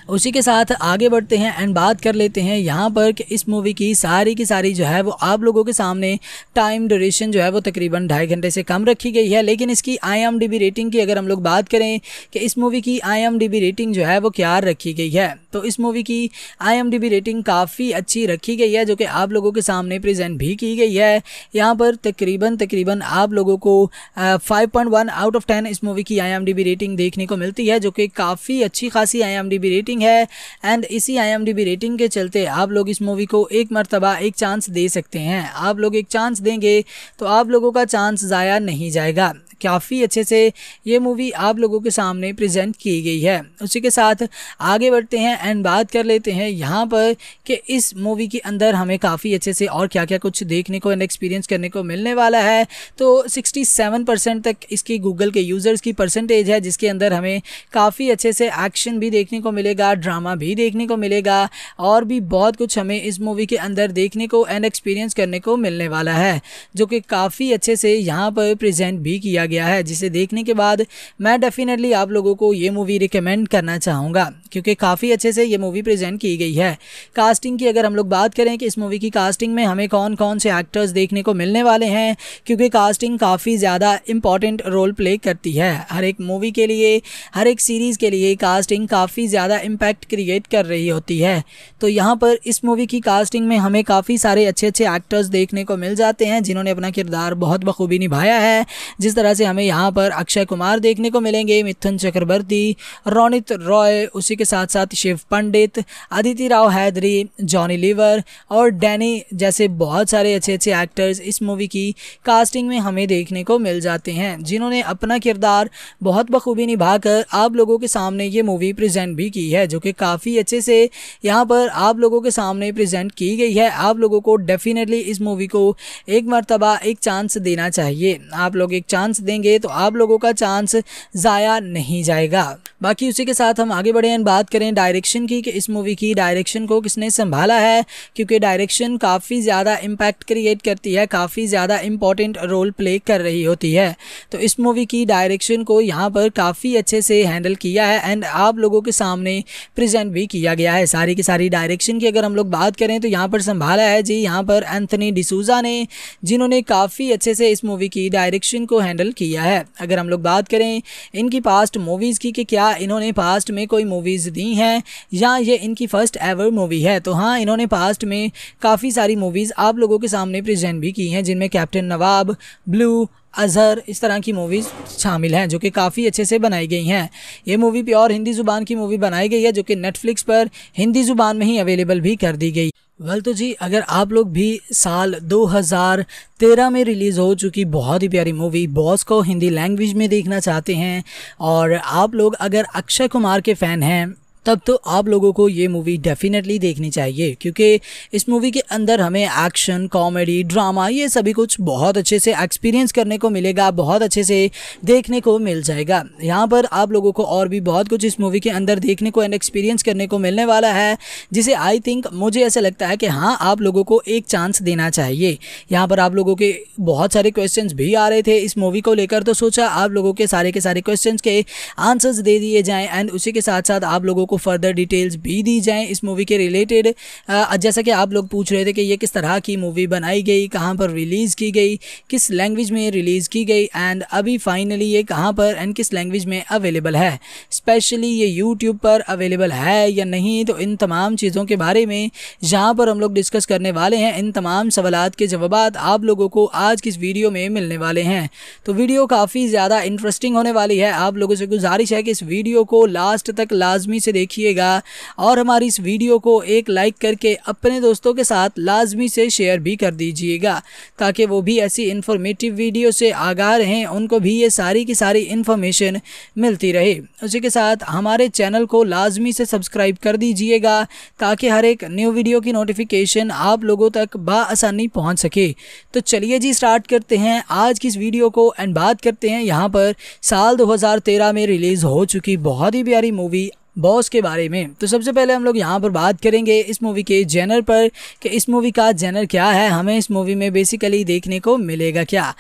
उसी के साथ आगे बढ़ते हैं एंड बात कर लेते हैं यहाँ पर कि इस मूवी की सारी की सारी जो है वो आप लोगों के सामने टाइम ड्यूरेशन जो है वो तकरीबन ढाई घंटे से कम रखी गई है। लेकिन इसकी आईएमडीबी रेटिंग की अगर हम लोग बात करें कि इस मूवी की आईएमडीबी रेटिंग जो है वो क्या रखी गई है तो इस मूवी की आईएमडीबी रेटिंग काफ़ी अच्छी रखी गई है जो कि आप लोगों के सामने प्रेजेंट भी की गई है। यहाँ पर तकरीबन तकरीबन आप लोगों को five point one out of ten इस मूवी की आई रेटिंग देखने को मिलती है जो कि काफ़ी अच्छी खासी आई रेटिंग है एंड इसी आईएमडीबी रेटिंग के चलते आप लोग इस मूवी को एक मरतबा, एक चांस दे सकते हैं। आप लोग एक चांस देंगे तो आप लोगों का चांस ज़ाया नहीं जाएगा। काफ़ी अच्छे से ये मूवी आप लोगों के सामने प्रेजेंट की गई है। उसी के साथ आगे बढ़ते हैं एंड बात कर लेते हैं यहाँ पर कि इस मूवी के अंदर हमें काफ़ी अच्छे से और क्या क्या कुछ देखने को एंड एक्सपीरियंस करने को मिलने वाला है। तो 67 परसेंट तक इसकी गूगल के यूज़र्स की परसेंटेज है, जिसके अंदर हमें काफ़ी अच्छे से एक्शन भी देखने को मिलेगा ड्रामा भी देखने को मिलेगा और भी बहुत कुछ हमें इस मूवी के अंदर देखने को एंड एक्सपीरियंस करने को मिलने वाला है, जो कि काफ़ी अच्छे से यहाँ पर प्रेजेंट भी किया गया है, जिसे देखने के बाद मैं डेफिनेटली आप लोगों को ये मूवी रिकमेंड करना चाहूँगा, क्योंकि काफ़ी अच्छे से ये मूवी प्रेजेंट की गई है। कास्टिंग की अगर हम लोग बात करें कि इस मूवी की कास्टिंग में हमें कौन कौन से एक्टर्स देखने को मिलने वाले हैं, क्योंकि कास्टिंग काफ़ी ज़्यादा इंपॉर्टेंट रोल प्ले करती है। हर एक मूवी के लिए, हर एक सीरीज़ के लिए कास्टिंग काफ़ी ज़्यादा इम्पैक्ट क्रिएट कर रही होती है। तो यहाँ पर इस मूवी की कास्टिंग में हमें काफ़ी सारे अच्छे अच्छे एक्टर्स देखने को मिल जाते हैं, जिन्होंने अपना किरदार बहुत बखूबी निभाया है। जिस तरह से हमें यहाँ पर अक्षय कुमार देखने को मिलेंगे, मिथुन चक्रवर्ती, रोनित रॉय, उसी के साथ साथ शिव पंडित अदिति राव हैदरी, जॉनी लीवर और डैनी जैसे बहुत सारे अच्छे अच्छे एक्टर्स इस मूवी की कास्टिंग में हमें देखने को मिल जाते हैं, जिन्होंने अपना किरदार बहुत बखूबी निभाकर आप लोगों के सामने ये मूवी प्रेजेंट भी की है, जो कि काफ़ी अच्छे से यहाँ पर आप लोगों के सामने प्रेजेंट की गई है। आप लोगों को डेफिनेटली इस मूवी को एक मरतबा, एक चांस देना चाहिए। आप लोग एक चांस देंगे तो आप लोगों का चांस ज़ाया नहीं जाएगा। बाकी उसी के साथ हम आगे बढ़े हैं, बात करें डायरेक्शन की, कि इस मूवी की डायरेक्शन को किसने संभाला है, क्योंकि डायरेक्शन काफ़ी ज़्यादा इम्पैक्ट क्रिएट करती है, काफ़ी ज़्यादा इंपॉर्टेंट रोल प्ले कर रही होती है। तो इस मूवी की डायरेक्शन को यहाँ पर काफ़ी अच्छे से हैंडल किया है एंड आप लोगों के सामने प्रेजेंट भी किया गया है। सारी की सारी डायरेक्शन की अगर हम लोग बात करें तो यहाँ पर संभाला है जी, यहाँ पर एंथनी डिसूजा ने, जिन्होंने काफ़ी अच्छे से इस मूवी की डायरेक्शन को हैंडल किया है। अगर हम लोग बात करें इनकी पास्ट मूवीज़ की कि क्या इन्होंने पास्ट में कोई मूवीज़ दी हैं या ये इनकी फ़र्स्ट एवर मूवी है तो हाँ इन्होंने पास्ट में काफ़ी सारी मूवीज़ आप लोगों के सामने प्रेजेंट भी की हैं, जिनमें कैप्टन नवाब ब्लू अजहर इस तरह की मूवीज़ शामिल हैं, जो कि काफ़ी अच्छे से बनाई गई हैं। ये मूवी प्योर हिंदी ज़ुबान की मूवी बनाई गई है, जो कि नेटफ्लिक्स पर हिंदी ज़ुबान में ही अवेलेबल भी कर दी गई। वेल तो जी, अगर आप लोग भी साल 2013 में रिलीज़ हो चुकी बहुत ही प्यारी मूवी बॉस को हिंदी लैंग्वेज में देखना चाहते हैं, और आप लोग अगर अक्षय कुमार के फ़ैन हैं तब तो आप लोगों को ये मूवी डेफिनेटली देखनी चाहिए, क्योंकि इस मूवी के अंदर हमें एक्शन कॉमेडी ड्रामा ये सभी कुछ बहुत अच्छे से एक्सपीरियंस करने को मिलेगा, बहुत अच्छे से देखने को मिल जाएगा। यहाँ पर आप लोगों को और भी बहुत कुछ इस मूवी के अंदर देखने को एंड एक्सपीरियंस करने को मिलने वाला है, जिसे आई थिंक मुझे ऐसा लगता है कि हाँ आप लोगों को एक चांस देना चाहिए। यहाँ पर आप लोगों के बहुत सारे क्वेश्चन भी आ रहे थे इस मूवी को लेकर तो सोचा आप लोगों के सारे के सारे क्वेश्चन के आंसर्स दे दिए जाएँ एंड उसी के साथ साथ आप लोगों को फर्दर डिटेल्स भी दी जाएँ इस मूवी के रिलेटेड जैसा कि आप लोग पूछ रहे थे कि ये किस तरह की मूवी बनाई गई, कहाँ पर रिलीज़ की गई, किस लैंग्वेज में रिलीज़ की गई एंड अभी फाइनली ये कहाँ पर एंड किस लैंग्वेज में अवेलेबल है। स्पेशली ये यूट्यूब पर अवेलेबल है या नहीं तो इन तमाम चीज़ों के बारे में जहाँ पर हम लोग डिस्कस करने वाले हैं, इन तमाम सवाल के जवाब आप लोगों को आज की इस वीडियो में मिलने वाले हैं। तो वीडियो काफ़ी ज़्यादा इंटरेस्टिंग होने वाली है। आप लोगों से गुजारिश है कि इस वीडियो को लास्ट तक लाजमी से देखिएगा। और हमारी इस वीडियो को एक लाइक करके अपने दोस्तों के साथ लाजमी से शेयर भी कर दीजिएगा, ताकि वो भी ऐसी इन्फॉर्मेटिव वीडियो से आगाह रहें, उनको भी ये सारी की सारी इन्फॉर्मेशन मिलती रहे। उसी के साथ हमारे चैनल को लाजमी से सब्सक्राइब कर दीजिएगा, ताकि हर एक न्यू वीडियो की नोटिफिकेशन आप लोगों तक बसानी पहुँच सके। तो चलिए जी स्टार्ट करते हैं आज की इस वीडियो को एंड बात करते हैं यहाँ पर साल 2013 में रिलीज़ हो चुकी बहुत ही प्यारी मूवी बॉस के बारे में। तो सबसे पहले हम लोग यहाँ पर बात करेंगे इस मूवी के जेनर पर कि इस मूवी का जेनर क्या है, हमें इस मूवी में बेसिकली देखने को मिलेगा क्या।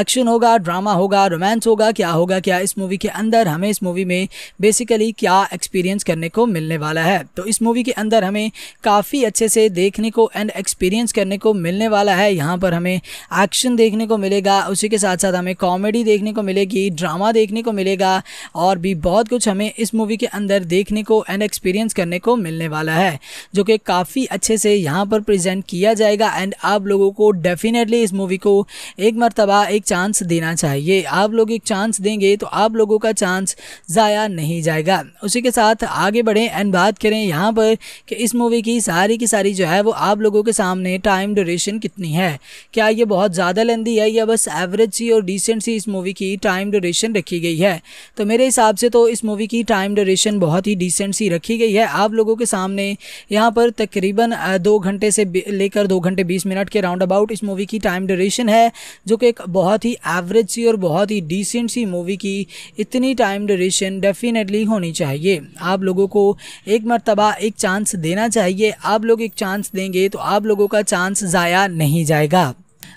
एक्शन होगा ड्रामा होगा रोमांस होगा, क्या होगा, क्या इस मूवी के अंदर हमें इस मूवी में बेसिकली क्या एक्सपीरियंस करने को मिलने वाला है। तो इस मूवी के अंदर हमें काफ़ी अच्छे से देखने को एंड एक्सपीरियंस करने को मिलने वाला है। यहाँ पर हमें एक्शन देखने को मिलेगा, उसी के साथ साथ हमें कॉमेडी देखने को मिलेगी ड्रामा देखने को मिलेगा, और भी बहुत कुछ हमें इस मूवी के अंदर देख देखने को एंड एक्सपीरियंस करने को मिलने वाला है, जो कि काफ़ी अच्छे से यहाँ पर प्रेजेंट किया जाएगा एंड आप लोगों को डेफिनेटली इस मूवी को एक मरतबा, एक चांस देना चाहिए। आप लोग एक चांस देंगे तो आप लोगों का चांस ज़ाया नहीं जाएगा। उसी के साथ आगे बढ़ें एंड बात करें यहाँ पर कि इस मूवी की सारी की सारी जो है वो आप लोगों के सामने टाइम ड्यूरेशन कितनी है। क्या ये बहुत ज़्यादा लेंदी है या बस एवरेज सी और डिसेंट सी इस मूवी की टाइम ड्यूरेशन रखी गई है? तो मेरे हिसाब से तो इस मूवी की टाइम ड्यूरेशन बहुत ही डिसेंट सी रखी गई है। आप लोगों के सामने यहाँ पर तकरीबन दो घंटे से लेकर दो घंटे बीस मिनट के राउंड अबाउट इस मूवी की टाइम ड्यूरेशन है, जो कि एक बहुत ही एवरेज सी और बहुत ही डिसेंट सी मूवी की इतनी टाइम ड्यूरेशन डेफिनेटली होनी चाहिए। आप लोगों को एक मरतबा, एक चांस देना चाहिए। आप लोग एक चांस देंगे तो आप लोगों का चांस ज़ाया नहीं जाएगा।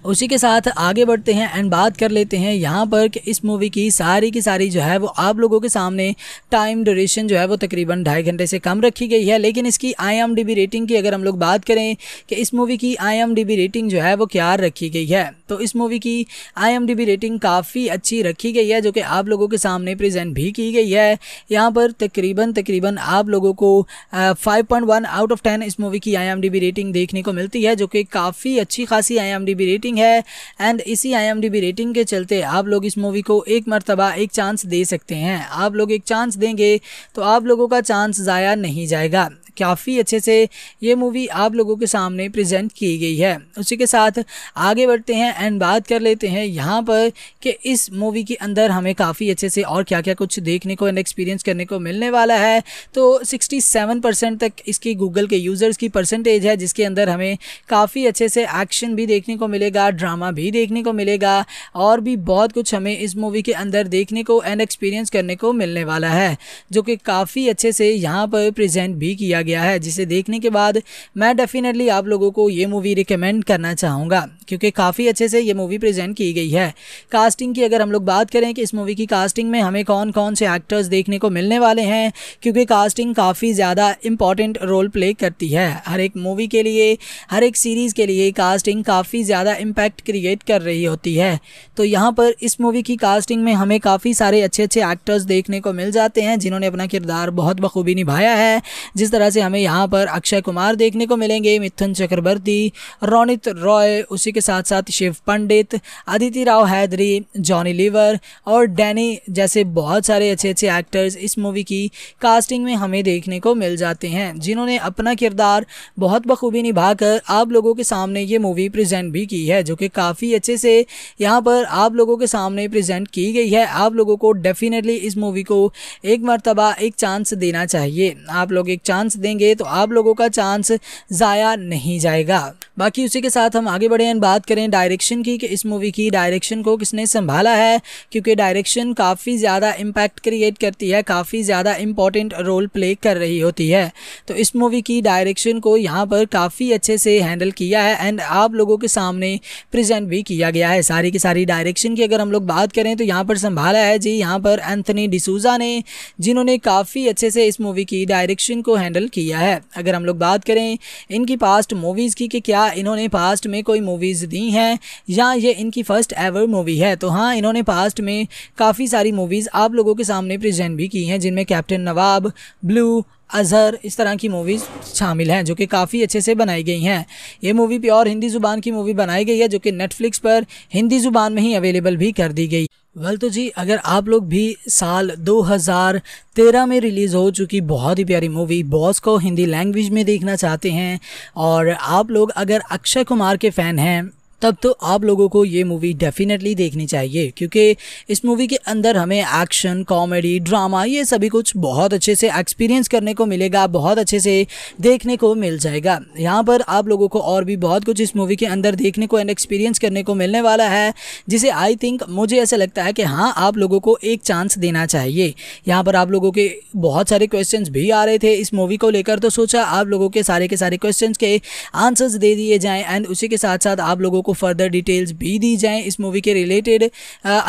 उसी के साथ आगे बढ़ते हैं एंड बात कर लेते हैं यहाँ पर कि इस मूवी की सारी की सारी जो है वो आप लोगों के सामने टाइम ड्यूरेशन जो है वो तकरीबन ढाई घंटे से कम रखी गई है। लेकिन इसकी आईएमडीबी रेटिंग की अगर हम लोग बात करें कि इस मूवी की आईएमडीबी रेटिंग जो है वो क्या रखी गई है तो इस मूवी की आईएमडीबी रेटिंग काफ़ी अच्छी रखी गई है, जो कि आप लोगों के सामने प्रेजेंट भी की गई है। यहाँ पर तकरीबन तकरीबन आप लोगों को five point one out of ten इस मूवी की आईएमडीबी रेटिंग देखने को मिलती है, जो कि काफ़ी अच्छी खासी आईएमडीबी रेटिंग रेटिंग है एंड इसी आईएमडीबी रेटिंग के चलते आप लोग इस मूवी को एक मरतबा, एक चांस दे सकते हैं। आप लोग एक चांस देंगे तो आप लोगों का चांस ज़ाया नहीं जाएगा। काफ़ी अच्छे से ये मूवी आप लोगों के सामने प्रेजेंट की गई है। उसी के साथ आगे बढ़ते हैं एंड बात कर लेते हैं यहाँ पर कि इस मूवी के अंदर हमें काफ़ी अच्छे से और क्या क्या कुछ देखने को एंड एक्सपीरियंस करने को मिलने वाला है। तो 67 परसेंट तक इसकी गूगल के यूज़र्स की परसेंटेज है, जिसके अंदर हमें काफ़ी अच्छे से एक्शन भी देखने को मिलेगा ड्रामा भी देखने को मिलेगा और भी बहुत कुछ हमें इस मूवी के अंदर देखने को एंड एक्सपीरियंस करने को मिलने वाला है, जो कि काफ़ी अच्छे से यहाँ पर प्रेजेंट भी किया गया है, जिसे देखने के बाद मैं डेफिनेटली आप लोगों को ये मूवी रिकमेंड करना चाहूँगा, क्योंकि काफ़ी अच्छे से ये मूवी प्रेजेंट की गई है। कास्टिंग की अगर हम लोग बात करें कि इस मूवी की कास्टिंग में हमें कौन कौन से एक्टर्स देखने को मिलने वाले हैं, क्योंकि कास्टिंग काफ़ी ज़्यादा इंपॉर्टेंट रोल प्ले करती है। हर एक मूवी के लिए, हर एक सीरीज़ के लिए कास्टिंग काफ़ी ज़्यादा इम्पैक्ट क्रिएट कर रही होती है। तो यहाँ पर इस मूवी की कास्टिंग में हमें काफ़ी सारे अच्छे अच्छे एक्टर्स देखने को मिल जाते हैं, जिन्होंने अपना किरदार बहुत बखूबी निभाया है, जिस तरह से हमें यहाँ पर अक्षय कुमार देखने को मिलेंगे, मिथुन चक्रवर्ती, रोनित रॉय, उसी के साथ साथ शिव पंडित अदिति राव हैदरी, जॉनी लीवर और डैनी जैसे बहुत सारे अच्छे अच्छे एक्टर्स इस मूवी की कास्टिंग में हमें देखने को मिल जाते हैं, जिन्होंने अपना किरदार बहुत बखूबी निभाकर आप लोगों के सामने ये मूवी प्रेजेंट भी की है, जो कि काफ़ी अच्छे से यहाँ पर आप लोगों के सामने प्रेजेंट की गई है। आप लोगों को डेफिनेटली इस मूवी को एक मरतबा, एक चांस देना चाहिए। आप लोग एक चांस देंगे तो आप लोगों का चांस ज़ाया नहीं जाएगा। बाकी उसी के साथ हम आगे बढ़े बात करें डायरेक्शन की, कि इस मूवी की डायरेक्शन को किसने संभाला है, क्योंकि डायरेक्शन काफ़ी ज़्यादा इम्पैक्ट क्रिएट करती है, काफ़ी ज़्यादा इंपॉर्टेंट रोल प्ले कर रही होती है। तो इस मूवी की डायरेक्शन को यहाँ पर काफ़ी अच्छे से हैंडल किया है एंड आप लोगों के सामने प्रेजेंट भी किया गया है। सारी की सारी डायरेक्शन की अगर हम लोग बात करें तो यहाँ पर संभाला है जी, यहाँ पर एंथनी डिसूजा ने, जिन्होंने काफ़ी अच्छे से इस मूवी की डायरेक्शन को हैंडल किया है। अगर हम लोग बात करें इनकी पास्ट मूवीज़ की कि क्या इन्होंने पास्ट में कोई मूवीज़ दी हैं या ये इनकी फ़र्स्ट एवर मूवी है तो हाँ इन्होंने पास्ट में काफ़ी सारी मूवीज़ आप लोगों के सामने प्रेजेंट भी की हैं, जिनमें कैप्टन नवाब ब्लू अजहर इस तरह की मूवीज़ शामिल हैं, जो कि काफ़ी अच्छे से बनाई गई हैं। ये मूवी प्योर हिंदी ज़ुबान की मूवी बनाई गई है, जो कि नेटफ्लिक्स पर हिंदी ज़ुबान में ही अवेलेबल भी कर दी गई। वेल तो जी, अगर आप लोग भी साल 2013 में रिलीज़ हो चुकी बहुत ही प्यारी मूवी बॉस को हिंदी लैंग्वेज में देखना चाहते हैं, और आप लोग अगर अक्षय कुमार के फ़ैन हैं तब तो आप लोगों को ये मूवी डेफिनेटली देखनी चाहिए, क्योंकि इस मूवी के अंदर हमें एक्शन कॉमेडी ड्रामा ये सभी कुछ बहुत अच्छे से एक्सपीरियंस करने को मिलेगा, बहुत अच्छे से देखने को मिल जाएगा। यहाँ पर आप लोगों को और भी बहुत कुछ इस मूवी के अंदर देखने को एंड एक्सपीरियंस करने को मिलने वाला है, जिसे आई थिंक मुझे ऐसा लगता है कि हाँ आप लोगों को एक चांस देना चाहिए। यहाँ पर आप लोगों के बहुत सारे क्वेश्चन भी आ रहे थे इस मूवी को लेकर तो सोचा आप लोगों के सारे के सारे क्वेश्चन के आंसर्स दे दिए जाएँ एंड उसी के साथ साथ आप लोगों को फर्दर डिटेल्स भी दी जाएँ इस मूवी के रिलेटेड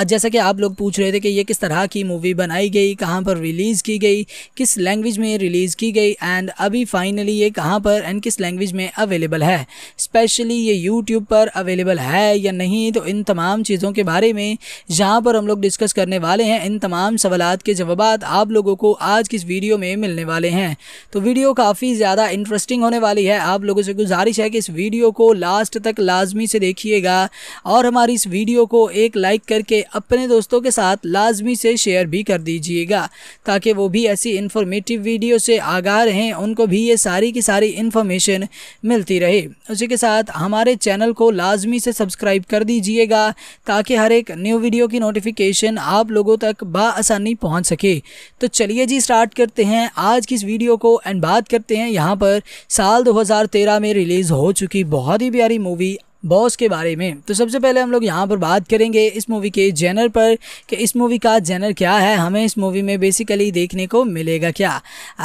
जैसा कि आप लोग पूछ रहे थे कि ये किस तरह की मूवी बनाई गई, कहाँ पर रिलीज़ की गई, किस लैंग्वेज में रिलीज़ की गई एंड अभी फाइनली ये कहाँ पर एंड किस लैंग्वेज में अवेलेबल है। स्पेशली ये यूट्यूब पर अवेलेबल है या नहीं तो इन तमाम चीज़ों के बारे में जहाँ पर हम लोग डिस्कस करने वाले हैं, इन तमाम सवाल के जवाब आप लोगों को आज की इस वीडियो में मिलने वाले हैं। तो वीडियो काफ़ी ज़्यादा इंटरेस्टिंग होने वाली है। आप लोगों से गुजारिश है कि इस वीडियो को लास्ट तक लाजमी से देखिएगा। और हमारी इस वीडियो को एक लाइक करके अपने दोस्तों के साथ लाजमी से शेयर भी कर दीजिएगा, ताकि वो भी ऐसी इन्फॉर्मेटिव वीडियो से आगाह रहें उनको भी ये सारी की सारी इन्फॉर्मेशन मिलती रहे। उसी के साथ हमारे चैनल को लाजमी से सब्सक्राइब कर दीजिएगा, ताकि हर एक न्यू वीडियो की नोटिफिकेशन आप लोगों तक बसानी पहुँच सके। तो चलिए जी स्टार्ट करते हैं आज की इस वीडियो को एंड बात करते हैं यहाँ पर साल 2013 में रिलीज़ हो चुकी बहुत ही प्यारी मूवी बॉस के बारे में। तो सबसे पहले हम लोग यहाँ पर बात करेंगे इस मूवी के जेनर पर कि इस मूवी का जेनर क्या है, हमें इस मूवी में बेसिकली देखने को मिलेगा क्या?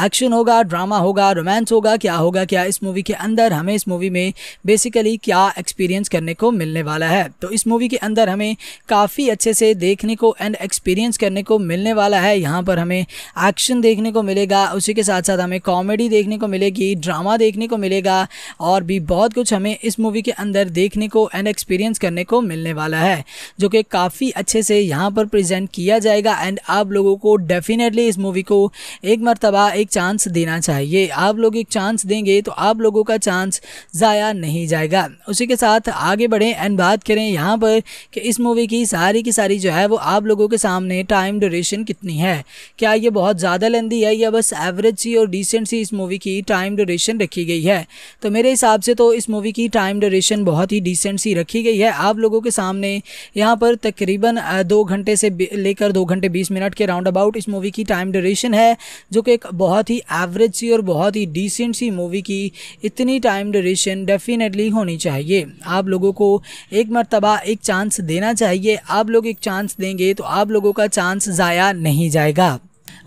एक्शन होगा ड्रामा होगा रोमांस होगा, क्या होगा, क्या इस मूवी के अंदर हमें इस मूवी में बेसिकली क्या एक्सपीरियंस करने को मिलने वाला है? तो इस मूवी के अंदर हमें काफ़ी अच्छे से देखने को एंड एक्सपीरियंस करने को मिलने वाला है। यहाँ पर हमें एक्शन देखने को मिलेगा, उसी के साथ साथ हमें कॉमेडी देखने को मिलेगी ड्रामा देखने को मिलेगा और भी बहुत कुछ हमें इस मूवी के अंदर देख देखने को एंड एक्सपीरियंस करने को मिलने वाला है, जो कि काफ़ी अच्छे से यहाँ पर प्रेजेंट किया जाएगा एंड आप लोगों को डेफिनेटली इस मूवी को एक मरतबा, एक चांस देना चाहिए। आप लोग एक चांस देंगे तो आप लोगों का चांस ज़ाया नहीं जाएगा। उसी के साथ आगे बढ़ें एंड बात करें यहाँ पर कि इस मूवी की सारी की सारी जो है वो आप लोगों के सामने टाइम ड्यूरेशन कितनी है। क्या ये बहुत ज़्यादा लेंदी है या बस एवरेज सी और डिसेंट सी इस मूवी की टाइम ड्यूरेशन रखी गई है? तो मेरे हिसाब से तो इस मूवी की टाइम ड्यूरेशन बहुत ही ही डिसेंट सी रखी गई है। आप लोगों के सामने यहाँ पर तकरीबन दो घंटे से लेकर दो घंटे बीस मिनट के राउंड अबाउट इस मूवी की टाइम ड्यूरेशन है, जो कि एक बहुत ही एवरेज सी और बहुत ही डिसेंट सी मूवी की इतनी टाइम ड्यूरेशन डेफिनेटली होनी चाहिए। आप लोगों को एक मरतबा, एक चांस देना चाहिए। आप लोग एक चांस देंगे तो आप लोगों का चांस ज़ाया नहीं जाएगा।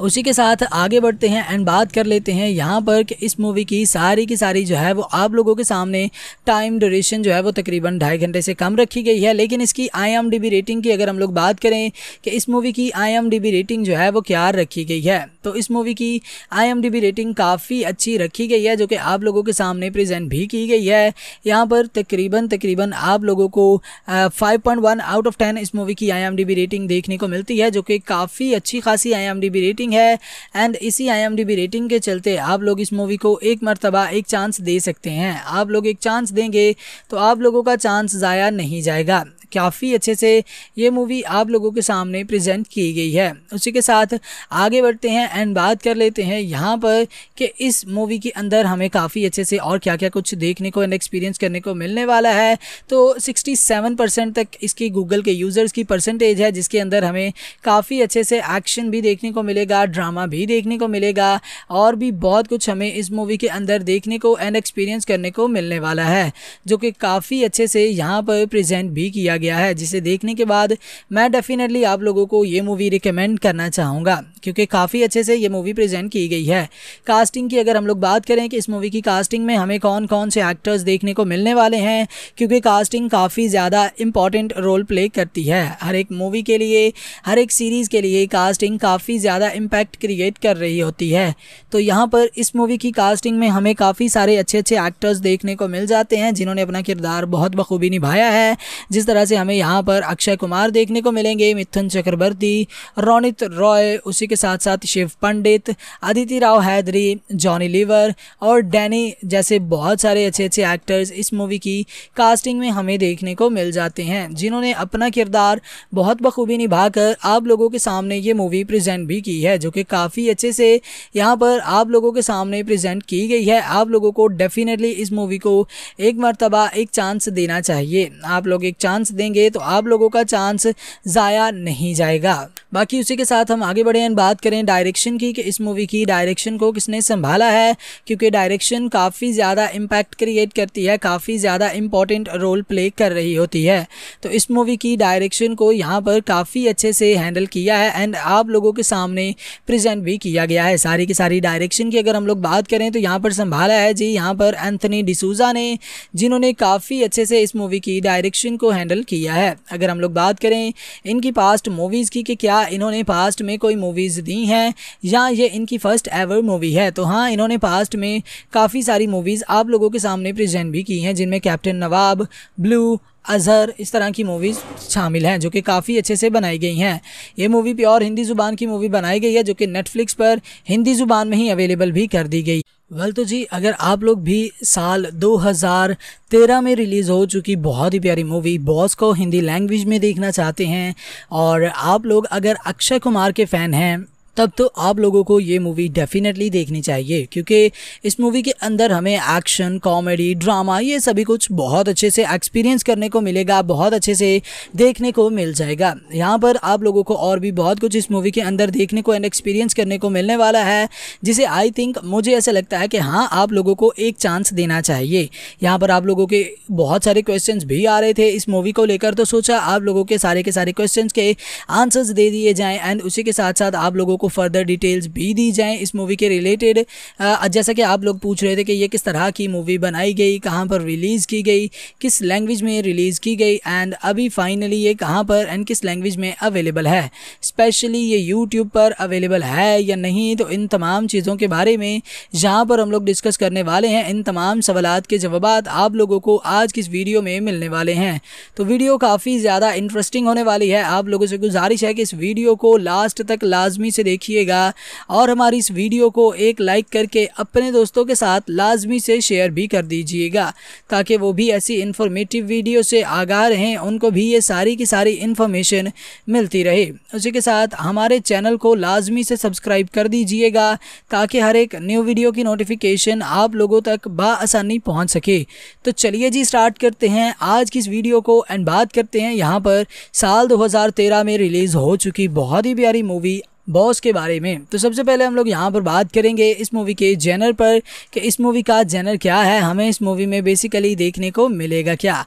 उसी के साथ आगे बढ़ते हैं एंड बात कर लेते हैं यहाँ पर कि इस मूवी की सारी की सारी जो है वो आप लोगों के सामने टाइम ड्यूरेशन जो है वो तकरीबन ढाई घंटे से कम रखी गई है। लेकिन इसकी आईएमडीबी रेटिंग की अगर हम लोग बात करें कि इस मूवी की आईएमडीबी रेटिंग जो है वो क्या रखी गई है तो इस मूवी की आईएमडीबी रेटिंग काफ़ी अच्छी रखी गई है, जो कि आप लोगों के सामने प्रेजेंट भी की गई है। यहाँ पर तकरीबन तकरीबन आप लोगों को five point one out of ten इस मूवी की आईएमडीबी रेटिंग देखने को मिलती है, जो कि काफ़ी अच्छी खासी आईएमडीबी रेटिंग रेटिंग है एंड इसी आईएमडीबी रेटिंग के चलते आप लोग इस मूवी को एक मरतबा, एक चांस दे सकते हैं। आप लोग एक चांस देंगे तो आप लोगों का चांस ज़ाया नहीं जाएगा। काफ़ी अच्छे से ये मूवी आप लोगों के सामने प्रेजेंट की गई है। उसी के साथ आगे बढ़ते हैं एंड बात कर लेते हैं यहाँ पर कि इस मूवी के अंदर हमें काफ़ी अच्छे से और क्या क्या कुछ देखने को एंड एक्सपीरियंस करने को मिलने वाला है। तो 67 परसेंट तक इसकी गूगल के यूज़र्स की परसेंटेज है, जिसके अंदर हमें काफ़ी अच्छे से एक्शन भी देखने को मिलेगा ड्रामा भी देखने को मिलेगा और भी बहुत कुछ हमें इस मूवी के अंदर देखने को एंड एक्सपीरियंस करने को मिलने वाला है, जो कि काफ़ी अच्छे से यहाँ पर प्रेजेंट भी किया गया है, जिसे देखने के बाद मैं डेफिनेटली आप लोगों को ये मूवी रिकमेंड करना चाहूँगा, क्योंकि काफ़ी अच्छे से ये मूवी प्रेजेंट की गई है। कास्टिंग की अगर हम लोग बात करें कि इस मूवी की कास्टिंग में हमें कौन कौन से एक्टर्स देखने को मिलने वाले हैं, क्योंकि कास्टिंग काफ़ी ज़्यादा इंपॉर्टेंट रोल प्ले करती है। हर एक मूवी के लिए, हर एक सीरीज़ के लिए कास्टिंग काफ़ी ज़्यादा इम्पैक्ट क्रिएट कर रही होती है। तो यहाँ पर इस मूवी की कास्टिंग में हमें काफ़ी सारे अच्छे अच्छे एक्टर्स देखने को मिल जाते हैं, जिन्होंने अपना किरदार बहुत बखूबी निभाया है। जिस तरह से हमें यहाँ पर अक्षय कुमार देखने को मिलेंगे, मिथुन चक्रवर्ती, रोनित रॉय, उसी के साथ साथ शिव पंडित अदिति राव हैदरी, जॉनी लीवर और डैनी जैसे बहुत सारे अच्छे अच्छे एक्टर्स इस मूवी की कास्टिंग में हमें देखने को मिल जाते हैं, जिन्होंने अपना किरदार बहुत बखूबी निभाकर आप लोगों के सामने ये मूवी प्रेजेंट भी की है, जो कि काफ़ी अच्छे से यहाँ पर आप लोगों के सामने प्रेजेंट की गई है। आप लोगों को डेफिनेटली इस मूवी को एक मरतबा, एक चांस देना चाहिए। आप लोग एक चांस देंगे तो आप लोगों का चांस ज़ाया नहीं जाएगा। बाकी उसी के साथ हम आगे बढ़े एंड बात करें डायरेक्शन की, कि इस मूवी की डायरेक्शन को किसने संभाला है, क्योंकि डायरेक्शन काफ़ी ज़्यादा इम्पैक्ट क्रिएट करती है, काफ़ी ज़्यादा इंपॉर्टेंट रोल प्ले कर रही होती है। तो इस मूवी की डायरेक्शन को यहाँ पर काफ़ी अच्छे से हैंडल किया है एंड आप लोगों के सामने प्रेजेंट भी किया गया है। सारी की सारी डायरेक्शन की अगर हम लोग बात करें तो यहाँ पर संभाला है जी, यहाँ पर एंथनी डिसूजा ने, जिन्होंने काफ़ी अच्छे से इस मूवी की डायरेक्शन को हैंडल किया है। अगर हम लोग बात करें इनकी पास्ट मूवीज़ की कि क्या इन्होंने पास्ट में कोई मूवीज़ दी हैं या ये इनकी फ़र्स्ट एवर मूवी है तो हाँ इन्होंने पास्ट में काफ़ी सारी मूवीज़ आप लोगों के सामने प्रेजेंट भी की हैं, जिनमें कैप्टन नवाब ब्लू अजहर इस तरह की मूवीज़ शामिल हैं, जो कि काफ़ी अच्छे से बनाई गई हैं। ये मूवी प्योर हिंदी ज़ुबान की मूवी बनाई गई है, जो कि नेटफ्लिक्स पर हिंदी ज़ुबान में ही अवेलेबल भी कर दी गई। वेल तो जी, अगर आप लोग भी साल 2013 में रिलीज़ हो चुकी बहुत ही प्यारी मूवी बॉस को हिंदी लैंग्वेज में देखना चाहते हैं, और आप लोग अगर अक्षय कुमार के फ़ैन हैं तब तो आप लोगों को ये मूवी डेफिनेटली देखनी चाहिए, क्योंकि इस मूवी के अंदर हमें एक्शन कॉमेडी ड्रामा ये सभी कुछ बहुत अच्छे से एक्सपीरियंस करने को मिलेगा, बहुत अच्छे से देखने को मिल जाएगा। यहाँ पर आप लोगों को और भी बहुत कुछ इस मूवी के अंदर देखने को एंड एक्सपीरियंस करने को मिलने वाला है, जिसे आई थिंक मुझे ऐसा लगता है कि हाँ आप लोगों को एक चांस देना चाहिए। यहाँ पर आप लोगों के बहुत सारे क्वेश्चन भी आ रहे थे इस मूवी को लेकर तो सोचा आप लोगों के सारे के सारे क्वेश्चन के आंसर्स दे दिए जाएँ एंड उसी के साथ साथ आप लोगों को फर्दर डिटेल्स भी दी जाएँ इस मूवी के रिलेटेड जैसा कि आप लोग पूछ रहे थे कि ये किस तरह की मूवी बनाई गई, कहाँ पर रिलीज़ की गई, किस लैंग्वेज में रिलीज़ की गई एंड अभी फाइनली ये कहाँ पर एंड किस लैंग्वेज में अवेलेबल है। स्पेशली ये यूट्यूब पर अवेलेबल है या नहीं तो इन तमाम चीज़ों के बारे में जहाँ पर हम लोग डिस्कस करने वाले हैं, इन तमाम सवाल के जवाब आप लोगों को आज किस वीडियो में मिलने वाले हैं। तो वीडियो काफ़ी ज़्यादा इंटरेस्टिंग होने वाली है। आप लोगों से गुजारिश है कि इस वीडियो को लास्ट तक लाजमी से देखिएगा। और हमारी इस वीडियो को एक लाइक करके अपने दोस्तों के साथ लाजमी से शेयर भी कर दीजिएगा, ताकि वो भी ऐसी इन्फॉर्मेटिव वीडियो से आगाह रहें उनको भी ये सारी की सारी इन्फॉर्मेशन मिलती रहे। उसी के साथ हमारे चैनल को लाजमी से सब्सक्राइब कर दीजिएगा, ताकि हर एक न्यू वीडियो की नोटिफिकेशन आप लोगों तक बसानी पहुँच सके। तो चलिए जी स्टार्ट करते हैं आज की इस वीडियो को एंड बात करते हैं यहाँ पर साल 2013 में रिलीज़ हो चुकी बहुत ही प्यारी मूवी बॉस के बारे में। तो सबसे पहले हम लोग यहाँ पर बात करेंगे इस मूवी के जेनर पर कि इस मूवी का जेनर क्या है, हमें इस मूवी में बेसिकली देखने को मिलेगा क्या?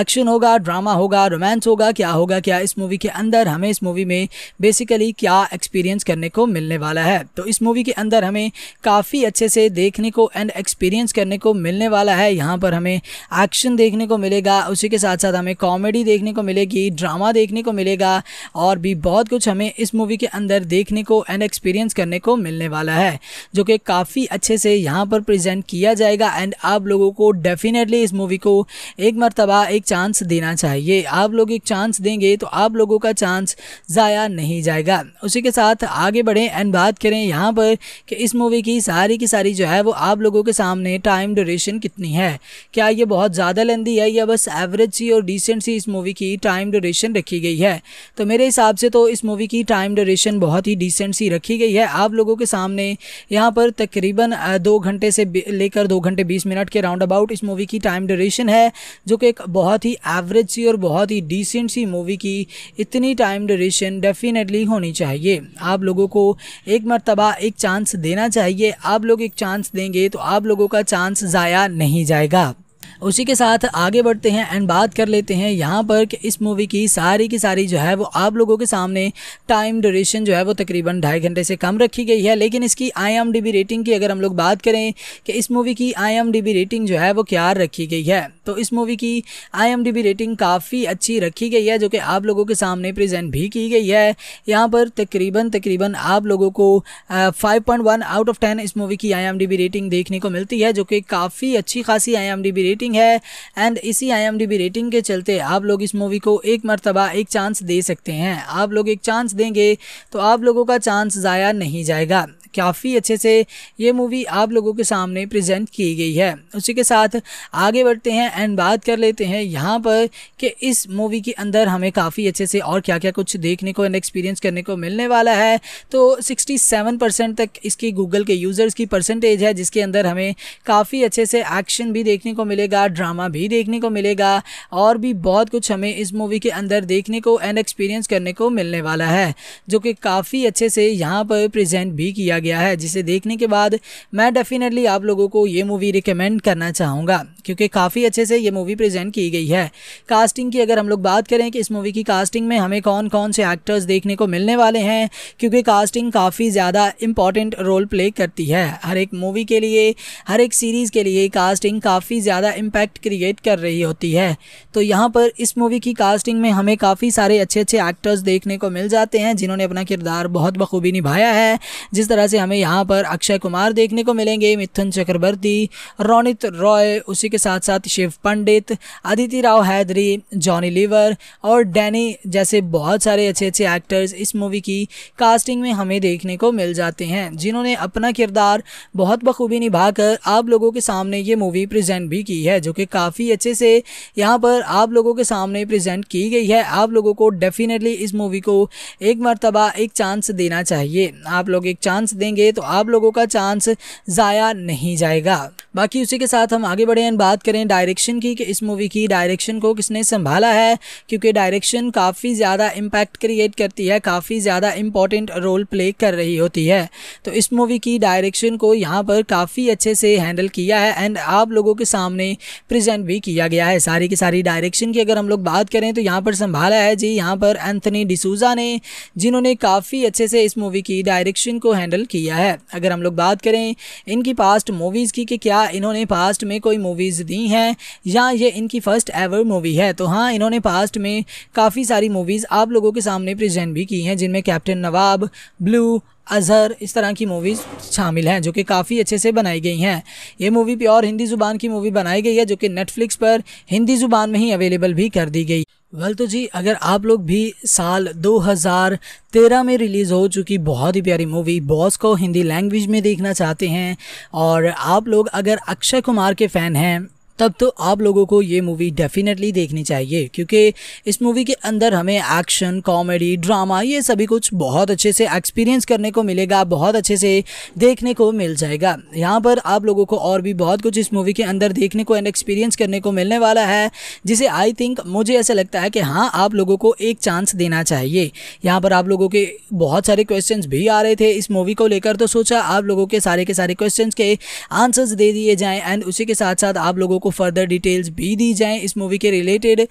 एक्शन होगा ड्रामा होगा रोमांस होगा, क्या होगा क्या? इस मूवी के अंदर हमें इस मूवी में बेसिकली क्या एक्सपीरियंस करने को मिलने वाला है? तो इस मूवी के अंदर हमें काफ़ी अच्छे से देखने को एंड एक्सपीरियंस करने को मिलने वाला है। यहाँ पर हमें एक्शन देखने को मिलेगा, उसी के साथ साथ हमें कॉमेडी देखने को मिलेगी ड्रामा देखने को मिलेगा और भी बहुत कुछ हमें इस मूवी के अंदर देखने को एंड एक्सपीरियंस करने को मिलने वाला है, जो कि काफ़ी अच्छे से यहाँ पर प्रेजेंट किया जाएगा एंड आप लोगों को डेफिनेटली इस मूवी को एक मरतबा, एक चांस देना चाहिए। आप लोग एक चांस देंगे तो आप लोगों का चांस ज़ाया नहीं जाएगा। उसी के साथ आगे बढ़ें एंड बात करें यहाँ पर कि इस मूवी की सारी की सारी जो है वो आप लोगों के सामने टाइम ड्यूरेशन कितनी है। क्या ये बहुत ज़्यादा लेंदी है या बस एवरेज सी और डिसेंट सी इस मूवी की टाइम ड्यूरेशन रखी गई है? तो मेरे हिसाब से तो इस मूवी की टाइम ड्यूरेशन बहुत ही डिसेंट सी रखी गई है। आप लोगों के सामने यहाँ पर तकरीबन दो घंटे से लेकर दो घंटे बीस मिनट के राउंड अबाउट इस मूवी की टाइम ड्यूरेशन है, जो कि एक बहुत ही एवरेज सी और बहुत ही डिसेंट सी मूवी की इतनी टाइम ड्यूरेशन डेफिनेटली होनी चाहिए। आप लोगों को एक मरतबा, एक चांस देना चाहिए। आप लोग एक चांस देंगे तो आप लोगों का चांस ज़ाया नहीं जाएगा। उसी के साथ आगे बढ़ते हैं एंड बात कर लेते हैं यहाँ पर कि इस मूवी की सारी की सारी जो है वो आप लोगों के सामने टाइम ड्यूरेशन जो है वो तकरीबन ढाई घंटे से कम रखी गई है। लेकिन इसकी आईएमडीबी रेटिंग की अगर हम लोग बात करें कि इस मूवी की आईएमडीबी रेटिंग जो है वो क्या रखी गई है तो इस मूवी की आईएमडीबी रेटिंग काफ़ी अच्छी रखी गई है जो कि आप लोगों के सामने प्रेजेंट भी की गई है। यहाँ पर तकरीबन तकरीबन आप लोगों को five point one out of ten इस मूवी की आईएमडीबी रेटिंग देखने को मिलती है जो कि काफ़ी अच्छी खासी आई रेटिंग रेटिंग है एंड इसी आईएमडीबी रेटिंग के चलते आप लोग इस मूवी को एक मरतबा, एक चांस दे सकते हैं। आप लोग एक चांस देंगे तो आप लोगों का चांस ज़ाया नहीं जाएगा। काफ़ी अच्छे से ये मूवी आप लोगों के सामने प्रेजेंट की गई है। उसी के साथ आगे बढ़ते हैं एंड बात कर लेते हैं यहाँ पर कि इस मूवी के अंदर हमें काफ़ी अच्छे से और क्या क्या कुछ देखने को एंड एक्सपीरियंस करने को मिलने वाला है। तो 67 परसेंट तक इसकी गूगल के यूज़र्स की परसेंटेज है, जिसके अंदर हमें काफ़ी अच्छे से एक्शन भी देखने को मिलेगा ड्रामा भी देखने को मिलेगा और भी बहुत कुछ हमें इस मूवी के अंदर देखने को एंड एक्सपीरियंस करने को मिलने वाला है, जो कि काफ़ी अच्छे से यहाँ पर प्रेजेंट भी किया गया है, जिसे देखने के बाद मैं डेफिनेटली आप लोगों को ये मूवी रिकमेंड करना चाहूँगा, क्योंकि काफ़ी अच्छे से ये मूवी प्रेजेंट की गई है। कास्टिंग की अगर हम लोग बात करें कि इस मूवी की कास्टिंग में हमें कौन कौन से एक्टर्स देखने को मिलने वाले हैं, क्योंकि कास्टिंग काफ़ी ज़्यादा इंपॉर्टेंट रोल प्ले करती है। हर एक मूवी के लिए, हर एक सीरीज़ के लिए कास्टिंग काफ़ी ज़्यादा इम्पैक्ट क्रिएट कर रही होती है। तो यहाँ पर इस मूवी की कास्टिंग में हमें काफ़ी सारे अच्छे अच्छे एक्टर्स देखने को मिल जाते हैं, जिन्होंने अपना किरदार बहुत बखूबी निभाया है, जिस तरह से हमें यहाँ पर अक्षय कुमार देखने को मिलेंगे, मिथुन चक्रवर्ती, रोनित रॉय, उसी के साथ साथ शिव पंडित अदिति राव हैदरी, जॉनी लीवर और डैनी जैसे बहुत सारे अच्छे अच्छे एक्टर्स इस मूवी की कास्टिंग में हमें देखने को मिल जाते हैं, जिन्होंने अपना किरदार बहुत बखूबी निभाकर आप लोगों के सामने ये मूवी प्रेजेंट भी की है, जो कि काफ़ी अच्छे से यहाँ पर आप लोगों के सामने प्रेजेंट की गई है। आप लोगों को डेफिनेटली इस मूवी को एक मरतबा, एक चांस देना चाहिए। आप लोग एक चांस देंगे तो आप लोगों का चांस ज़ाया नहीं जाएगा। बाकी उसी के साथ हम आगे बढ़े बात करें डायरेक्शन की, कि इस मूवी की डायरेक्शन को किसने संभाला है, क्योंकि डायरेक्शन काफ़ी ज़्यादा इम्पैक्ट क्रिएट करती है, काफ़ी ज़्यादा इंपॉर्टेंट रोल प्ले कर रही होती है। तो इस मूवी की डायरेक्शन को यहाँ पर काफ़ी अच्छे से हैंडल किया है एंड आप लोगों के सामने प्रेजेंट भी किया गया है। सारी की सारी डायरेक्शन की अगर हम लोग बात करें तो यहाँ पर संभाला है जी, यहाँ पर एंथनी डिसूजा ने, जिन्होंने काफ़ी अच्छे से इस मूवी की डायरेक्शन को हैंडल किया है। अगर हम लोग बात करें इनकी पास्ट मूवीज़ की कि क्या इन्होंने पास्ट में कोई मूवीज़ दी हैं, या ये इनकी फ़र्स्ट एवर मूवी है तो हाँ इन्होंने पास्ट में काफ़ी सारी मूवीज़ आप लोगों के सामने प्रेजेंट भी की हैं, जिनमें कैप्टन नवाब ब्लू अजहर इस तरह की मूवीज़ शामिल हैं, जो कि काफ़ी अच्छे से बनाई गई हैं। ये मूवी प्योर हिंदी ज़ुबान की मूवी बनाई गई है, जो कि नेटफ्लिक्स पर हिंदी ज़ुबान में ही अवेलेबल भी कर दी गई। वेल तो जी, अगर आप लोग भी साल 2013 में रिलीज़ हो चुकी बहुत ही प्यारी मूवी बॉस को हिंदी लैंग्वेज में देखना चाहते हैं, और आप लोग अगर अक्षय कुमार के फ़ैन हैं तब तो आप लोगों को ये मूवी डेफिनेटली देखनी चाहिए, क्योंकि इस मूवी के अंदर हमें एक्शन कॉमेडी ड्रामा ये सभी कुछ बहुत अच्छे से एक्सपीरियंस करने को मिलेगा, बहुत अच्छे से देखने को मिल जाएगा। यहाँ पर आप लोगों को और भी बहुत कुछ इस मूवी के अंदर देखने को एंड एक्सपीरियंस करने को मिलने वाला है, जिसे आई थिंक मुझे ऐसा लगता है कि हाँ आप लोगों को एक चांस देना चाहिए। यहाँ पर आप लोगों के बहुत सारे क्वेश्चन भी आ रहे थे इस मूवी को लेकर तो सोचा आप लोगों के सारे के सारे क्वेश्चन के आंसर्स दे दिए जाएँ एंड उसी के साथ साथ आप लोगों को को फर्दर डिटेल्स भी दी जाएँ इस मूवी के रिलेटेड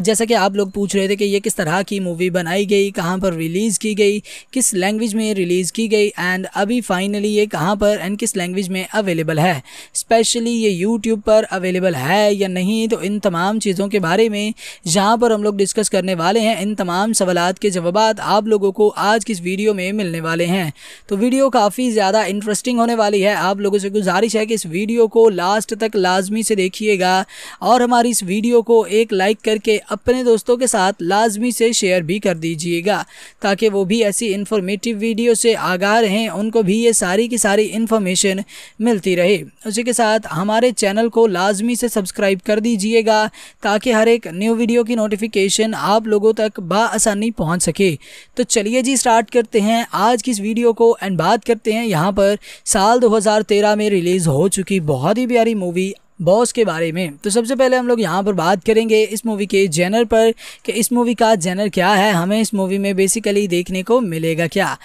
जैसा कि आप लोग पूछ रहे थे कि ये किस तरह की मूवी बनाई गई, कहाँ पर रिलीज़ की गई, किस लैंग्वेज में रिलीज़ की गई एंड अभी फाइनली ये कहाँ पर एंड किस लैंग्वेज में अवेलेबल है। स्पेशली ये यूट्यूब पर अवेलेबल है या नहीं तो इन तमाम चीज़ों के बारे में जहाँ पर हम लोग डिस्कस करने वाले हैं, इन तमाम सवाल के जवाब आप लोगों को आज की इस वीडियो में मिलने वाले हैं। तो वीडियो काफ़ी ज़्यादा इंटरेस्टिंग होने वाली है। आप लोगों से गुजारिश है कि इस वीडियो को लास्ट तक लाजमी से देखिएगा। और हमारी इस वीडियो को एक लाइक करके अपने दोस्तों के साथ लाजमी से शेयर भी कर दीजिएगा, ताकि वो भी ऐसी इन्फॉर्मेटिव वीडियो से आगाह रहें उनको भी ये सारी की सारी इन्फॉर्मेशन मिलती रहे। उसी के साथ हमारे चैनल को लाजमी से सब्सक्राइब कर दीजिएगा, ताकि हर एक न्यू वीडियो की नोटिफिकेशन आप लोगों तक बसानी पहुँच सके। तो चलिए जी स्टार्ट करते हैं आज की इस वीडियो को एंड बात करते हैं यहाँ पर साल 2013 में रिलीज़ हो चुकी बहुत ही प्यारी मूवी बॉस के बारे में। तो सबसे पहले हम लोग यहाँ पर बात करेंगे इस मूवी के जेनर पर कि इस मूवी का जेनर क्या है, हमें इस मूवी में बेसिकली देखने को मिलेगा क्या?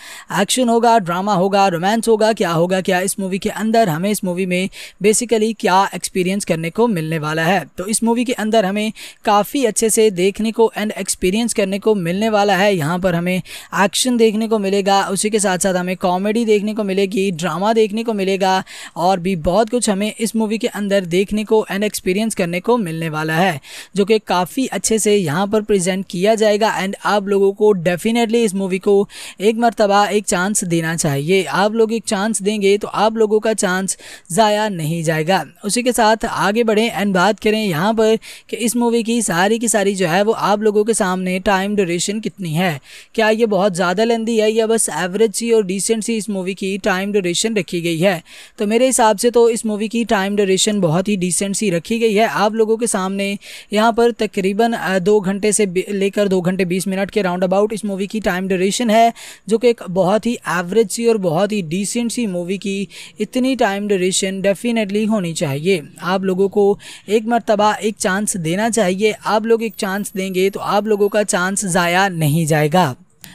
एक्शन होगा ड्रामा होगा रोमांस होगा, क्या होगा, क्या इस मूवी के अंदर हमें इस मूवी में बेसिकली क्या एक्सपीरियंस करने को मिलने वाला है? तो इस मूवी के अंदर हमें काफ़ी अच्छे से देखने को एंड एक्सपीरियंस करने को मिलने वाला है। यहाँ पर हमें एक्शन देखने को मिलेगा, उसी के साथ साथ हमें कॉमेडी देखने को मिलेगी ड्रामा देखने को मिलेगा और भी बहुत कुछ हमें इस मूवी के अंदर देख देखने को एंड एक्सपीरियंस करने को मिलने वाला है, जो कि काफ़ी अच्छे से यहाँ पर प्रेजेंट किया जाएगा एंड आप लोगों को डेफिनेटली इस मूवी को एक मरतबा, एक चांस देना चाहिए। आप लोग एक चांस देंगे तो आप लोगों का चांस ज़ाया नहीं जाएगा। उसी के साथ आगे बढ़ें एंड बात करें यहाँ पर कि इस मूवी की सारी की सारी जो है वो आप लोगों के सामने टाइम ड्यूरेशन कितनी है। क्या ये बहुत ज़्यादा लेंदी है या बस एवरेज सी और डिसेंट सी इस मूवी की टाइम ड्यूरेशन रखी गई है? तो मेरे हिसाब से तो इस मूवी की टाइम ड्यूरेशन बहुत ही ही डिसेंट सी रखी गई है। आप लोगों के सामने यहाँ पर तकरीबन दो घंटे से लेकर दो घंटे बीस मिनट के राउंड अबाउट इस मूवी की टाइम ड्यूरेशन है, जो कि एक बहुत ही एवरेज सी और बहुत ही डिसेंट सी मूवी की इतनी टाइम ड्यूरेशन डेफिनेटली होनी चाहिए। आप लोगों को एक मरतबा, एक चांस देना चाहिए। आप लोग एक चांस देंगे तो आप लोगों का चांस ज़ाया नहीं जाएगा।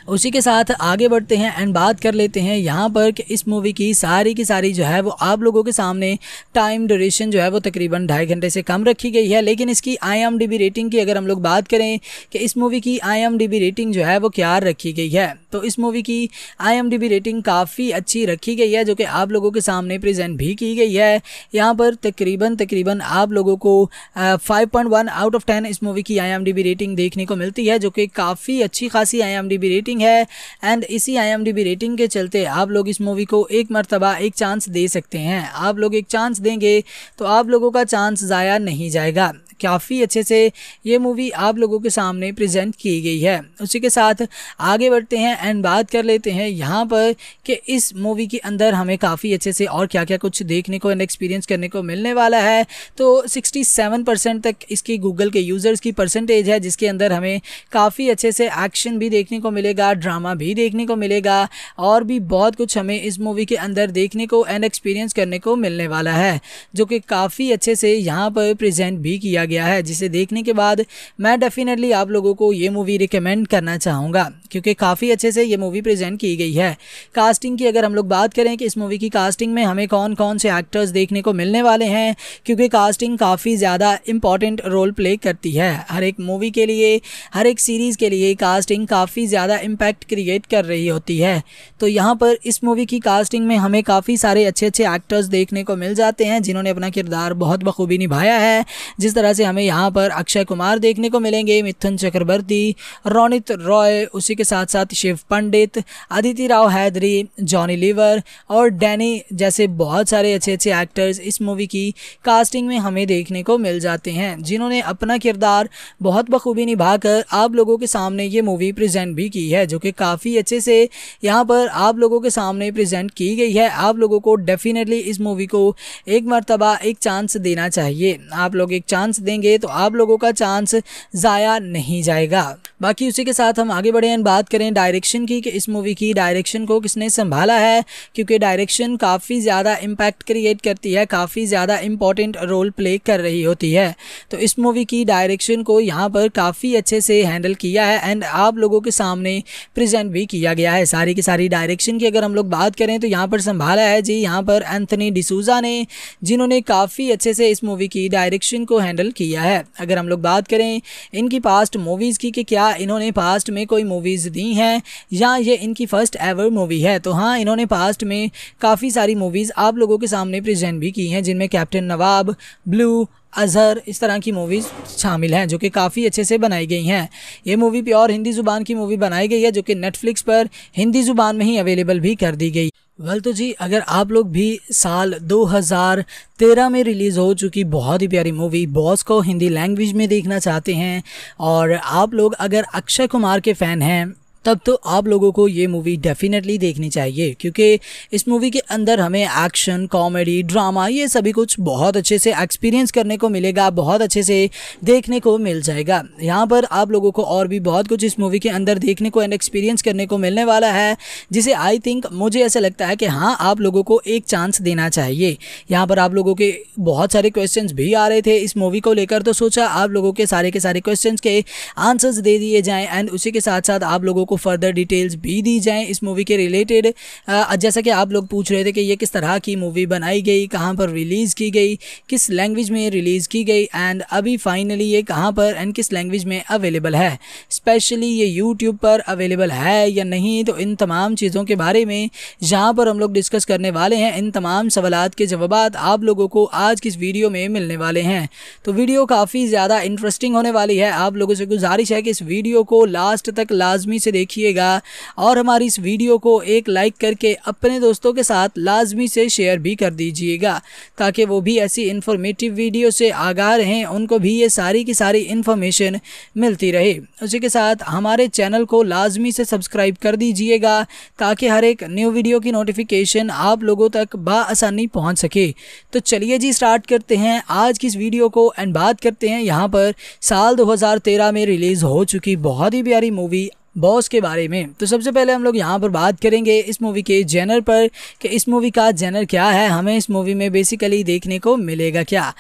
उसी के साथ आगे बढ़ते हैं एंड बात कर लेते हैं यहाँ पर कि इस मूवी की सारी की सारी जो है वो आप लोगों के सामने टाइम ड्यूरेशन जो है वो तकरीबन ढाई घंटे से कम रखी गई है। लेकिन इसकी आईएमडीबी रेटिंग की अगर हम लोग बात करें कि इस मूवी की आईएमडीबी रेटिंग जो है वो क्या रखी गई है तो इस मूवी की आईएमडीबी रेटिंग काफ़ी अच्छी रखी गई है, जो कि आप लोगों के सामने प्रेजेंट भी की गई है। यहाँ पर तकरीबन तकरीबन आप लोगों को five point one out of ten इस मूवी की आईएमडीबी रेटिंग देखने को मिलती है, जो कि काफ़ी अच्छी खासी आईएमडीबी रेटिंग रेटिंग है एंड इसी आईएमडीबी रेटिंग के चलते आप लोग इस मूवी को एक मरतबा, एक चांस दे सकते हैं। आप लोग एक चांस देंगे तो आप लोगों का चांस ज़ाया नहीं जाएगा। काफ़ी अच्छे से ये मूवी आप लोगों के सामने प्रेजेंट की गई है। उसी के साथ आगे बढ़ते हैं एंड बात कर लेते हैं यहाँ पर कि इस मूवी के अंदर हमें काफ़ी अच्छे से और क्या क्या कुछ देखने को एंड एक्सपीरियंस करने को मिलने वाला है। तो 67 परसेंट तक इसकी गूगल के यूज़र्स की परसेंटेज है, जिसके अंदर हमें काफ़ी अच्छे से एक्शन भी देखने को मिलेगा ड्रामा भी देखने को मिलेगा और भी बहुत कुछ हमें इस मूवी के अंदर देखने को एंड एक्सपीरियंस करने को मिलने वाला है, जो कि काफ़ी अच्छे से यहाँ पर प्रेजेंट भी किया गया है, जिसे देखने के बाद मैं डेफिनेटली आप लोगों को ये मूवी रिकमेंड करना चाहूँगा, क्योंकि काफ़ी अच्छे से ये मूवी प्रेजेंट की गई है। कास्टिंग की अगर हम लोग बात करें कि इस मूवी की कास्टिंग में हमें कौन कौन से एक्टर्स देखने को मिलने वाले हैं, क्योंकि कास्टिंग काफ़ी ज़्यादा इंपॉर्टेंट रोल प्ले करती है। हर एक मूवी के लिए, हर एक सीरीज़ के लिए कास्टिंग काफ़ी ज़्यादा इम्पैक्ट क्रिएट कर रही होती है। तो यहाँ पर इस मूवी की कास्टिंग में हमें काफ़ी सारे अच्छे अच्छे एक्टर्स देखने को मिल जाते हैं, जिन्होंने अपना किरदार बहुत बखूबी निभाया है, जिस तरह से हमें यहाँ पर अक्षय कुमार देखने को मिलेंगे, मिथुन चक्रवर्ती, रोनित रॉय, उसी के साथ साथ शिव पंडित, अदिति राव हैदरी, जॉनी लीवर और डैनी जैसे बहुत सारे अच्छे अच्छे एक्टर्स इस मूवी की कास्टिंग में हमें देखने को मिल जाते हैं, जिन्होंने अपना किरदार बहुत बखूबी निभाकर आप लोगों के सामने ये मूवी प्रेजेंट भी की है, जो कि काफ़ी अच्छे से यहाँ पर आप लोगों के सामने प्रेजेंट की गई है। आप लोगों को डेफिनेटली इस मूवी को एक मरतबा, एक चांस देना चाहिए। आप लोग एक चांस देंगे तो आप लोगों का चांस ज़ाया नहीं जाएगा। बाकी उसी के साथ हम आगे बढ़े बात करें डायरेक्शन की, कि इस मूवी की डायरेक्शन को किसने संभाला है, क्योंकि डायरेक्शन काफ़ी ज़्यादा इम्पैक्ट क्रिएट करती है, काफ़ी ज़्यादा इंपॉर्टेंट रोल प्ले कर रही होती है। तो इस मूवी की डायरेक्शन को यहाँ पर काफ़ी अच्छे से हैंडल किया है एंड आप लोगों के सामने प्रेजेंट भी किया गया है। सारी की सारी डायरेक्शन की अगर हम लोग बात करें तो यहाँ पर संभाला है जी, यहाँ पर एंथनी डिसूजा ने, जिन्होंने काफ़ी अच्छे से इस मूवी की डायरेक्शन को हैंडल किया है। अगर हम लोग बात करें इनकी पास्ट मूवीज़ की कि क्या इन्होंने पास्ट में कोई मूवीज़ दी हैं या ये इनकी फ़र्स्ट एवर मूवी है तो हाँ इन्होंने पास्ट में काफ़ी सारी मूवीज़ आप लोगों के सामने प्रेजेंट भी की हैं, जिनमें कैप्टन नवाब ब्लू अजहर इस तरह की मूवीज़ शामिल हैं, जो कि काफ़ी अच्छे से बनाई गई हैं। ये मूवी प्योर हिंदी ज़ुबान की मूवी बनाई गई है, जो कि नेटफ्लिक्स पर हिंदी ज़ुबान में ही अवेलेबल भी कर दी गई। वेल तो जी, अगर आप लोग भी साल 2013 में रिलीज़ हो चुकी बहुत ही प्यारी मूवी बॉस को हिंदी लैंग्वेज में देखना चाहते हैं, और आप लोग अगर अक्षय कुमार के फ़ैन हैं तब तो आप लोगों को ये मूवी डेफिनेटली देखनी चाहिए, क्योंकि इस मूवी के अंदर हमें एक्शन कॉमेडी ड्रामा ये सभी कुछ बहुत अच्छे से एक्सपीरियंस करने को मिलेगा, बहुत अच्छे से देखने को मिल जाएगा। यहाँ पर आप लोगों को और भी बहुत कुछ इस मूवी के अंदर देखने को एंड एक्सपीरियंस करने को मिलने वाला है, जिसे आई थिंक मुझे ऐसा लगता है कि हाँ आप लोगों को एक चांस देना चाहिए। यहाँ पर आप लोगों के बहुत सारे क्वेश्चन भी आ रहे थे इस मूवी को लेकर तो सोचा आप लोगों के सारे के सारे क्वेश्चन के आंसर्स दे दिए जाएँ एंड उसी के साथ साथ आप लोगों को फर्दर डिटेल्स भी दी जाएँ इस मूवी के रिलेटेड जैसा कि आप लोग पूछ रहे थे कि ये किस तरह की मूवी बनाई गई, कहाँ पर रिलीज़ की गई, किस लैंग्वेज में रिलीज़ की गई एंड अभी फाइनली ये कहाँ पर एंड किस लैंग्वेज में अवेलेबल है। स्पेशली ये यूट्यूब पर अवेलेबल है या नहीं तो इन तमाम चीज़ों के बारे में जहाँ पर हम लोग डिस्कस करने वाले हैं, इन तमाम सवाल के जवाब आप लोगों को आज की इस वीडियो में मिलने वाले हैं। तो वीडियो काफ़ी ज़्यादा इंटरेस्टिंग होने वाली है। आप लोगों से गुजारिश है कि इस वीडियो को लास्ट तक लाजमी से देखिएगा। और हमारी इस वीडियो को एक लाइक करके अपने दोस्तों के साथ लाजमी से शेयर भी कर दीजिएगा, ताकि वो भी ऐसी इन्फॉर्मेटिव वीडियो से आगाह रहें, उनको भी ये सारी की सारी इन्फॉर्मेशन मिलती रहे। उसी के साथ हमारे चैनल को लाजमी से सब्सक्राइब कर दीजिएगा, ताकि हर एक न्यू वीडियो की नोटिफिकेशन आप लोगों तक बसानी पहुँच सके। तो चलिए जी स्टार्ट करते हैं आज की इस वीडियो को एंड बात करते हैं यहाँ पर साल 2013 में रिलीज़ हो चुकी बहुत ही प्यारी मूवी बॉस के बारे में। तो सबसे पहले हम लोग यहाँ पर बात करेंगे इस मूवी के जेनर पर कि इस मूवी का जेनर क्या है, हमें इस मूवी में बेसिकली देखने को मिलेगा क्या।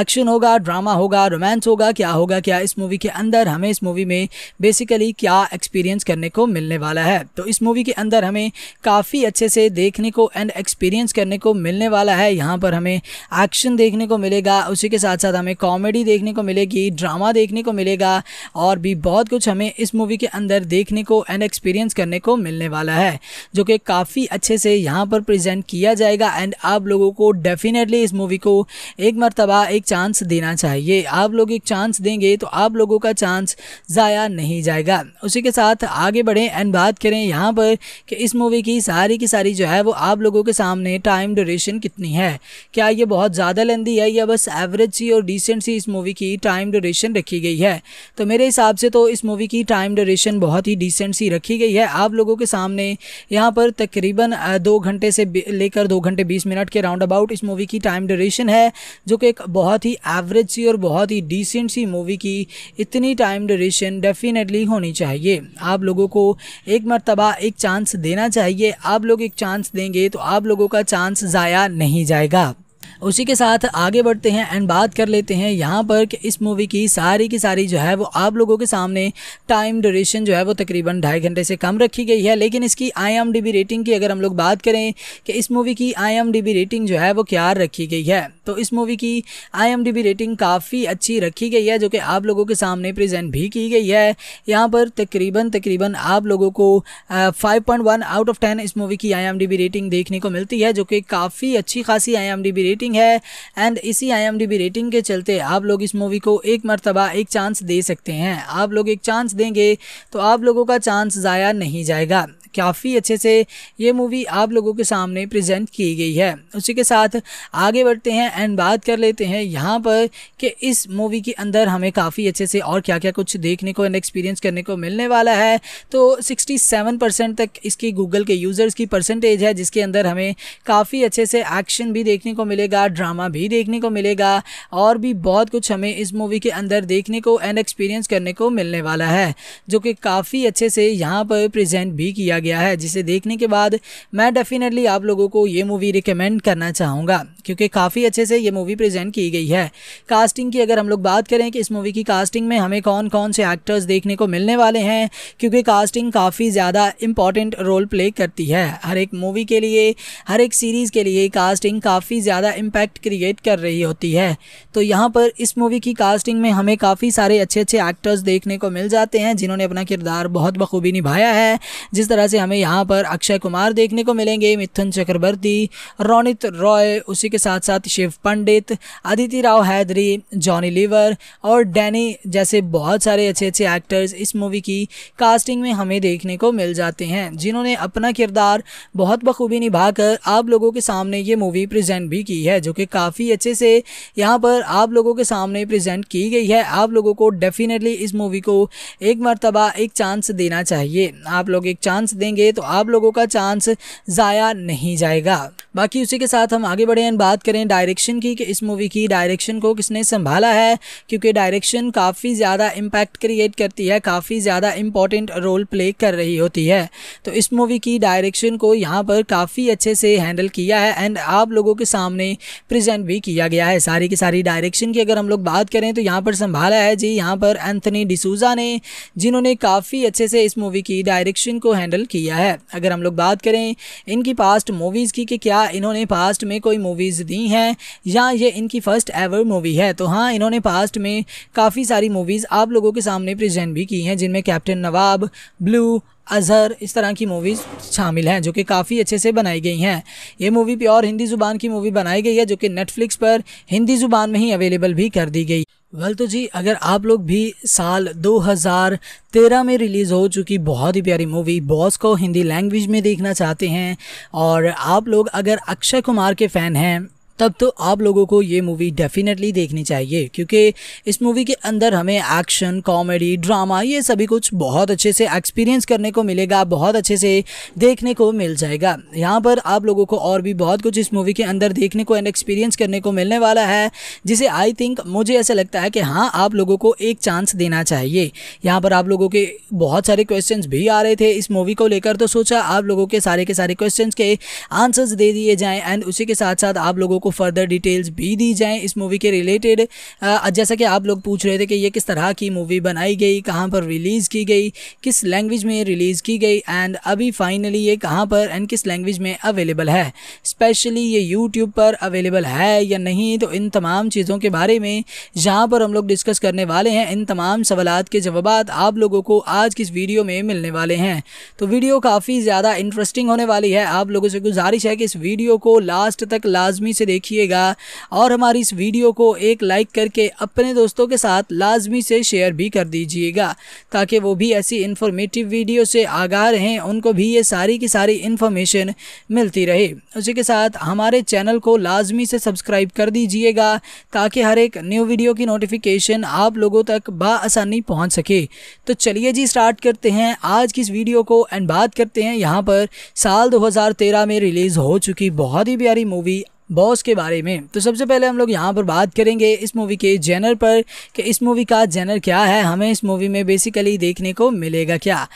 एक्शन होगा ड्रामा होगा रोमांस होगा, क्या होगा, क्या इस मूवी के अंदर हमें इस मूवी में बेसिकली क्या एक्सपीरियंस करने को मिलने वाला है। तो इस मूवी के अंदर हमें काफ़ी अच्छे से देखने को एंड एक्सपीरियंस करने को मिलने वाला है। यहाँ पर हमें एक्शन देखने को मिलेगा, उसी के साथ साथ हमें कॉमेडी देखने को मिलेगी ड्रामा देखने को मिलेगा और भी बहुत कुछ हमें इस मूवी के अंदर देख देखने को एंड एक्सपीरियंस करने को मिलने वाला है, जो कि काफ़ी अच्छे से यहाँ पर प्रेजेंट किया जाएगा एंड आप लोगों को डेफिनेटली इस मूवी को एक मरतबा, एक चांस देना चाहिए। आप लोग एक चांस देंगे तो आप लोगों का चांस ज़ाया नहीं जाएगा। उसी के साथ आगे बढ़ें एंड बात करें यहाँ पर कि इस मूवी की सारी की सारी जो है वो आप लोगों के सामने टाइम ड्यूरेशन कितनी है। क्या ये बहुत ज़्यादा लेंदी है या बस एवरेज सी और डिसेंट सी इस मूवी की टाइम ड्यूरेशन रखी गई है? तो मेरे हिसाब से तो इस मूवी की टाइम ड्यूरेशन बहुत ही डिसेंट सी रखी गई है। आप लोगों के सामने यहाँ पर तकरीबन दो घंटे से लेकर दो घंटे बीस मिनट के राउंड अबाउट इस मूवी की टाइम ड्यूरेशन है, जो कि एक बहुत ही एवरेज सी और बहुत ही डिसेंट सी मूवी की इतनी टाइम ड्यूरेशन डेफिनेटली होनी चाहिए। आप लोगों को एक मरतबा, एक चांस देना चाहिए। आप लोग एक चांस देंगे तो आप लोगों का चांस ज़ाया नहीं जाएगा। उसी के साथ आगे बढ़ते हैं एंड बात कर लेते हैं यहाँ पर कि इस मूवी की सारी की सारी जो है वो आप लोगों के सामने टाइम ड्यूरेशन जो है वो तकरीबन ढाई घंटे से कम रखी गई है। लेकिन इसकी आईएमडीबी रेटिंग की अगर हम लोग बात करें कि इस मूवी की आईएमडीबी रेटिंग जो है वो क्या रखी गई है तो इस मूवी की आईएमडीबी रेटिंग काफ़ी अच्छी रखी गई है, जो कि आप लोगों के सामने प्रेजेंट भी की गई है। यहाँ पर तकरीबन तकरीबन आप लोगों को five point one out of ten इस मूवी की आईएमडीबी रेटिंग देखने को मिलती है, जो कि काफ़ी अच्छी खासी आई रेटिंग है एंड इसी आईएमडीबी रेटिंग के चलते आप लोग इस मूवी को एक मरतबा, एक चांस दे सकते हैं। आप लोग एक चांस देंगे तो आप लोगों का चांस ज़ाया नहीं जाएगा। काफ़ी अच्छे से ये मूवी आप लोगों के सामने प्रेजेंट की गई है। उसी के साथ आगे बढ़ते हैं एंड बात कर लेते हैं यहाँ पर कि इस मूवी के अंदर हमें काफ़ी अच्छे से और क्या क्या कुछ देखने को एंड एक्सपीरियंस करने को मिलने वाला है। तो 67 परसेंट तक इसकी गूगल के यूज़र्स की परसेंटेज है, जिसके अंदर हमें काफ़ी अच्छे से एक्शन भी देखने को मिलेगा ड्रामा भी देखने को मिलेगा और भी बहुत कुछ हमें इस मूवी के अंदर देखने को एंड एक्सपीरियंस करने को मिलने वाला है, जो कि काफ़ी अच्छे से यहाँ पर प्रेजेंट भी किया गया है, जिसे देखने के बाद मैं डेफिनेटली आप लोगों को ये मूवी रिकमेंड करना चाहूँगा, क्योंकि काफ़ी अच्छे से ये मूवी प्रेजेंट की गई है। कास्टिंग की अगर हम लोग बात करें कि इस मूवी की कास्टिंग में हमें कौन कौन से एक्टर्स देखने को मिलने वाले हैं, क्योंकि कास्टिंग काफ़ी ज़्यादा इंपॉर्टेंट रोल प्ले करती है। हर एक मूवी के लिए, हर एक सीरीज़ के लिए कास्टिंग काफ़ी ज़्यादा इम्पैक्ट क्रिएट कर रही होती है। तो यहाँ पर इस मूवी की कास्टिंग में हमें काफ़ी सारे अच्छे अच्छे एक्टर्स देखने को मिल जाते हैं, जिन्होंने अपना किरदार बहुत बखूबी निभाया है। जिस तरह से हमें यहाँ पर अक्षय कुमार देखने को मिलेंगे, मिथुन चक्रवर्ती, रोनित रॉय, उसी के साथ साथ शिव पंडित अदिति राव हैदरी, जॉनी लीवर और डैनी जैसे बहुत सारे अच्छे अच्छे एक्टर्स इस मूवी की कास्टिंग में हमें देखने को मिल जाते हैं, जिन्होंने अपना किरदार बहुत बखूबी निभाकर आप लोगों के सामने ये मूवी प्रेजेंट भी की है, जो कि काफ़ी अच्छे से यहाँ पर आप लोगों के सामने प्रेजेंट की गई है। आप लोगों को डेफिनेटली इस मूवी को एक मरतबा, एक चांस देना चाहिए। आप लोग एक चांस देंगे तो आप लोगों का चांस ज़ाया नहीं जाएगा। बाकी उसी के साथ हम आगे बढ़े हैं, बात करें डायरेक्शन की, कि इस मूवी की डायरेक्शन को किसने संभाला है, क्योंकि डायरेक्शन काफ़ी ज़्यादा इम्पैक्ट क्रिएट करती है, काफ़ी ज़्यादा इंपॉर्टेंट रोल प्ले कर रही होती है। तो इस मूवी की डायरेक्शन को यहाँ पर काफ़ी अच्छे से हैंडल किया है एंड आप लोगों के सामने प्रेजेंट भी किया गया है। सारी की सारी डायरेक्शन की अगर हम लोग बात करें तो यहाँ पर संभाला है जी, यहाँ पर एंथनी डिसूजा ने, जिन्होंने काफ़ी अच्छे से इस मूवी की डायरेक्शन को हैंडल किया है। अगर हम लोग बात करें इनकी पास्ट मूवीज़ की कि क्या इन्होंने पास्ट में कोई मूवीज़ दी हैं या ये इनकी फ़र्स्ट एवर मूवी है तो हाँ इन्होंने पास्ट में काफ़ी सारी मूवीज़ आप लोगों के सामने प्रेजेंट भी की हैं, जिनमें कैप्टन नवाब ब्लू अजहर इस तरह की मूवीज़ शामिल हैं, जो कि काफ़ी अच्छे से बनाई गई हैं। ये मूवी प्योर हिंदी ज़ुबान की मूवी बनाई गई है, जो कि नेटफ्लिक्स पर हिंदी ज़ुबान में ही अवेलेबल भी कर दी गई। वेल तो जी, अगर आप लोग भी साल 2013 में रिलीज़ हो चुकी बहुत ही प्यारी मूवी बॉस को हिंदी लैंग्वेज में देखना चाहते हैं, और आप लोग अगर अक्षय कुमार के फ़ैन हैं तब तो आप लोगों को ये मूवी डेफिनेटली देखनी चाहिए, क्योंकि इस मूवी के अंदर हमें एक्शन कॉमेडी ड्रामा ये सभी कुछ बहुत अच्छे से एक्सपीरियंस करने को मिलेगा, बहुत अच्छे से देखने को मिल जाएगा। यहाँ पर आप लोगों को और भी बहुत कुछ इस मूवी के अंदर देखने को एंड एक्सपीरियंस करने को मिलने वाला है, जिसे आई थिंक मुझे ऐसा लगता है कि हाँ आप लोगों को एक चांस देना चाहिए। यहाँ पर आप लोगों के बहुत सारे क्वेश्चन भी आ रहे थे इस मूवी को लेकर तो सोचा आप लोगों के सारे के सारे क्वेश्चन के आंसर्स दे दिए जाएँ एंड उसी के साथ साथ आप लोगों को फर्दर डिटेल्स भी दी जाएँ इस मूवी के रिलेटेड जैसा कि आप लोग पूछ रहे थे कि ये किस तरह की मूवी बनाई गई, कहाँ पर रिलीज़ की गई, किस लैंग्वेज में रिलीज़ की गई एंड अभी फाइनली ये कहाँ पर एंड किस लैंग्वेज में अवेलेबल है। स्पेशली ये यूट्यूब पर अवेलेबल है या नहीं तो इन तमाम चीज़ों के बारे में जहाँ पर हम लोग डिस्कस करने वाले हैं, इन तमाम सवाल के जवाब आप लोगों को आज किस वीडियो में मिलने वाले हैं। तो वीडियो काफ़ी ज़्यादा इंटरेस्टिंग होने वाली है। आप लोगों से गुजारिश है कि इस वीडियो को लास्ट तक लाजमी से देखिएगा। और हमारी इस वीडियो को एक लाइक करके अपने दोस्तों के साथ लाजमी से शेयर भी कर दीजिएगा, ताकि वो भी ऐसी इन्फॉर्मेटिव वीडियो से आगाह रहें, उनको भी ये सारी की सारी इन्फॉर्मेशन मिलती रहे। उसी के साथ हमारे चैनल को लाजमी से सब्सक्राइब कर दीजिएगा, ताकि हर एक न्यू वीडियो की नोटिफिकेशन आप लोगों तक बसानी पहुँच सके। तो चलिए जी स्टार्ट करते हैं आज की इस वीडियो को एंड बात करते हैं यहाँ पर साल 2013 में रिलीज़ हो चुकी बहुत ही प्यारी मूवी बॉस के बारे में। तो सबसे पहले हम लोग यहाँ पर बात करेंगे इस मूवी के जेनर पर कि इस मूवी का जेनर क्या है, हमें इस मूवी में बेसिकली देखने को मिलेगा क्या?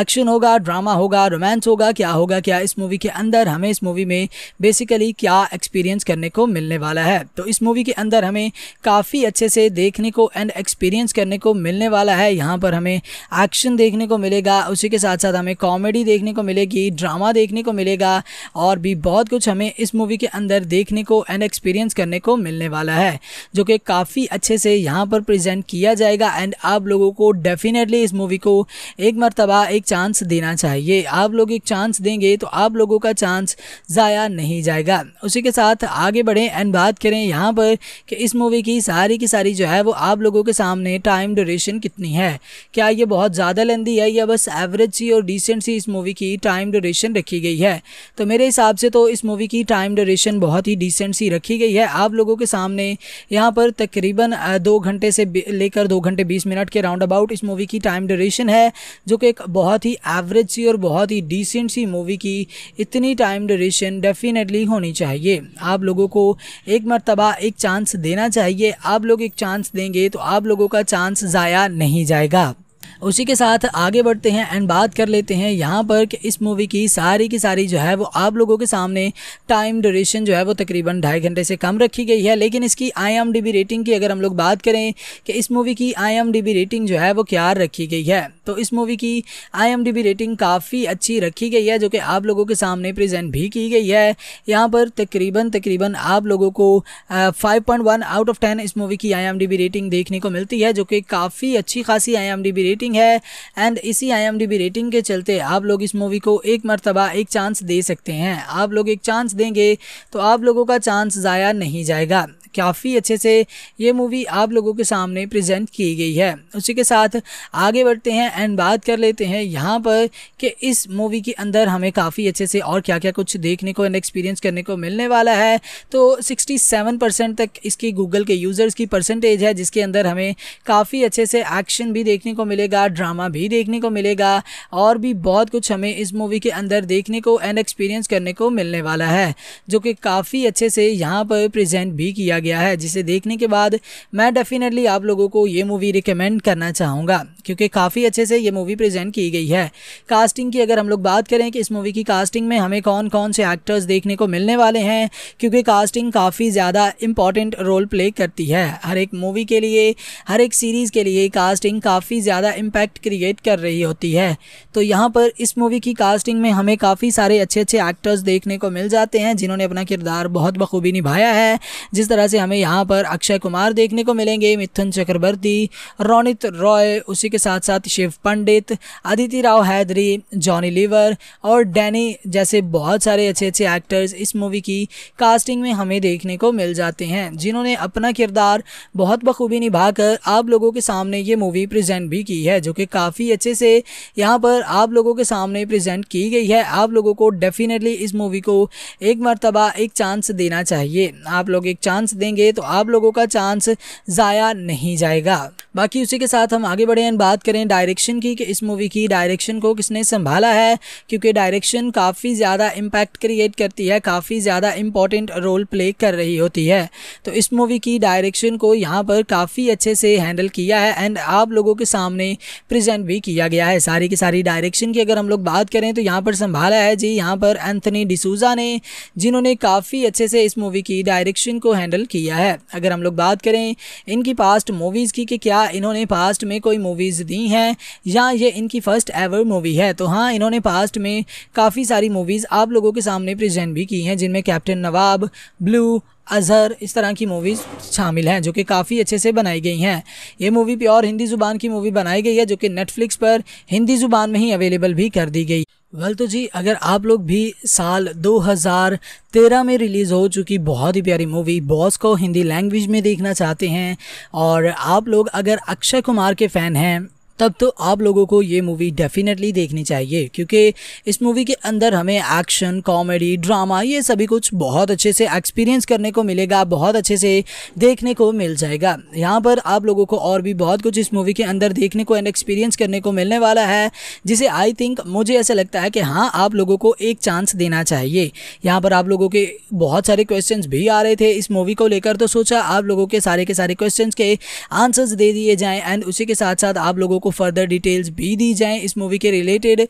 एक्शन होगा ड्रामा होगा रोमांस होगा, क्या होगा क्या? इस मूवी के अंदर हमें इस मूवी में बेसिकली क्या एक्सपीरियंस करने को मिलने वाला है? तो इस मूवी के अंदर हमें काफ़ी अच्छे से देखने को एंड एक्सपीरियंस करने को मिलने वाला है। यहाँ पर हमें एक्शन देखने को मिलेगा, उसी के साथ साथ हमें कॉमेडी देखने को मिलेगी ड्रामा देखने को मिलेगा और भी बहुत कुछ हमें इस मूवी के अंदर देखने को एंड एक्सपीरियंस करने को मिलने वाला है, जो कि काफ़ी अच्छे से यहाँ पर प्रेजेंट किया जाएगा एंड आप लोगों को डेफिनेटली इस मूवी को एक मरतबा, एक चांस देना चाहिए। आप लोग एक चांस देंगे तो आप लोगों का चांस ज़ाया नहीं जाएगा। उसी के साथ आगे बढ़ें एंड बात करें यहाँ पर कि इस मूवी की सारी की सारी जो है वो आप लोगों के सामने टाइम ड्यूरेशन कितनी है। क्या ये बहुत ज़्यादा लेंदी है या बस एवरेज सी और डिसेंट सी इस मूवी की टाइम ड्यूरेशन रखी गई है? तो मेरे हिसाब से तो इस मूवी की टाइम ड्यूरेशन बहुत ही डिसेंट सी रखी गई है। आप लोगों के सामने यहाँ पर तकरीबन दो घंटे से लेकर दो घंटे बीस मिनट के राउंड अबाउट इस मूवी की टाइम ड्यूरेशन है, जो कि एक बहुत ही एवरेज सी और बहुत ही डिसेंट सी मूवी की इतनी टाइम ड्यूरेशन डेफिनेटली होनी चाहिए। आप लोगों को एक मरतबा, एक चांस देना चाहिए। आप लोग एक चांस देंगे तो आप लोगों का चांस ज़ाया नहीं जाएगा। उसी के साथ आगे बढ़ते हैं एंड बात कर लेते हैं यहाँ पर कि इस मूवी की सारी की सारी जो है वो आप लोगों के सामने टाइम ड्यूरेशन जो है वो तकरीबन ढाई घंटे से कम रखी गई है। लेकिन इसकी आईएमडीबी रेटिंग की अगर हम लोग बात करें कि इस मूवी की आईएमडीबी रेटिंग जो है वो क्या रखी गई है तो इस मूवी की आईएमडीबी रेटिंग काफ़ी अच्छी रखी गई है, जो कि आप लोगों के सामने प्रेजेंट भी की गई है। यहाँ पर तकरीबन तकरीबन आप लोगों को five point one out of ten इस मूवी की आईएमडीबी रेटिंग देखने को मिलती है, जो कि काफ़ी अच्छी खासी आईएमडीबी रेटिंग रेटिंग है एंड इसी आईएमडीबी रेटिंग के चलते आप लोग इस मूवी को एक मरतबा, एक चांस दे सकते हैं। आप लोग एक चांस देंगे तो आप लोगों का चांस ज़ाया नहीं जाएगा। काफ़ी अच्छे से ये मूवी आप लोगों के सामने प्रेजेंट की गई है। उसी के साथ आगे बढ़ते हैं एंड बात कर लेते हैं यहाँ पर कि इस मूवी के अंदर हमें काफ़ी अच्छे से और क्या क्या कुछ देखने को एंड एक्सपीरियंस करने को मिलने वाला है। तो 67 परसेंट तक इसकी गूगल के यूज़र्स की परसेंटेज है, जिसके अंदर हमें काफ़ी अच्छे से एक्शन भी देखने को मिलेगा ड्रामा भी देखने को मिलेगा और भी बहुत कुछ हमें इस मूवी के अंदर देखने को एंड एक्सपीरियंस करने को मिलने वाला है, जो कि काफ़ी अच्छे से यहाँ पर प्रेजेंट भी किया गया है, जिसे देखने के बाद मैं डेफिनेटली आप लोगों को ये मूवी रिकमेंड करना चाहूँगा, क्योंकि काफ़ी अच्छे से ये मूवी प्रेजेंट की गई है। कास्टिंग की अगर हम लोग बात करें कि इस मूवी की कास्टिंग में हमें कौन कौन से एक्टर्स देखने को मिलने वाले हैं, क्योंकि कास्टिंग काफ़ी ज़्यादा इंपॉर्टेंट रोल प्ले करती है। हर एक मूवी के लिए, हर एक सीरीज़ के लिए कास्टिंग काफ़ी ज़्यादा इम्पैक्ट क्रिएट कर रही होती है। तो यहाँ पर इस मूवी की कास्टिंग में हमें काफ़ी सारे अच्छे अच्छे एक्टर्स देखने को मिल जाते हैं, जिन्होंने अपना किरदार बहुत बखूबी निभाया है, जिस तरह से हमें यहाँ पर अक्षय कुमार देखने को मिलेंगे, मिथुन चक्रवर्ती, रोनित रॉय, उसी के साथ साथ शिव पंडित अदिति राव हैदरी, जॉनी लीवर और डैनी जैसे बहुत सारे अच्छे अच्छे एक्टर्स इस मूवी की कास्टिंग में हमें देखने को मिल जाते हैं, जिन्होंने अपना किरदार बहुत बखूबी निभाकर आप लोगों के सामने ये मूवी प्रेजेंट भी की है, जो कि काफ़ी अच्छे से यहाँ पर आप लोगों के सामने प्रेजेंट की गई है। आप लोगों को डेफिनेटली इस मूवी को एक मरतबा, एक चांस देना चाहिए। आप लोग एक चांस देंगे तो आप लोगों का चांस ज़ाया नहीं जाएगा। बाकी उसी के साथ हम आगे बढ़े बात करें डायरेक्शन की, कि इस मूवी की डायरेक्शन को किसने संभाला है, क्योंकि डायरेक्शन काफ़ी ज़्यादा इम्पैक्ट क्रिएट करती है, काफ़ी ज़्यादा इंपॉर्टेंट रोल प्ले कर रही होती है। तो इस मूवी की डायरेक्शन को यहाँ पर काफ़ी अच्छे से हैंडल किया है एंड आप लोगों के सामने प्रेजेंट भी किया गया है। सारी की सारी डायरेक्शन की अगर हम लोग बात करें तो यहाँ पर संभाला है जी, यहाँ पर एंथनी डिसूजा ने, जिन्होंने काफ़ी अच्छे से इस मूवी की डायरेक्शन को हैंडल किया है। अगर हम लोग बात करें इनकी पास्ट मूवीज़ की कि क्या इन्होंने पास्ट में कोई मूवीज़ दी हैं या ये इनकी फ़र्स्ट एवर मूवी है तो हाँ इन्होंने पास्ट में काफ़ी सारी मूवीज़ आप लोगों के सामने प्रेजेंट भी की हैं, जिनमें कैप्टन नवाब ब्लू अजहर इस तरह की मूवीज़ शामिल हैं, जो कि काफ़ी अच्छे से बनाई गई हैं। ये मूवी प्योर हिंदी ज़ुबान की मूवी बनाई गई है, जो कि नेटफ्लिक्स पर हिंदी ज़ुबान में ही अवेलेबल भी कर दी गई। वेल तो जी, अगर आप लोग भी साल 2013 में रिलीज़ हो चुकी बहुत ही प्यारी मूवी बॉस को हिंदी लैंग्वेज में देखना चाहते हैं, और आप लोग अगर अक्षय कुमार के फ़ैन हैं तब तो आप लोगों को ये मूवी डेफिनेटली देखनी चाहिए, क्योंकि इस मूवी के अंदर हमें एक्शन कॉमेडी ड्रामा ये सभी कुछ बहुत अच्छे से एक्सपीरियंस करने को मिलेगा, बहुत अच्छे से देखने को मिल जाएगा। यहाँ पर आप लोगों को और भी बहुत कुछ इस मूवी के अंदर देखने को एंड एक्सपीरियंस करने को मिलने वाला है, जिसे आई थिंक मुझे ऐसा लगता है कि हाँ आप लोगों को एक चांस देना चाहिए। यहाँ पर आप लोगों के बहुत सारे क्वेश्चन भी आ रहे थे इस मूवी को लेकर तो सोचा आप लोगों के सारे के सारे क्वेश्चन के आंसर्स दे दिए जाएँ एंड उसी के साथ साथ आप लोगों को फर्दर डिटेल्स भी दी जाएँ इस मूवी के रिलेटेड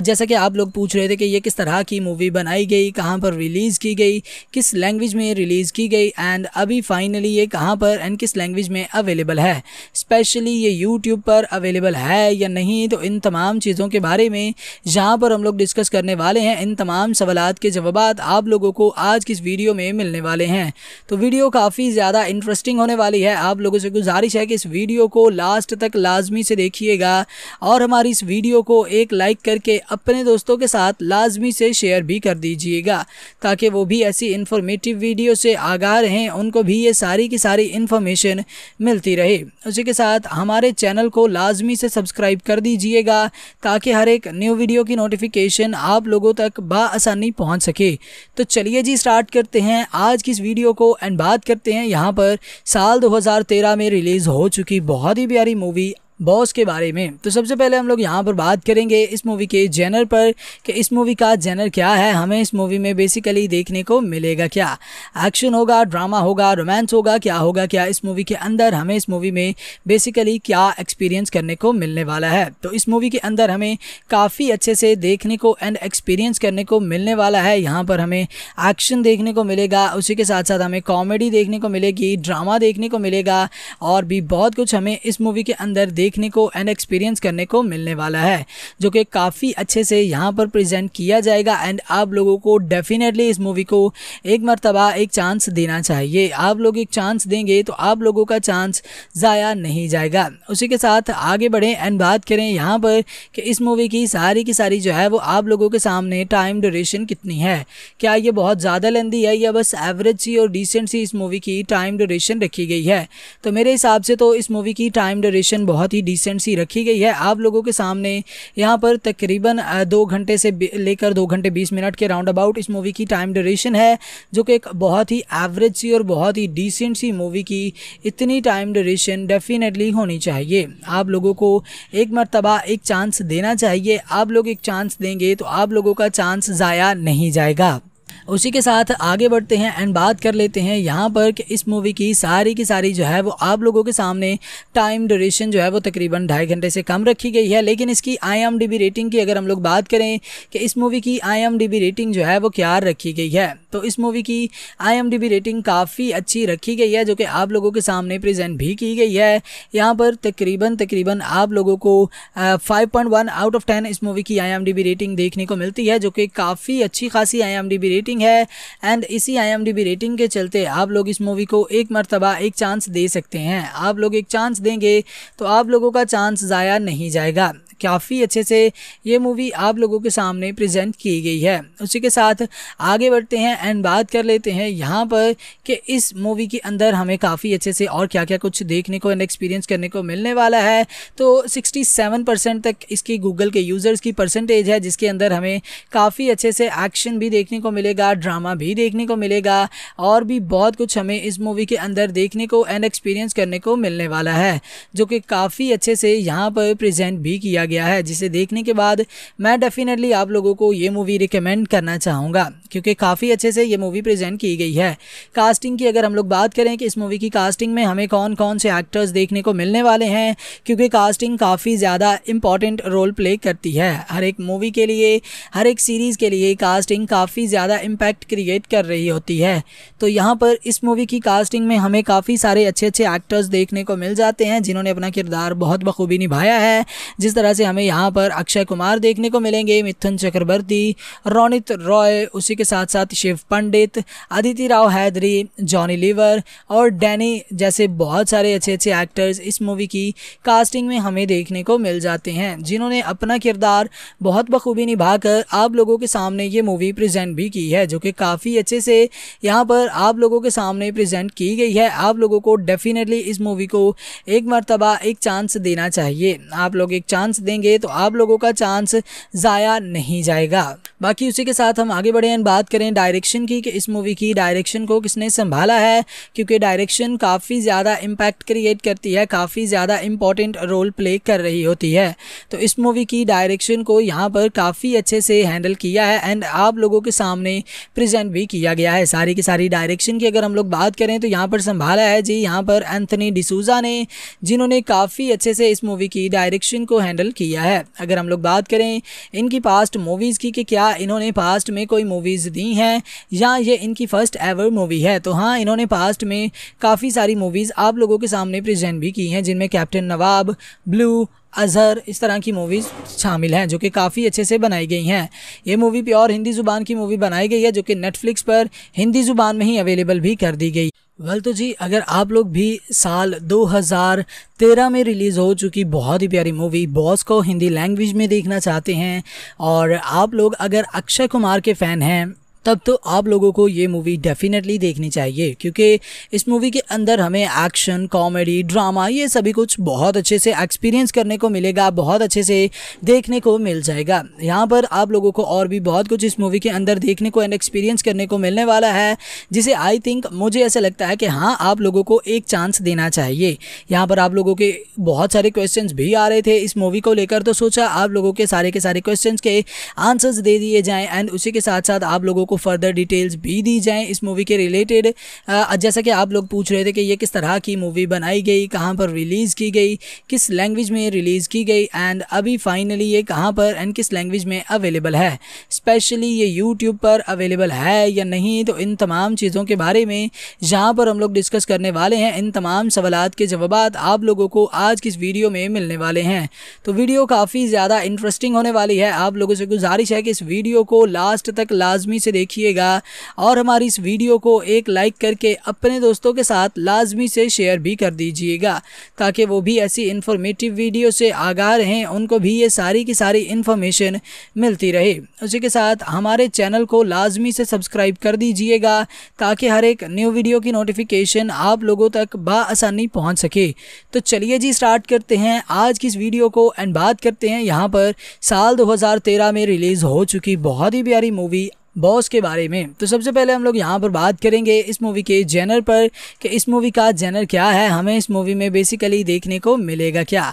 जैसा कि आप लोग पूछ रहे थे कि ये किस तरह की मूवी बनाई गई, कहाँ पर रिलीज़ की गई, किस लैंग्वेज में रिलीज़ की गई एंड अभी फाइनली ये कहाँ पर एंड किस लैंग्वेज में अवेलेबल है। स्पेशली ये यूट्यूब पर अवेलेबल है या नहीं तो इन तमाम चीज़ों के बारे में जहाँ पर हम लोग डिस्कस करने वाले हैं, इन तमाम सवाल के जवाब आप लोगों को आज की इस वीडियो में मिलने वाले हैं। तो वीडियो काफ़ी ज़्यादा इंटरेस्टिंग होने वाली है। आप लोगों से गुजारिश है कि इस वीडियो को लास्ट तक लाजमी से देखिएगा। और हमारी इस वीडियो को एक लाइक करके अपने दोस्तों के साथ लाजमी से शेयर भी कर दीजिएगा, ताकि वो भी ऐसी इन्फॉर्मेटिव वीडियो से आगाह रहें उनको भी ये सारी की सारी इन्फॉर्मेशन मिलती रहे। उसी के साथ हमारे चैनल को लाजमी से सब्सक्राइब कर दीजिएगा, ताकि हर एक न्यू वीडियो की नोटिफिकेशन आप लोगों तक बसानी पहुँच सके। तो चलिए जी स्टार्ट करते हैं आज की इस वीडियो को एंड बात करते हैं यहाँ पर साल 2013 में रिलीज़ हो चुकी बहुत ही प्यारी मूवी बॉस के बारे में। तो सबसे पहले हम लोग यहाँ पर बात करेंगे इस मूवी के जेनर पर कि इस मूवी का जेनर क्या है, हमें इस मूवी में बेसिकली देखने को मिलेगा क्या? एक्शन होगा ड्रामा होगा रोमांस होगा, क्या होगा, क्या इस मूवी के अंदर हमें इस मूवी में बेसिकली क्या एक्सपीरियंस करने को मिलने वाला है? तो इस मूवी के अंदर हमें काफ़ी अच्छे से देखने को एंड एक्सपीरियंस करने को मिलने वाला है। यहाँ पर हमें एक्शन देखने को मिलेगा, उसी के साथ साथ हमें कॉमेडी देखने को मिलेगी ड्रामा देखने को मिलेगा और भी बहुत कुछ हमें इस मूवी के अंदर देख देखने को एंड एक्सपीरियंस करने को मिलने वाला है, जो कि काफ़ी अच्छे से यहाँ पर प्रेजेंट किया जाएगा एंड आप लोगों को डेफिनेटली इस मूवी को एक मरतबा, एक चांस देना चाहिए। आप लोग एक चांस देंगे तो आप लोगों का चांस ज़ाया नहीं जाएगा। उसी के साथ आगे बढ़ें एंड बात करें यहाँ पर कि इस मूवी की सारी की सारी जो है वो आप लोगों के सामने टाइम ड्यूरेशन कितनी है। क्या ये बहुत ज़्यादा लेंदी है या बस एवरेज सी और डिसेंट सी इस मूवी की टाइम ड्यूरेशन रखी गई है? तो मेरे हिसाब से तो इस मूवी की टाइम ड्यूरेशन बहुत ही ही डिसेंट सी रखी गई है। आप लोगों के सामने यहाँ पर तकरीबन दो घंटे से लेकर दो घंटे बीस मिनट के राउंड अबाउट इस मूवी की टाइम ड्यूरेशन है, जो कि एक बहुत ही एवरेज सी और बहुत ही डिसेंट सी मूवी की इतनी टाइम ड्यूरेशन डेफिनेटली होनी चाहिए। आप लोगों को एक मरतबा, एक चांस देना चाहिए। आप लोग एक चांस देंगे तो आप लोगों का चांस ज़ाया नहीं जाएगा। उसी के साथ आगे बढ़ते हैं एंड बात कर लेते हैं यहाँ पर कि इस मूवी की सारी की सारी जो है वो आप लोगों के सामने टाइम ड्यूरेशन जो है वो तकरीबन ढाई घंटे से कम रखी गई है। लेकिन इसकी आईएमडीबी रेटिंग की अगर हम लोग बात करें कि इस मूवी की आईएमडीबी रेटिंग जो है वो क्या रखी गई है तो इस मूवी की आईएमडीबी रेटिंग काफ़ी अच्छी रखी गई है जो कि आप लोगों के सामने प्रेजेंट भी की गई है। यहाँ पर तकरीबन तकरीबन आप लोगों को five point one out of ten इस मूवी की आईएमडीबी रेटिंग देखने को मिलती है, जो कि काफ़ी अच्छी खासी आईएमडीबी रेटिंग रेटिंग है एंड इसी आईएमडीबी रेटिंग के चलते आप लोग इस मूवी को एक मरतबा, एक चांस दे सकते हैं। आप लोग एक चांस देंगे तो आप लोगों का चांस ज़ाया नहीं जाएगा। काफ़ी अच्छे से ये मूवी आप लोगों के सामने प्रेजेंट की गई है। उसी के साथ आगे बढ़ते हैं एंड बात कर लेते हैं यहाँ पर कि इस मूवी के अंदर हमें काफ़ी अच्छे से और क्या क्या कुछ देखने को एंड एक्सपीरियंस करने को मिलने वाला है। तो 67 परसेंट तक इसकी गूगल के यूज़र्स की परसेंटेज है, जिसके अंदर हमें काफ़ी अच्छे से एक्शन भी देखने को मिलेगा। ड्रामा भी देखने को मिलेगा और भी बहुत कुछ हमें इस मूवी के अंदर देखने को एंड एक्सपीरियंस करने को मिलने वाला है, जो कि काफ़ी अच्छे से यहाँ पर प्रेजेंट भी किया गया है, जिसे देखने के बाद मैं डेफिनेटली आप लोगों को ये मूवी रिकमेंड करना चाहूँगा, क्योंकि काफ़ी अच्छे से ये मूवी प्रेजेंट की गई है। कास्टिंग की अगर हम लोग बात करें कि इस मूवी की कास्टिंग में हमें कौन कौन से एक्टर्स देखने को मिलने वाले हैं, क्योंकि कास्टिंग काफ़ी ज़्यादा इंपॉर्टेंट रोल प्ले करती है। हर एक मूवी के लिए, हर एक सीरीज़ के लिए कास्टिंग काफ़ी ज़्यादा इम्पैक्ट क्रिएट कर रही होती है। तो यहाँ पर इस मूवी की कास्टिंग में हमें काफ़ी सारे अच्छे अच्छे एक्टर्स देखने को मिल जाते हैं, जिन्होंने अपना किरदार बहुत बखूबी निभाया है। जिस तरह से हमें यहाँ पर अक्षय कुमार देखने को मिलेंगे, मिथुन चक्रवर्ती, रोनित रॉय, उसी के साथ साथ शिव पंडित अदिति राव हैदरी, जॉनी लीवर और डैनी जैसे बहुत सारे अच्छे अच्छे एक्टर्स इस मूवी की कास्टिंग में हमें देखने को मिल जाते हैं, जिन्होंने अपना किरदार बहुत बखूबी निभाकर आप लोगों के सामने ये मूवी प्रेजेंट भी की है। जो कि काफ़ी अच्छे से यहाँ पर आप लोगों के सामने प्रेजेंट की गई है। आप लोगों को डेफिनेटली इस मूवी को एक मरतबा, एक चांस देना चाहिए। आप लोग एक चांस देंगे तो आप लोगों का चांस ज़ाया नहीं जाएगा। बाकी उसी के साथ हम आगे बढ़े बात करें डायरेक्शन की, कि इस मूवी की डायरेक्शन को किसने संभाला है, क्योंकि डायरेक्शन काफ़ी ज़्यादा इम्पैक्ट क्रिएट करती है, काफ़ी ज़्यादा इंपॉर्टेंट रोल प्ले कर रही होती है। तो इस मूवी की डायरेक्शन को यहाँ पर काफ़ी अच्छे से हैंडल किया है एंड आप लोगों के सामने प्रेजेंट भी किया गया है। सारी की सारी डायरेक्शन की अगर हम लोग बात करें तो यहाँ पर संभाला है जी। यहाँ पर एंथनी डिसूजा ने, जिन्होंने काफ़ी अच्छे से इस मूवी की डायरेक्शन को हैंडल किया है। अगर हम लोग बात करें इनकी पास्ट मूवीज़ की कि क्या इन्होंने पास्ट में कोई मूवीज़ दी हैं या ये इनकी फ़र्स्ट एवर मूवी है तो हाँ इन्होंने पास्ट में काफ़ी सारी मूवीज़ आप लोगों के सामने प्रेजेंट भी की हैं, जिनमें कैप्टन नवाब ब्लू अजहर इस तरह की मूवीज़ शामिल हैं, जो कि काफ़ी अच्छे से बनाई गई हैं। ये मूवी प्योर हिंदी ज़ुबान की मूवी बनाई गई है, जो कि नेटफ्लिक्स पर हिंदी ज़ुबान में ही अवेलेबल भी कर दी गई। वेल तो जी, अगर आप लोग भी साल 2013 में रिलीज़ हो चुकी बहुत ही प्यारी मूवी बॉस को हिंदी लैंग्वेज में देखना चाहते हैं, और आप लोग अगर अक्षय कुमार के फ़ैन हैं तब तो आप लोगों को ये मूवी डेफिनेटली देखनी चाहिए, क्योंकि इस मूवी के अंदर हमें एक्शन कॉमेडी ड्रामा ये सभी कुछ बहुत अच्छे से एक्सपीरियंस करने को मिलेगा, बहुत अच्छे से देखने को मिल जाएगा। यहाँ पर आप लोगों को और भी बहुत कुछ इस मूवी के अंदर देखने को एंड एक्सपीरियंस करने को मिलने वाला है, जिसे आई थिंक मुझे ऐसा लगता है कि हाँ आप लोगों को एक चांस देना चाहिए। यहाँ पर आप लोगों के बहुत सारे क्वेश्चन भी आ रहे थे इस मूवी को लेकर तो सोचा आप लोगों के सारे के सारे क्वेश्चन के आंसर्स दे दिए जाएँ एंड उसी के साथ साथ आप लोगों को फर्दर डिटेल्स भी दी जाएँ इस मूवी के रिलेटेड जैसा कि आप लोग पूछ रहे थे कि ये किस तरह की मूवी बनाई गई, कहाँ पर रिलीज़ की गई, किस लैंग्वेज में रिलीज़ की गई एंड अभी फाइनली ये कहाँ पर एंड किस लैंग्वेज में अवेलेबल है। स्पेशली ये यूट्यूब पर अवेलेबल है या नहीं तो इन तमाम चीज़ों के बारे में जहाँ पर हम लोग डिस्कस करने वाले हैं, इन तमाम सवाल के जवाब आप लोगों को आज किस वीडियो में मिलने वाले हैं। तो वीडियो काफ़ी ज़्यादा इंटरेस्टिंग होने वाली है। आप लोगों से गुजारिश है कि इस वीडियो को लास्ट तक लाजमी से देखिएगा। और हमारी इस वीडियो को एक लाइक करके अपने दोस्तों के साथ लाजमी से शेयर भी कर दीजिएगा, ताकि वो भी ऐसी इन्फॉर्मेटिव वीडियो से आगाह रहें उनको भी ये सारी की सारी इन्फॉर्मेशन मिलती रहे। उसी के साथ हमारे चैनल को लाजमी से सब्सक्राइब कर दीजिएगा, ताकि हर एक न्यू वीडियो की नोटिफिकेशन आप लोगों तक बसानी पहुँच सके। तो चलिए जी स्टार्ट करते हैं आज की इस वीडियो को एंड बात करते हैं यहाँ पर साल 2013 में रिलीज़ हो चुकी बहुत ही प्यारी मूवी बॉस के बारे में। तो सबसे पहले हम लोग यहाँ पर बात करेंगे इस मूवी के जेनर पर कि इस मूवी का जेनर क्या है, हमें इस मूवी में बेसिकली देखने को मिलेगा क्या?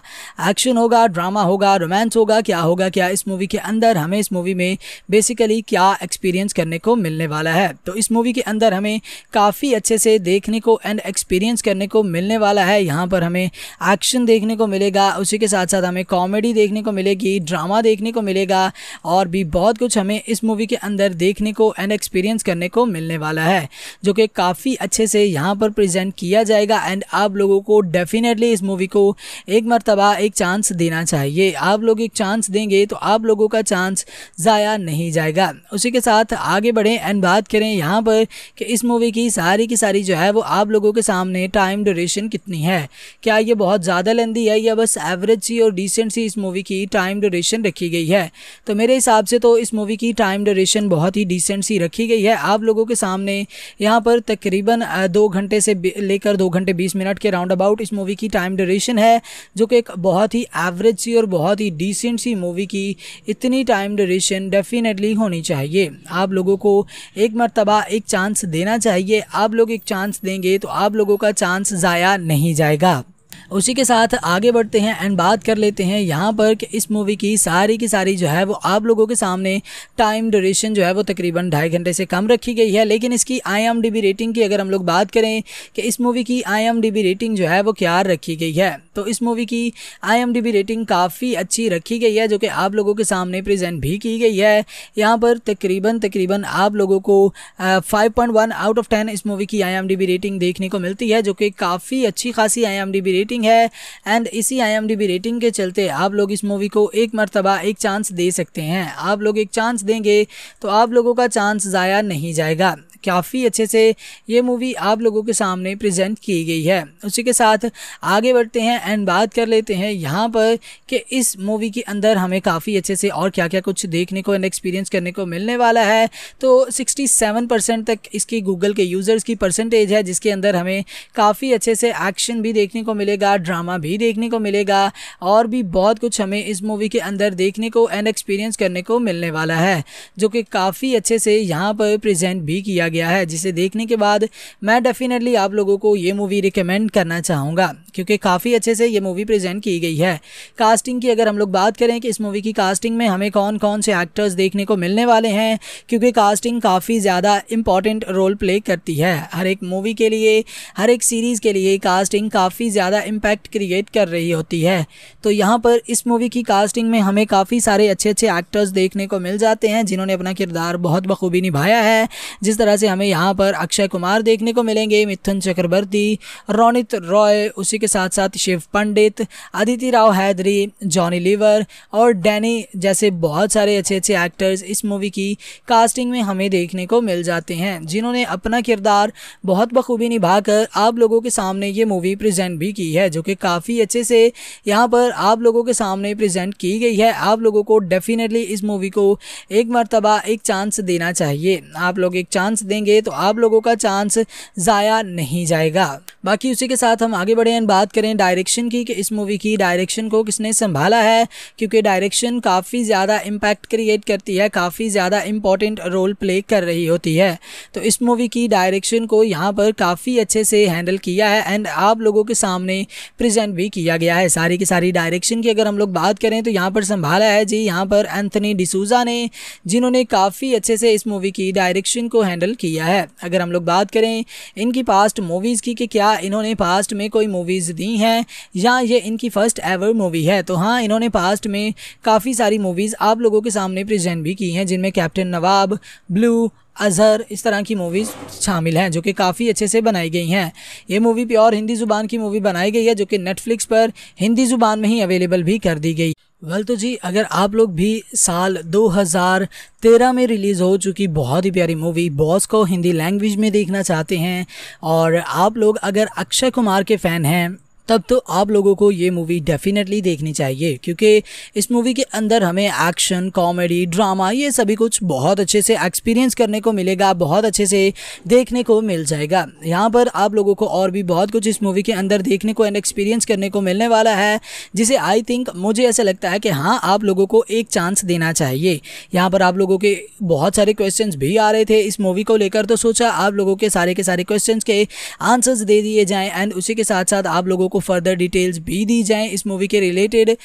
एक्शन होगा ड्रामा होगा रोमांस होगा, क्या होगा, क्या इस मूवी के अंदर हमें इस मूवी में बेसिकली क्या एक्सपीरियंस करने को मिलने वाला है? तो इस मूवी के अंदर हमें काफ़ी अच्छे से देखने को एंड एक्सपीरियंस करने को मिलने वाला है। यहाँ पर हमें एक्शन देखने को मिलेगा, उसी के साथ साथ हमें कॉमेडी देखने को मिलेगी ड्रामा देखने को मिलेगा और भी बहुत कुछ हमें इस मूवी के अंदर देखने को एंड एक्सपीरियंस करने को मिलने वाला है, जो कि काफ़ी अच्छे से यहाँ पर प्रेजेंट किया जाएगा एंड आप लोगों को डेफिनेटली इस मूवी को एक मरतबा, एक चांस देना चाहिए। आप लोग एक चांस देंगे तो आप लोगों का चांस ज़ाया नहीं जाएगा। उसी के साथ आगे बढ़ें एंड बात करें यहाँ पर कि इस मूवी की सारी की सारी जो है वो आप लोगों के सामने टाइम ड्यूरेशन कितनी है। क्या ये बहुत ज़्यादा लेंदी है या बस एवरेज सी और डिसेंट सी इस मूवी की टाइम ड्यूरेशन रखी गई है? तो मेरे हिसाब से तो इस मूवी की टाइम ड्यूरेशन बहुत ही डिसेंट सी रखी गई है। आप लोगों के सामने यहाँ पर तकरीबन दो घंटे से लेकर दो घंटे बीस मिनट के राउंड अबाउट इस मूवी की टाइम ड्यूरेशन है, जो कि एक बहुत ही एवरेज सी और बहुत ही डिसेंट सी मूवी की इतनी टाइम ड्यूरेशन डेफिनेटली होनी चाहिए। आप लोगों को एक मरतबा, एक चांस देना चाहिए। आप लोग एक चांस देंगे तो आप लोगों का चांस ज़ाया नहीं जाएगा। उसी के साथ आगे बढ़ते हैं एंड बात कर लेते हैं यहाँ पर कि इस मूवी की सारी की सारी जो है वो आप लोगों के सामने टाइम ड्यूरेशन जो है वो तकरीबन ढाई घंटे से कम रखी गई है। लेकिन इसकी आईएमडीबी रेटिंग की अगर हम लोग बात करें कि इस मूवी की आईएमडीबी रेटिंग जो है वो क्या रखी गई है तो इस मूवी की आईएमडीबी रेटिंग काफ़ी अच्छी रखी गई है जो कि आप लोगों के सामने प्रेजेंट भी की गई है। यहाँ पर तकरीबन तकरीबन आप लोगों को five point one out of ten इस मूवी की आईएमडीबी रेटिंग देखने को मिलती है जो कि काफ़ी अच्छी खासी आई रेटिंग रेटिंग है एंड इसी आईएमडीबी रेटिंग के चलते आप लोग इस मूवी को एक मरतबा, एक चांस दे सकते हैं। आप लोग एक चांस देंगे तो आप लोगों का चांस ज़ाया नहीं जाएगा। काफ़ी अच्छे से ये मूवी आप लोगों के सामने प्रेजेंट की गई है। उसी के साथ आगे बढ़ते हैं एंड बात कर लेते हैं यहाँ पर कि इस मूवी के अंदर हमें काफ़ी अच्छे से और क्या क्या कुछ देखने को एंड एक्सपीरियंस करने को मिलने वाला है। तो 67 परसेंट तक इसकी गूगल के यूज़र्स की परसेंटेज है, जिसके अंदर हमें काफ़ी अच्छे से एक्शन भी देखने को मिलेगा। ड्रामा भी देखने को मिलेगा और भी बहुत कुछ हमें इस मूवी के अंदर देखने को एंड एक्सपीरियंस करने को मिलने वाला है, जो कि काफ़ी अच्छे से यहाँ पर प्रेजेंट भी किया किया गया है, जिसे देखने के बाद मैं डेफिनेटली आप लोगों को ये मूवी रिकमेंड करना चाहूँगा, क्योंकि काफ़ी अच्छे से ये मूवी प्रेजेंट की गई है। कास्टिंग की अगर हम लोग बात करें कि इस मूवी की कास्टिंग में हमें कौन कौन से एक्टर्स देखने को मिलने वाले हैं, क्योंकि कास्टिंग काफ़ी ज़्यादा इंपॉर्टेंट रोल प्ले करती है। हर एक मूवी के लिए, हर एक सीरीज़ के लिए कास्टिंग काफ़ी ज़्यादा इम्पैक्ट क्रिएट कर रही होती है। तो यहाँ पर इस मूवी की कास्टिंग में हमें काफ़ी सारे अच्छे अच्छे एक्टर्स देखने को मिल जाते हैं, जिन्होंने अपना किरदार बहुत बखूबी निभाया है। जिस तरह से हमें यहाँ पर अक्षय कुमार देखने को मिलेंगे, मिथुन चक्रवर्ती, रोनित रॉय, उसी के साथ साथ शिव पंडित अदिति राव हैदरी, जॉनी लीवर और डैनी जैसे बहुत सारे अच्छे अच्छे एक्टर्स इस मूवी की कास्टिंग में हमें देखने को मिल जाते हैं, जिन्होंने अपना किरदार बहुत बखूबी निभाकर आप लोगों के सामने ये मूवी प्रेजेंट भी की है। जो कि काफ़ी अच्छे से यहाँ पर आप लोगों के सामने प्रेजेंट की गई है। आप लोगों को डेफिनेटली इस मूवी को एक मरतबा, एक चांस देना चाहिए। आप लोग एक चांस देंगे तो आप लोगों का चांस ज़ाया नहीं जाएगा। बाकी उसी के साथ हम आगे बढ़े बात करें डायरेक्शन की, कि इस मूवी की डायरेक्शन को किसने संभाला है, क्योंकि डायरेक्शन काफ़ी ज़्यादा इम्पैक्ट क्रिएट करती है, काफ़ी ज़्यादा इंपॉर्टेंट रोल प्ले कर रही होती है। तो इस मूवी की डायरेक्शन को यहाँ पर काफ़ी अच्छे से हैंडल किया है एंड आप लोगों के सामने प्रेजेंट भी किया गया है। सारी की सारी डायरेक्शन की अगर हम लोग बात करें तो यहाँ पर संभाला है जी। यहाँ पर एंथनी डिसूजा ने, जिन्होंने काफ़ी अच्छे से इस मूवी की डायरेक्शन को हैंडल किया है। अगर हम लोग बात करें इनकी पास्ट मूवीज़ की कि क्या इन्होंने पास्ट में कोई मूवीज़ दी हैं, या ये इनकी फ़र्स्ट एवर मूवी है तो हाँ इन्होंने पास्ट में काफ़ी सारी मूवीज़ आप लोगों के सामने प्रेजेंट भी की हैं, जिनमें कैप्टन नवाब ब्लू अजहर, इस तरह की मूवीज़ शामिल हैं, जो कि काफ़ी अच्छे से बनाई गई हैं। ये मूवी प्योर हिंदी ज़ुबान की मूवी बनाई गई है, जो कि नेटफ्लिक्स पर हिंदी ज़ुबान में ही अवेलेबल भी कर दी गई। वेल तो जी, अगर आप लोग भी साल 2013 में रिलीज़ हो चुकी बहुत ही प्यारी मूवी बॉस को हिंदी लैंग्वेज में देखना चाहते हैं, और आप लोग अगर अक्षय कुमार के फ़ैन हैं तब तो आप लोगों को ये मूवी डेफिनेटली देखनी चाहिए, क्योंकि इस मूवी के अंदर हमें एक्शन कॉमेडी ड्रामा ये सभी कुछ बहुत अच्छे से एक्सपीरियंस करने को मिलेगा, बहुत अच्छे से देखने को मिल जाएगा। यहाँ पर आप लोगों को और भी बहुत कुछ इस मूवी के अंदर देखने को एंड एक्सपीरियंस करने को मिलने वाला है, जिसे आई थिंक मुझे ऐसा लगता है कि हाँ आप लोगों को एक चांस देना चाहिए। यहाँ पर आप लोगों के बहुत सारे क्वेश्चन भी आ रहे थे इस मूवी को लेकर तो सोचा आप लोगों के सारे के सारे क्वेश्चन के आंसर्स दे दिए जाएँ एंड उसी के साथ साथ आप लोगों को को फर्दर डिटेल्स भी दी जाएँ इस मूवी के रिलेटेड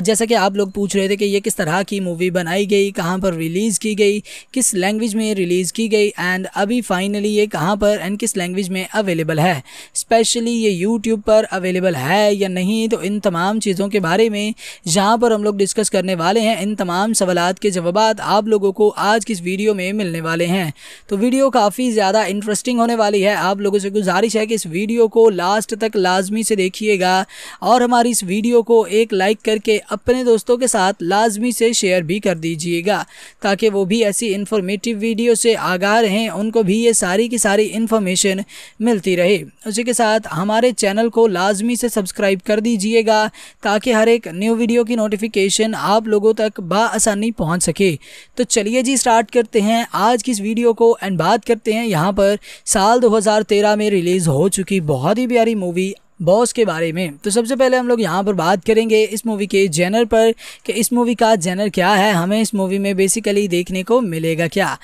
जैसा कि आप लोग पूछ रहे थे कि ये किस तरह की मूवी बनाई गई, कहाँ पर रिलीज़ की गई, किस लैंग्वेज में रिलीज़ की गई एंड अभी फाइनली ये कहाँ पर एंड किस लैंग्वेज में अवेलेबल है। स्पेशली ये यूट्यूब पर अवेलेबल है या नहीं तो इन तमाम चीज़ों के बारे में जहाँ पर हम लोग डिस्कस करने वाले हैं, इन तमाम सवाल के जवाब आप लोगों को आज की इस वीडियो में मिलने वाले हैं। तो वीडियो काफ़ी ज़्यादा इंटरेस्टिंग होने वाली है। आप लोगों से गुजारिश है कि इस वीडियो को लास्ट तक लाजमी से देखिएगा। और हमारी इस वीडियो को एक लाइक करके अपने दोस्तों के साथ लाजमी से शेयर भी कर दीजिएगा, ताकि वो भी ऐसी इन्फॉर्मेटिव वीडियो से आगाह रहें उनको भी ये सारी की सारी इन्फॉर्मेशन मिलती रहे। उसी के साथ हमारे चैनल को लाजमी से सब्सक्राइब कर दीजिएगा, ताकि हर एक न्यू वीडियो की नोटिफिकेशन आप लोगों तक बसानी पहुँच सके। तो चलिए जी स्टार्ट करते हैं आज की इस वीडियो को एंड बात करते हैं यहाँ पर साल 2013 में रिलीज़ हो चुकी बहुत ही प्यारी मूवी बॉस के बारे में। तो सबसे पहले हम लोग यहाँ पर बात करेंगे इस मूवी के जेनर पर कि इस मूवी का जेनर क्या है, हमें इस मूवी में बेसिकली देखने को मिलेगा क्या?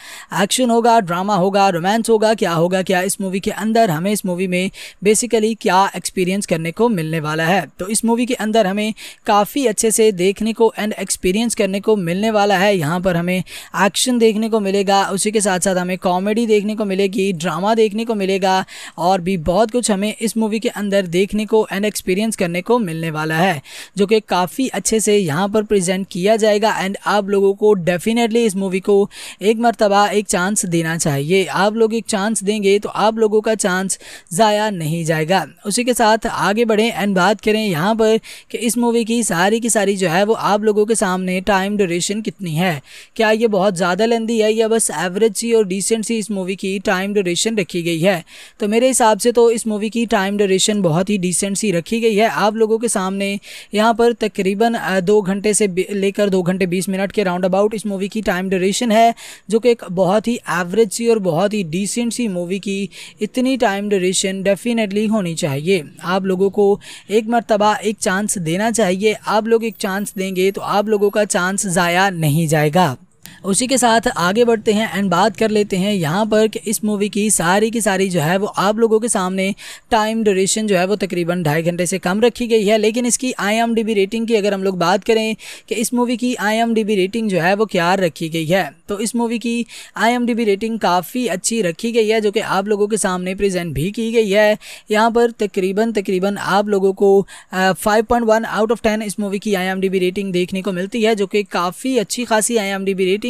एक्शन होगा ड्रामा होगा रोमांस होगा, क्या होगा, क्या इस मूवी के अंदर हमें इस मूवी में बेसिकली क्या एक्सपीरियंस करने को मिलने वाला है? तो इस मूवी के अंदर हमें काफ़ी अच्छे से देखने को एंड एक्सपीरियंस करने को मिलने वाला है। यहाँ पर हमें एक्शन देखने को मिलेगा, उसी के साथ साथ हमें कॉमेडी देखने को मिलेगी ड्रामा देखने को मिलेगा और भी बहुत कुछ हमें इस मूवी के अंदर देख देखने को एंड एक्सपीरियंस करने को मिलने वाला है, जो कि काफ़ी अच्छे से यहाँ पर प्रेजेंट किया जाएगा एंड आप लोगों को डेफिनेटली इस मूवी को एक मरतबा, एक चांस देना चाहिए। आप लोग एक चांस देंगे तो आप लोगों का चांस ज़ाया नहीं जाएगा। उसी के साथ आगे बढ़ें एंड बात करें यहाँ पर कि इस मूवी की सारी की सारी जो है वो आप लोगों के सामने टाइम ड्यूरेशन कितनी है। क्या ये बहुत ज़्यादा लेंदी है या बस एवरेज सी और डिसेंट सी इस मूवी की टाइम ड्यूरेशन रखी गई है? तो मेरे हिसाब से तो इस मूवी की टाइम ड्यूरेशन बहुत ही ही डिसेंट सी रखी गई है। आप लोगों के सामने यहाँ पर तकरीबन दो घंटे से लेकर दो घंटे बीस मिनट के राउंड अबाउट इस मूवी की टाइम ड्यूरेशन है, जो कि एक बहुत ही एवरेज सी और बहुत ही डिसेंट सी मूवी की इतनी टाइम ड्यूरेशन डेफिनेटली होनी चाहिए। आप लोगों को एक मरतबा, एक चांस देना चाहिए। आप लोग एक चांस देंगे तो आप लोगों का चांस ज़ाया नहीं जाएगा। उसी के साथ आगे बढ़ते हैं एंड बात कर लेते हैं यहाँ पर कि इस मूवी की सारी की सारी जो है वो आप लोगों के सामने टाइम ड्यूरेशन जो है वो तकरीबन ढाई घंटे से कम रखी गई है। लेकिन इसकी आईएमडीबी रेटिंग की अगर हम लोग बात करें कि इस मूवी की आईएमडीबी रेटिंग जो है वो क्या रखी गई है तो इस मूवी की आईएमडीबी रेटिंग काफ़ी अच्छी रखी गई है, जो कि आप लोगों के सामने प्रेजेंट भी की गई है। यहाँ पर तकरीबन तकरीबन आप लोगों को five point one out of ten इस मूवी की आईएमडीबी रेटिंग देखने को मिलती है, जो कि काफ़ी अच्छी खासी आई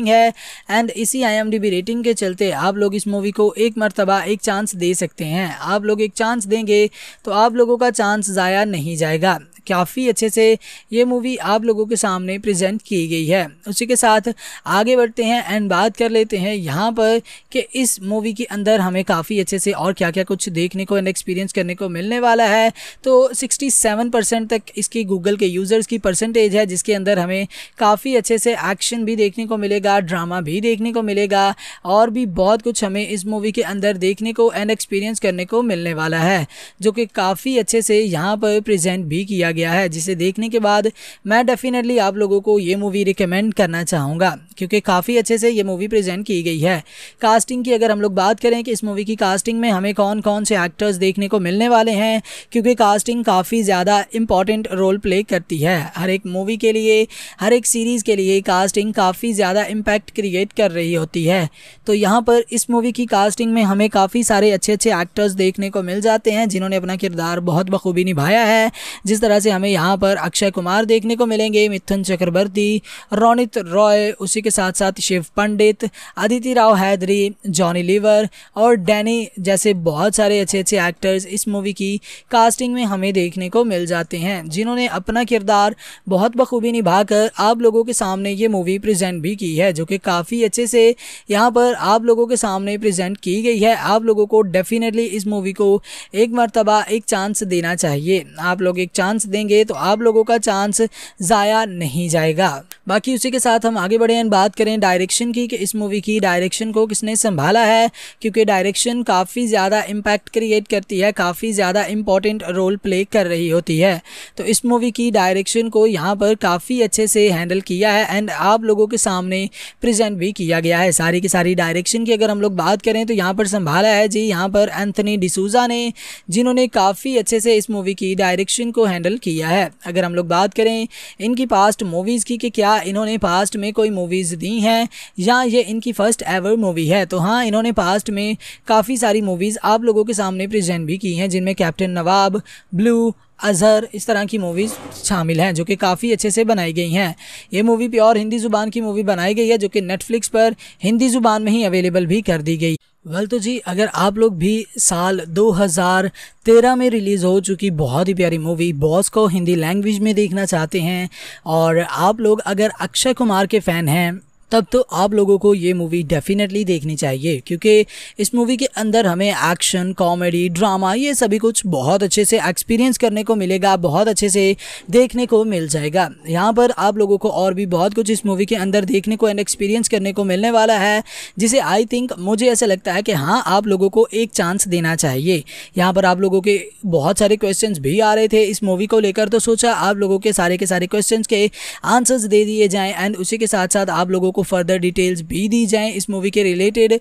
है एंड इसी आईएमडीबी रेटिंग के चलते आप लोग इस मूवी को एक मरतबा, एक चांस दे सकते हैं। आप लोग एक चांस देंगे तो आप लोगों का चांस ज़ाया नहीं जाएगा। काफ़ी अच्छे से ये मूवी आप लोगों के सामने प्रेजेंट की गई है। उसी के साथ आगे बढ़ते हैं एंड बात कर लेते हैं यहाँ पर कि इस मूवी के अंदर हमें काफ़ी अच्छे से और क्या क्या कुछ देखने को एंड एक्सपीरियंस करने को मिलने वाला है। तो 67 परसेंट तक इसकी गूगल के यूज़र्स की परसेंटेज है, जिसके अंदर हमें काफ़ी अच्छे से एक्शन भी देखने को मिलेगा। ड्रामा भी देखने को मिलेगा और भी बहुत कुछ हमें इस मूवी के अंदर देखने को एंड एक्सपीरियंस करने को मिलने वाला है, जो कि काफ़ी अच्छे से यहाँ पर प्रेजेंट भी किया गया है, जिसे देखने के बाद मैं डेफिनेटली आप लोगों को ये मूवी रिकमेंड करना चाहूँगा, क्योंकि काफ़ी अच्छे से ये मूवी प्रेजेंट की गई है। कास्टिंग की अगर हम लोग बात करें कि इस मूवी की कास्टिंग में हमें कौन कौन से एक्टर्स देखने को मिलने वाले हैं, क्योंकि कास्टिंग काफ़ी ज़्यादा इंपॉर्टेंट रोल प्ले करती है। हर एक मूवी के लिए, हर एक सीरीज़ के लिए कास्टिंग काफ़ी ज़्यादा इम्पैक्ट क्रिएट कर रही होती है। तो यहाँ पर इस मूवी की कास्टिंग में हमें काफ़ी सारे अच्छे अच्छे एक्टर्स देखने को मिल जाते हैं, जिन्होंने अपना किरदार बहुत बखूबी निभाया है। जिस तरह से हमें यहाँ पर अक्षय कुमार देखने को मिलेंगे, मिथुन चक्रवर्ती, रोनित रॉय, उसी के साथ साथ शिव पंडित अदिति राव हैदरी, जॉनी लीवर और डैनी जैसे बहुत सारे अच्छे अच्छे एक्टर्स इस मूवी की कास्टिंग में हमें देखने को मिल जाते हैं, जिन्होंने अपना किरदार बहुत बखूबी निभाकर आप लोगों के सामने ये मूवी प्रेजेंट भी की है। जो कि काफ़ी अच्छे से यहाँ पर आप लोगों के सामने प्रेजेंट की गई है। आप लोगों को डेफिनेटली इस मूवी को एक मरतबा, एक चांस देना चाहिए। आप लोग एक चांस देंगे तो आप लोगों का चांस ज़ाया नहीं जाएगा। बाकी उसी के साथ हम आगे बढ़े बात करें डायरेक्शन की, कि इस मूवी की डायरेक्शन को किसने संभाला है, क्योंकि डायरेक्शन काफ़ी ज़्यादा इम्पैक्ट क्रिएट करती है, काफ़ी ज़्यादा इंपॉर्टेंट रोल प्ले कर रही होती है। तो इस मूवी की डायरेक्शन को यहाँ पर काफ़ी अच्छे से हैंडल किया है एंड आप लोगों के सामने प्रेजेंट भी किया गया है। सारी की सारी डायरेक्शन की अगर हम लोग बात करें तो यहाँ पर संभाला है जी। यहाँ पर एंथनी डिसूजा ने, जिन्होंने काफ़ी अच्छे से इस मूवी की डायरेक्शन को हैंडल किया है। अगर हम लोग बात करें इनकी पास्ट मूवीज़ की कि क्या इन्होंने पास्ट में कोई मूवीज़ दी हैं या ये इनकी फ़र्स्ट एवर मूवी है तो हाँ इन्होंने पास्ट में काफ़ी सारी मूवीज़ आप लोगों के सामने प्रेजेंट भी की हैं, जिनमें कैप्टन नवाब ब्लू अजहर इस तरह की मूवीज़ शामिल हैं, जो कि काफ़ी अच्छे से बनाई गई हैं। ये मूवी प्योर हिंदी ज़ुबान की मूवी बनाई गई है, जो कि नेटफ्लिक्स पर हिंदी ज़ुबान में ही अवेलेबल भी कर दी गई। वेल तो जी, अगर आप लोग भी साल 2013 में रिलीज़ हो चुकी बहुत ही प्यारी मूवी बॉस को हिंदी लैंग्वेज में देखना चाहते हैं, और आप लोग अगर अक्षय कुमार के फ़ैन हैं तब तो आप लोगों को ये मूवी डेफिनेटली देखनी चाहिए, क्योंकि इस मूवी के अंदर हमें एक्शन कॉमेडी ड्रामा ये सभी कुछ बहुत अच्छे से एक्सपीरियंस करने को मिलेगा, बहुत अच्छे से देखने को मिल जाएगा। यहाँ पर आप लोगों को और भी बहुत कुछ इस मूवी के अंदर देखने को एंड एक्सपीरियंस करने को मिलने वाला है, जिसे आई थिंक मुझे ऐसा लगता है कि हाँ आप लोगों को एक चांस देना चाहिए। यहाँ पर आप लोगों के बहुत सारे क्वेश्चन भी आ रहे थे इस मूवी को लेकर तो सोचा आप लोगों के सारे के सारे क्वेश्चन के आंसर्स दे दिए जाएँ एंड उसी के साथ साथ आप लोगों को फर्दर डिटेल्स भी दी जाएँ इस मूवी के रिलेटेड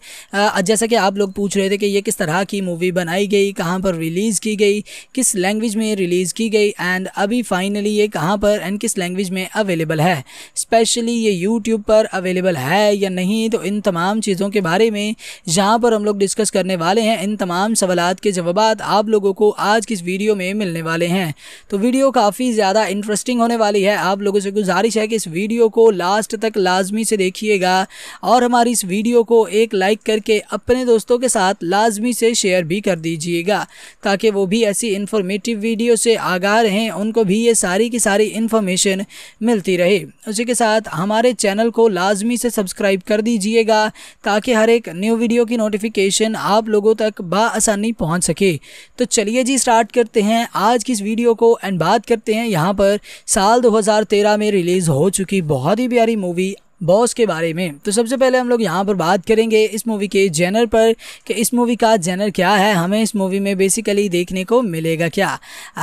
जैसा कि आप लोग पूछ रहे थे कि ये किस तरह की मूवी बनाई गई, कहाँ पर रिलीज़ की गई, किस लैंग्वेज में रिलीज़ की गई एंड अभी फाइनली ये कहाँ पर एंड किस लैंग्वेज में अवेलेबल है। स्पेशली ये यूट्यूब पर अवेलेबल है या नहीं तो इन तमाम चीज़ों के बारे में जहाँ पर हम लोग डिस्कस करने वाले हैं, इन तमाम सवाल के जवाब आप लोगों को आज की इस वीडियो में मिलने वाले हैं। तो वीडियो काफ़ी ज़्यादा इंटरेस्टिंग होने वाली है। आप लोगों से गुजारिश है कि इस वीडियो को लास्ट तक लाजमी से देखिएगा। और हमारी इस वीडियो को एक लाइक करके अपने दोस्तों के साथ लाजमी से शेयर भी कर दीजिएगा, ताकि वो भी ऐसी इन्फॉर्मेटिव वीडियो से आगाह रहें, उनको भी ये सारी की सारी इन्फॉर्मेशन मिलती रहे। उसी के साथ हमारे चैनल को लाजमी से सब्सक्राइब कर दीजिएगा, ताकि हर एक न्यू वीडियो की नोटिफिकेशन आप लोगों तक बसानी पहुँच सके। तो चलिए जी स्टार्ट करते हैं आज की इस वीडियो को एंड बात करते हैं यहाँ पर साल 2013 में रिलीज़ हो चुकी बहुत ही प्यारी मूवी बॉस के बारे में। तो सबसे पहले हम लोग यहाँ पर बात करेंगे इस मूवी के जेनर पर कि इस मूवी का जेनर क्या है, हमें इस मूवी में बेसिकली देखने को मिलेगा क्या?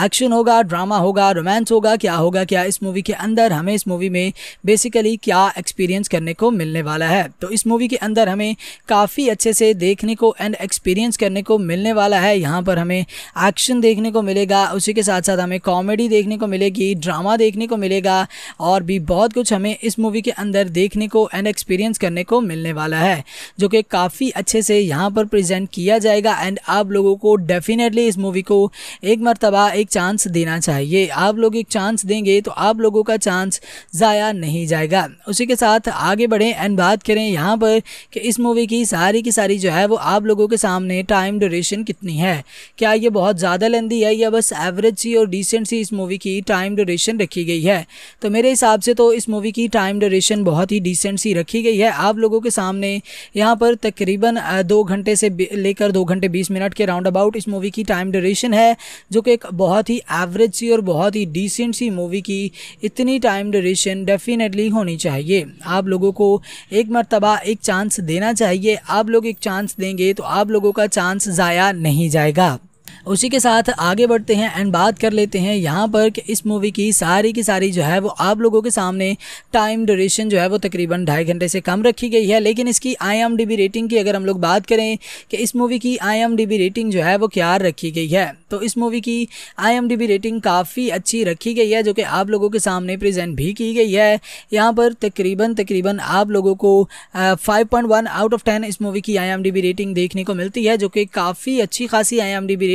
एक्शन होगा ड्रामा होगा रोमांस होगा, क्या होगा, क्या इस मूवी के अंदर हमें इस मूवी में बेसिकली क्या एक्सपीरियंस करने को मिलने वाला है? तो इस मूवी के अंदर हमें काफ़ी अच्छे से देखने को एंड एक्सपीरियंस करने को मिलने वाला है। यहाँ पर हमें एक्शन देखने को मिलेगा, उसी के साथ साथ हमें कॉमेडी देखने को मिलेगी ड्रामा देखने को मिलेगा और भी बहुत कुछ हमें इस मूवी के अंदर देखने को एंड एक्सपीरियंस करने को मिलने वाला है, जो कि काफ़ी अच्छे से यहाँ पर प्रेजेंट किया जाएगा एंड आप लोगों को डेफिनेटली इस मूवी को एक मरतबा, एक चांस देना चाहिए। आप लोग एक चांस देंगे तो आप लोगों का चांस ज़ाया नहीं जाएगा। उसी के साथ आगे बढ़ें एंड बात करें यहाँ पर कि इस मूवी की सारी की सारी जो है वो आप लोगों के सामने टाइम ड्यूरेशन कितनी है। क्या ये बहुत ज़्यादा लेंदी है या बस एवरेज सी और डिसेंट सी इस मूवी की टाइम ड्यूरेशन रखी गई है? तो मेरे हिसाब से तो इस मूवी की टाइम ड्यूरेशन बहुत ही डिसेंट सी रखी गई है। आप लोगों के सामने यहाँ पर तकरीबन दो घंटे से लेकर दो घंटे बीस मिनट के राउंड अबाउट इस मूवी की टाइम ड्यूरेशन है, जो कि एक बहुत ही एवरेज सी और बहुत ही डिसेंट सी मूवी की इतनी टाइम ड्यूरेशन डेफिनेटली होनी चाहिए। आप लोगों को एक मरतबा, एक चांस देना चाहिए। आप लोग एक चांस देंगे तो आप लोगों का चांस ज़ाया नहीं जाएगा। उसी के साथ आगे बढ़ते हैं एंड बात कर लेते हैं यहाँ पर कि इस मूवी की सारी की सारी जो है वो आप लोगों के सामने टाइम ड्यूरेशन जो है वो तकरीबन ढाई घंटे से कम रखी गई है। लेकिन इसकी आईएमडीबी रेटिंग की अगर हम लोग बात करें कि इस मूवी की आईएमडीबी रेटिंग जो है वो क्या रखी गई है तो इस मूवी की आईएमडीबी रेटिंग काफ़ी अच्छी रखी गई है, जो कि आप लोगों के सामने प्रेजेंट भी की गई है। यहाँ पर तकरीबन तकरीबन आप लोगों को five point one out of ten इस मूवी की आईएमडीबी रेटिंग देखने को मिलती है, जो कि काफ़ी अच्छी खासी आई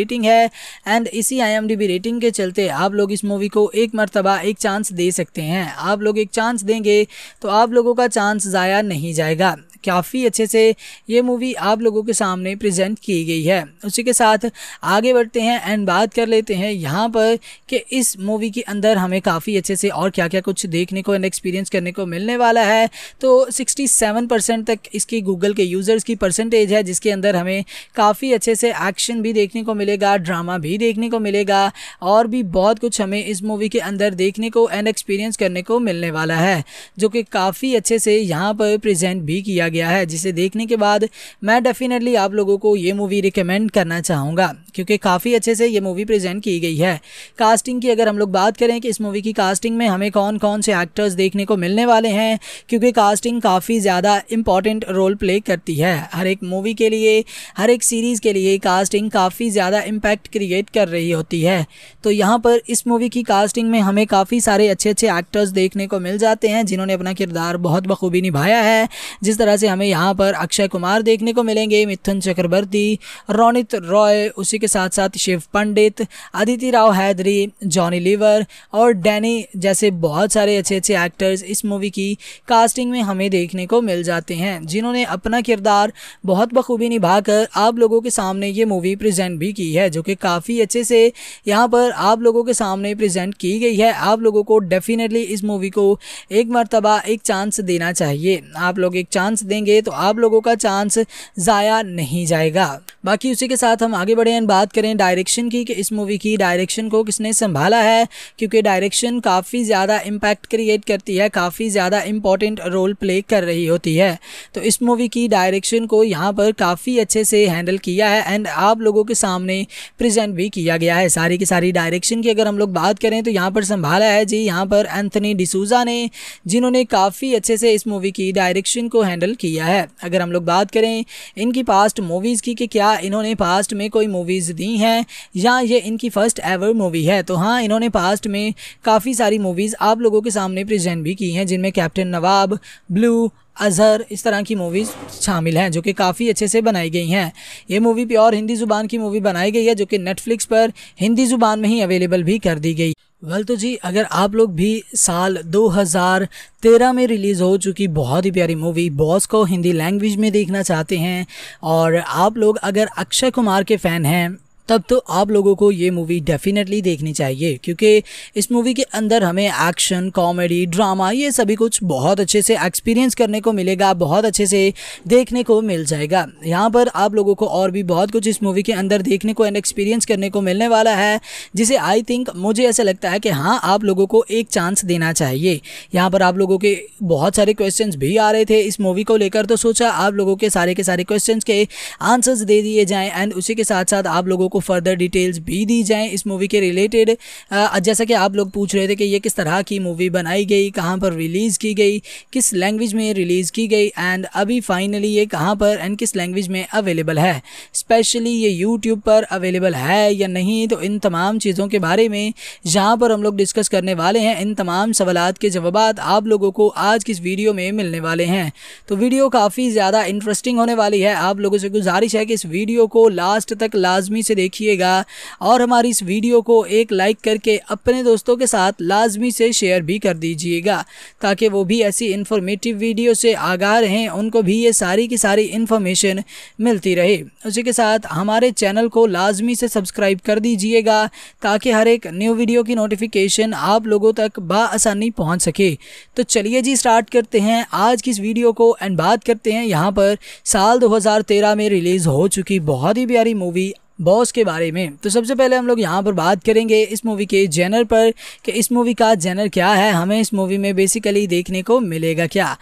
रेटिंग है एंड इसी आई रेटिंग के चलते आप लोग इस मूवी को एक मरतबा, एक चांस दे सकते हैं। आप लोग एक चांस देंगे तो आप लोगों का चांस ज़ाया नहीं जाएगा। काफ़ी अच्छे से ये मूवी आप लोगों के सामने प्रेजेंट की गई है। उसी के साथ आगे बढ़ते हैं एंड बात कर लेते हैं यहाँ पर कि इस मूवी के अंदर हमें काफ़ी अच्छे से और क्या क्या कुछ देखने को एंड एक्सपीरियंस करने को मिलने वाला है। तो 67 परसेंट तक इसकी गूगल के यूज़र्स की परसेंटेज है, जिसके अंदर हमें काफ़ी अच्छे से एक्शन भी देखने को मिलेगा ड्रामा भी देखने को मिलेगा और भी बहुत कुछ हमें इस मूवी के अंदर देखने को एंड एक्सपीरियंस करने को मिलने वाला है, जो कि काफ़ी अच्छे से यहाँ पर प्रेजेंट भी किया गया है, जिसे देखने के बाद मैं डेफिनेटली आप लोगों को ये मूवी रिकमेंड करना चाहूँगा, क्योंकि काफ़ी अच्छे से ये मूवी प्रेजेंट की गई है। कास्टिंग की अगर हम लोग बात करें कि इस मूवी की कास्टिंग में हमें कौन कौन से एक्टर्स देखने को मिलने वाले हैं, क्योंकि कास्टिंग काफ़ी ज़्यादा इंपॉर्टेंट रोल प्ले करती है। हर एक मूवी के लिए, हर एक सीरीज़ के लिए कास्टिंग काफ़ी ज़्यादा इम्पैक्ट क्रिएट कर रही होती है। तो यहाँ पर इस मूवी की कास्टिंग में हमें काफ़ी सारे अच्छे अच्छे एक्टर्स देखने को मिल जाते हैं, जिन्होंने अपना किरदार बहुत बखूबी निभाया है। जिस तरह से हमें यहाँ पर अक्षय कुमार देखने को मिलेंगे, मिथुन चक्रवर्ती, रोनित रॉय, उसी के साथ साथ शिव पंडित अदिति राव हैदरी, जॉनी लीवर और डैनी जैसे बहुत सारे अच्छे अच्छे एक्टर्स इस मूवी की कास्टिंग में हमें देखने को मिल जाते हैं, जिन्होंने अपना किरदार बहुत बखूबी निभाकर आप लोगों के सामने ये मूवी प्रेजेंट भी की है, जो कि काफ़ी अच्छे से यहाँ पर आप लोगों के सामने प्रेजेंट की गई है। आप लोगों को डेफिनेटली इस मूवी को एक मरतबा, एक चांस देना चाहिए। आप लोग एक चांस देंगे तो आप लोगों का चांस ज़ाया नहीं जाएगा। बाकी उसी के साथ हम आगे बढ़े एंड बात करें डायरेक्शन की, कि इस मूवी की डायरेक्शन को किसने संभाला है, क्योंकि डायरेक्शन काफ़ी ज़्यादा इम्पैक्ट क्रिएट करती है, काफ़ी ज़्यादा इंपॉर्टेंट रोल प्ले कर रही होती है। तो इस मूवी की डायरेक्शन को यहाँ पर काफ़ी अच्छे से हैंडल किया है एंड आप लोगों के सामने प्रेजेंट भी किया गया है। सारी की सारी डायरेक्शन की अगर हम लोग बात करें तो यहाँ पर संभाला है जी। यहाँ पर एंथनी डिसूजा ने, जिन्होंने काफ़ी अच्छे से इस मूवी की डायरेक्शन को हैंडल किया है। अगर हम लोग बात करें इनकी पास्ट मूवीज़ की कि क्या इन्होंने पास्ट में कोई मूवीज़ दी हैं या ये इनकी फ़र्स्ट एवर मूवी है तो हाँ इन्होंने पास्ट में काफ़ी सारी मूवीज़ आप लोगों के सामने प्रेजेंट भी की हैं, जिनमें कैप्टन नवाब ब्लू अजहर, इस तरह की मूवीज़ शामिल हैं, जो कि काफ़ी अच्छे से बनाई गई हैं। ये मूवी प्योर हिंदी ज़ुबान की मूवी बनाई गई है, जो कि नेटफ्लिक्स पर हिंदी ज़ुबान में ही अवेलेबल भी कर दी गई। वेल तो जी, अगर आप लोग भी साल 2013 में रिलीज़ हो चुकी बहुत ही प्यारी मूवी बॉस को हिंदी लैंग्वेज में देखना चाहते हैं, और आप लोग अगर अक्षय कुमार के फ़ैन हैं तब तो आप लोगों को ये मूवी डेफिनेटली देखनी चाहिए, क्योंकि इस मूवी के अंदर हमें एक्शन कॉमेडी ड्रामा ये सभी कुछ बहुत अच्छे से एक्सपीरियंस करने को मिलेगा, बहुत अच्छे से देखने को मिल जाएगा। यहाँ पर आप लोगों को और भी बहुत कुछ इस मूवी के अंदर देखने को एंड एक्सपीरियंस करने को मिलने वाला है, जिसे आई थिंक मुझे ऐसा लगता है कि हाँ आप लोगों को एक चांस देना चाहिए। यहाँ पर आप लोगों के बहुत सारे क्वेश्चन भी आ रहे थे इस मूवी को लेकर तो सोचा आप लोगों के सारे के सारे क्वेश्चन के आंसर्स दे दिए जाएँ एंड उसी के साथ साथ आप लोगों को फर्दर डिटेल्स भी दी जाएँ इस मूवी के रिलेटेड जैसा कि आप लोग पूछ रहे थे कि ये किस तरह की मूवी बनाई गई, कहाँ पर रिलीज़ की गई, किस लैंग्वेज में रिलीज़ की गई एंड अभी फाइनली ये कहाँ पर एंड किस लैंग्वेज में अवेलेबल है। स्पेशली ये यूट्यूब पर अवेलेबल है या नहीं तो इन तमाम चीज़ों के बारे में जहाँ पर हम लोग डिस्कस करने वाले हैं, इन तमाम सवाल के जवाब आप लोगों को आज की इस वीडियो में मिलने वाले हैं। तो वीडियो काफ़ी ज़्यादा इंटरेस्टिंग होने वाली है। आप लोगों से गुजारिश है कि इस वीडियो को लास्ट तक लाजमी से देखिएगा। और हमारी इस वीडियो को एक लाइक करके अपने दोस्तों के साथ लाजमी से शेयर भी कर दीजिएगा, ताकि वो भी ऐसी इन्फॉर्मेटिव वीडियो से आगाह रहें, उनको भी ये सारी की सारी इन्फॉर्मेशन मिलती रहे। उसी के साथ हमारे चैनल को लाजमी से सब्सक्राइब कर दीजिएगा, ताकि हर एक न्यू वीडियो की नोटिफिकेशन आप लोगों तक बसानी पहुँच सके। तो चलिए जी स्टार्ट करते हैं आज की इस वीडियो को एंड बात करते हैं यहाँ पर साल 2013 में रिलीज़ हो चुकी बहुत ही प्यारी मूवी बॉस के बारे में। तो सबसे पहले हम लोग यहाँ पर बात करेंगे इस मूवी के जेनर पर कि इस मूवी का जेनर क्या है, हमें इस मूवी में बेसिकली देखने को मिलेगा क्या।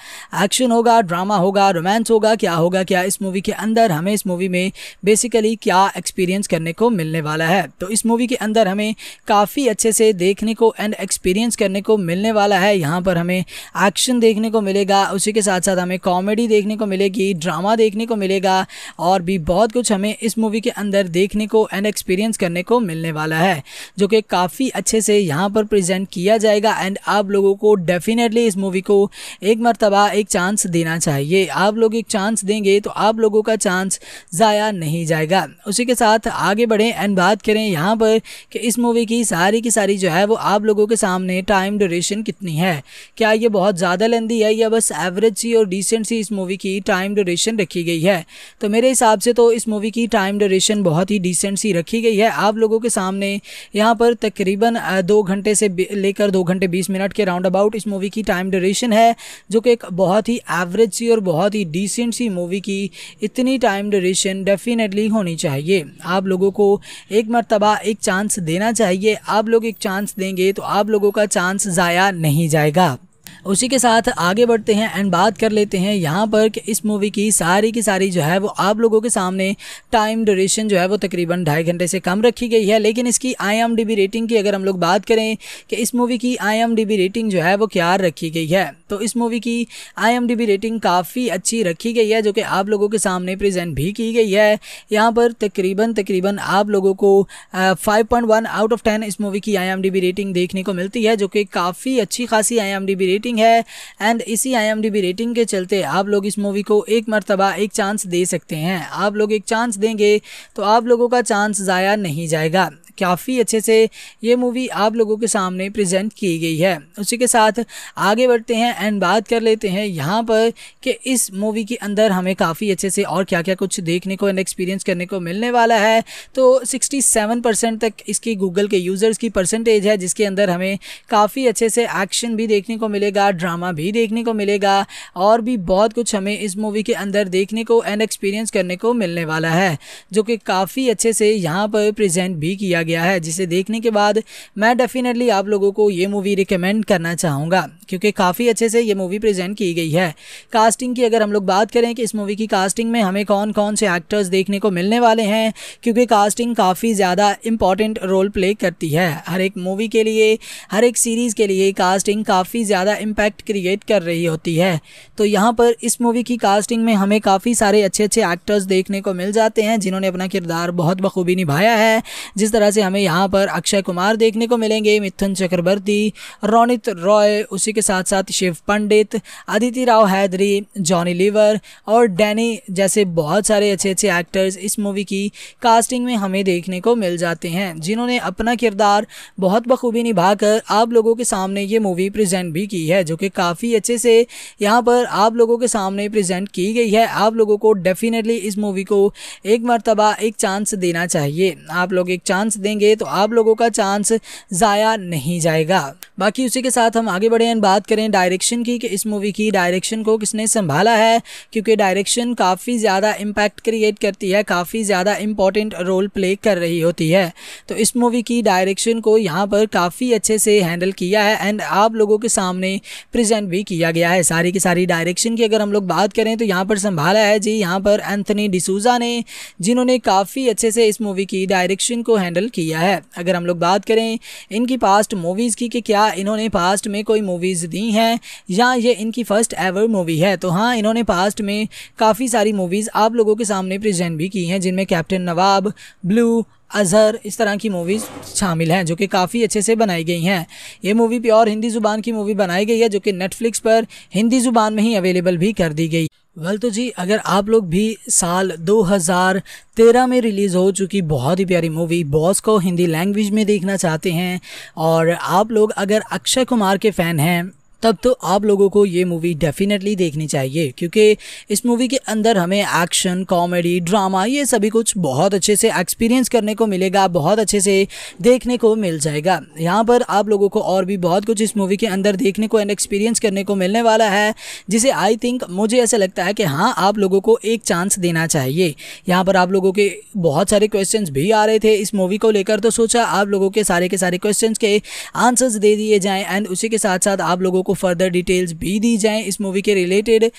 एक्शन होगा ड्रामा होगा रोमांस होगा, क्या होगा, क्या इस मूवी के अंदर हमें इस मूवी में बेसिकली क्या एक्सपीरियंस करने को मिलने वाला है। तो इस मूवी के अंदर हमें काफ़ी अच्छे से देखने को एंड एक्सपीरियंस करने को मिलने वाला है। यहाँ पर हमें एक्शन देखने को मिलेगा, उसी के साथ साथ हमें कॉमेडी देखने को मिलेगी ड्रामा देखने को मिलेगा, और भी बहुत कुछ हमें इस मूवी के अंदर देखने को एंड एक्सपीरियंस करने को मिलने वाला है, जो कि काफ़ी अच्छे से यहाँ पर प्रेजेंट किया जाएगा एंड आप लोगों को डेफिनेटली इस मूवी को एक मरतबा, एक चांस देना चाहिए। आप लोग एक चांस देंगे तो आप लोगों का चांस ज़ाया नहीं जाएगा। उसी के साथ आगे बढ़ें एंड बात करें यहाँ पर कि इस मूवी की सारी की सारी जो है वो आप लोगों के सामने टाइम ड्यूरेशन कितनी है। क्या ये बहुत ज़्यादा लेंदी है या बस एवरेज सी और डिसेंट सी इस मूवी की टाइम ड्यूरेशन रखी गई है? तो मेरे हिसाब से तो इस मूवी की टाइम ड्यूरेशन बहुत ही डिसेंट सी रखी गई है। आप लोगों के सामने यहाँ पर तकरीबन दो घंटे से लेकर दो घंटे बीस मिनट के राउंड अबाउट इस मूवी की टाइम ड्यूरेशन है, जो कि एक बहुत ही एवरेज सी और बहुत ही डिसेंट सी मूवी की इतनी टाइम ड्यूरेशन डेफिनेटली होनी चाहिए। आप लोगों को एक मरतबा, एक चांस देना चाहिए। आप लोग एक चांस देंगे तो आप लोगों का चांस ज़ाया नहीं जाएगा। उसी के साथ आगे बढ़ते हैं एंड बात कर लेते हैं यहाँ पर कि इस मूवी की सारी की सारी जो है वो आप लोगों के सामने टाइम ड्यूरेशन जो है वो तकरीबन ढाई घंटे से कम रखी गई है। लेकिन इसकी आईएमडीबी रेटिंग की अगर हम लोग बात करें कि इस मूवी की आईएमडीबी रेटिंग जो है वो क्या रखी गई है तो इस मूवी की आईएमडीबी रेटिंग काफ़ी अच्छी रखी गई है जो कि आप लोगों के सामने प्रेजेंट भी की गई है। यहाँ पर तकरीबन तकरीबन आप लोगों को फाइव आउट ऑफ़ टेन इस मूवी की आईएमडीबी रेटिंग देखने को मिलती है जो कि काफ़ी अच्छी खासी आई रेटिंग है एंड इसी आईएमडीबी रेटिंग के चलते आप लोग इस मूवी को एक मरतबा, एक चांस दे सकते हैं। आप लोग एक चांस देंगे तो आप लोगों का चांस ज़ाया नहीं जाएगा। काफ़ी अच्छे से ये मूवी आप लोगों के सामने प्रेजेंट की गई है। उसी के साथ आगे बढ़ते हैं एंड बात कर लेते हैं यहाँ पर कि इस मूवी के अंदर हमें काफ़ी अच्छे से और क्या क्या कुछ देखने को एंड एक्सपीरियंस करने को मिलने वाला है। तो 67 परसेंट तक इसकी गूगल के यूज़र्स की परसेंटेज है, जिसके अंदर हमें काफ़ी अच्छे से एक्शन भी देखने को मिलेगा, ड्रामा भी देखने को मिलेगा और भी बहुत कुछ हमें इस मूवी के अंदर देखने को एंड एक्सपीरियंस करने को मिलने वाला है, जो कि काफ़ी अच्छे से यहाँ पर प्रेजेंट भी किया गया है, जिसे देखने के बाद मैं डेफिनेटली आप लोगों को ये मूवी रिकमेंड करना चाहूँगा, क्योंकि काफ़ी अच्छे से ये मूवी प्रेजेंट की गई है। कास्टिंग की अगर हम लोग बात करें कि इस मूवी की कास्टिंग में हमें कौन कौन से एक्टर्स देखने को मिलने वाले हैं, क्योंकि कास्टिंग काफ़ी ज़्यादा इंपॉर्टेंट रोल प्ले करती है। हर एक मूवी के लिए, हर एक सीरीज़ के लिए कास्टिंग काफ़ी ज़्यादा इम्पैक्ट क्रिएट कर रही होती है। तो यहाँ पर इस मूवी की कास्टिंग में हमें काफ़ी सारे अच्छे अच्छे एक्टर्स देखने को मिल जाते हैं, जिन्होंने अपना किरदार बहुत बखूबी निभाया है। जिस तरह से हमें यहाँ पर अक्षय कुमार देखने को मिलेंगे, मिथुन चक्रवर्ती, रोनित रॉय, उसी के साथ साथ शिव पंडित अदिति राव हैदरी, जॉनी लीवर और डैनी जैसे बहुत सारे अच्छे अच्छे एक्टर्स इस मूवी की कास्टिंग में हमें देखने को मिल जाते हैं, जिन्होंने अपना किरदार बहुत बखूबी निभाकर आप लोगों के सामने ये मूवी प्रेजेंट भी की की है, जो कि काफ़ी अच्छे से यहाँ पर आप लोगों के सामने प्रेजेंट की गई है। आप लोगों को डेफिनेटली इस मूवी को एक मरतबा, एक चांस देना चाहिए। आप लोग एक चांस देंगे तो आप लोगों का चांस ज़ाया नहीं जाएगा। बाकी उसी के साथ हम आगे बढ़े बात करें डायरेक्शन की, कि इस मूवी की डायरेक्शन को किसने संभाला है, क्योंकि डायरेक्शन काफ़ी ज़्यादा इम्पैक्ट क्रिएट करती है, काफ़ी ज़्यादा इंपॉर्टेंट रोल प्ले कर रही होती है। तो इस मूवी की डायरेक्शन को यहाँ पर काफ़ी अच्छे से हैंडल किया है एंड आप लोगों के सामने प्रेजेंट भी किया गया है। सारी की सारी डायरेक्शन की अगर हम लोग बात करें तो यहाँ पर संभाला है जी। यहाँ पर एंथनी डिसूजा ने, जिन्होंने काफ़ी अच्छे से इस मूवी की डायरेक्शन को हैंडल किया है। अगर हम लोग बात करें इनकी पास्ट मूवीज़ की कि क्या इन्होंने पास्ट में कोई मूवीज़ दी हैं या ये इनकी फ़र्स्ट एवर मूवी है तो हाँ इन्होंने पास्ट में काफ़ी सारी मूवीज़ आप लोगों के सामने प्रेजेंट भी की हैं, जिनमें कैप्टन नवाब ब्लू अजहर, इस तरह की मूवीज़ शामिल हैं, जो कि काफ़ी अच्छे से बनाई गई हैं। ये मूवी प्योर हिंदी ज़ुबान की मूवी बनाई गई है, जो कि नेटफ्लिक्स पर हिंदी ज़ुबान में ही अवेलेबल भी कर दी गई। वेल तो जी, अगर आप लोग भी साल 2013 में रिलीज़ हो चुकी बहुत ही प्यारी मूवी बॉस को हिंदी लैंग्वेज में देखना चाहते हैं, और आप लोग अगर अक्षय कुमार के फ़ैन हैं तब तो आप लोगों को ये मूवी डेफिनेटली देखनी चाहिए, क्योंकि इस मूवी के अंदर हमें एक्शन कॉमेडी ड्रामा ये सभी कुछ बहुत अच्छे से एक्सपीरियंस करने को मिलेगा, बहुत अच्छे से देखने को मिल जाएगा। यहाँ पर आप लोगों को और भी बहुत कुछ इस मूवी के अंदर देखने को एंड एक्सपीरियंस करने को मिलने वाला है, जिसे आई थिंक मुझे ऐसा लगता है कि हाँ आप लोगों को एक चांस देना चाहिए। यहाँ पर आप लोगों के बहुत सारे क्वेश्चन भी आ रहे थे इस मूवी को लेकर तो सोचा आप लोगों के सारे के सारे क्वेश्चन के आंसर्स दे दिए जाएँ एंड उसी के साथ साथ आप लोगों को को फर्दर डिटेल्स भी दी जाएँ इस मूवी के रिलेटेड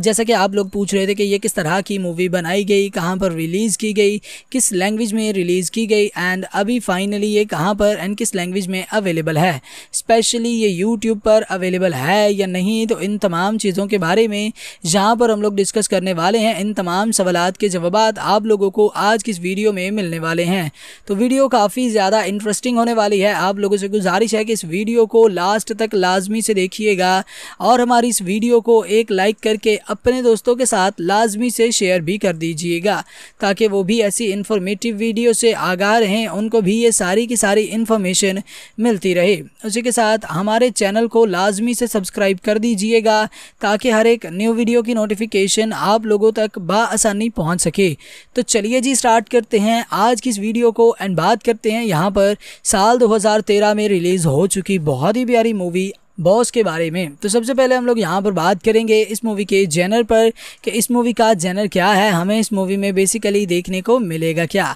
जैसा कि आप लोग पूछ रहे थे कि ये किस तरह की मूवी बनाई गई, कहाँ पर रिलीज़ की गई, किस लैंग्वेज में रिलीज़ की गई एंड अभी फाइनली ये कहाँ पर एंड किस लैंग्वेज में अवेलेबल है। स्पेशली ये यूट्यूब पर अवेलेबल है या नहीं तो इन तमाम चीज़ों के बारे में जहाँ पर हम लोग डिस्कस करने वाले हैं, इन तमाम सवाल के जवाब आप लोगों को आज की इस वीडियो में मिलने वाले हैं। तो वीडियो काफ़ी ज़्यादा इंटरेस्टिंग होने वाली है। आप लोगों से गुजारिश है कि इस वीडियो को लास्ट तक लाजमी से देखिएगा। और हमारी इस वीडियो को एक लाइक करके अपने दोस्तों के साथ लाजमी से शेयर भी कर दीजिएगा, ताकि वो भी ऐसी इन्फॉर्मेटिव वीडियो से आगा रहें उनको भी ये सारी की सारी इन्फॉर्मेशन मिलती रहे। उसी के साथ हमारे चैनल को लाजमी से सब्सक्राइब कर दीजिएगा, ताकि हर एक न्यू वीडियो की नोटिफिकेशन आप लोगों तक बसानी पहुँच सके। तो चलिए जी स्टार्ट करते हैं आज की इस वीडियो को एंड बात करते हैं यहाँ पर साल 2013 में रिलीज़ हो चुकी बहुत ही प्यारी मूवी बॉस के बारे में। तो सबसे पहले हम लोग यहाँ पर बात करेंगे इस मूवी के जेनर पर कि इस मूवी का जेनर क्या है, हमें इस मूवी में बेसिकली देखने को मिलेगा क्या?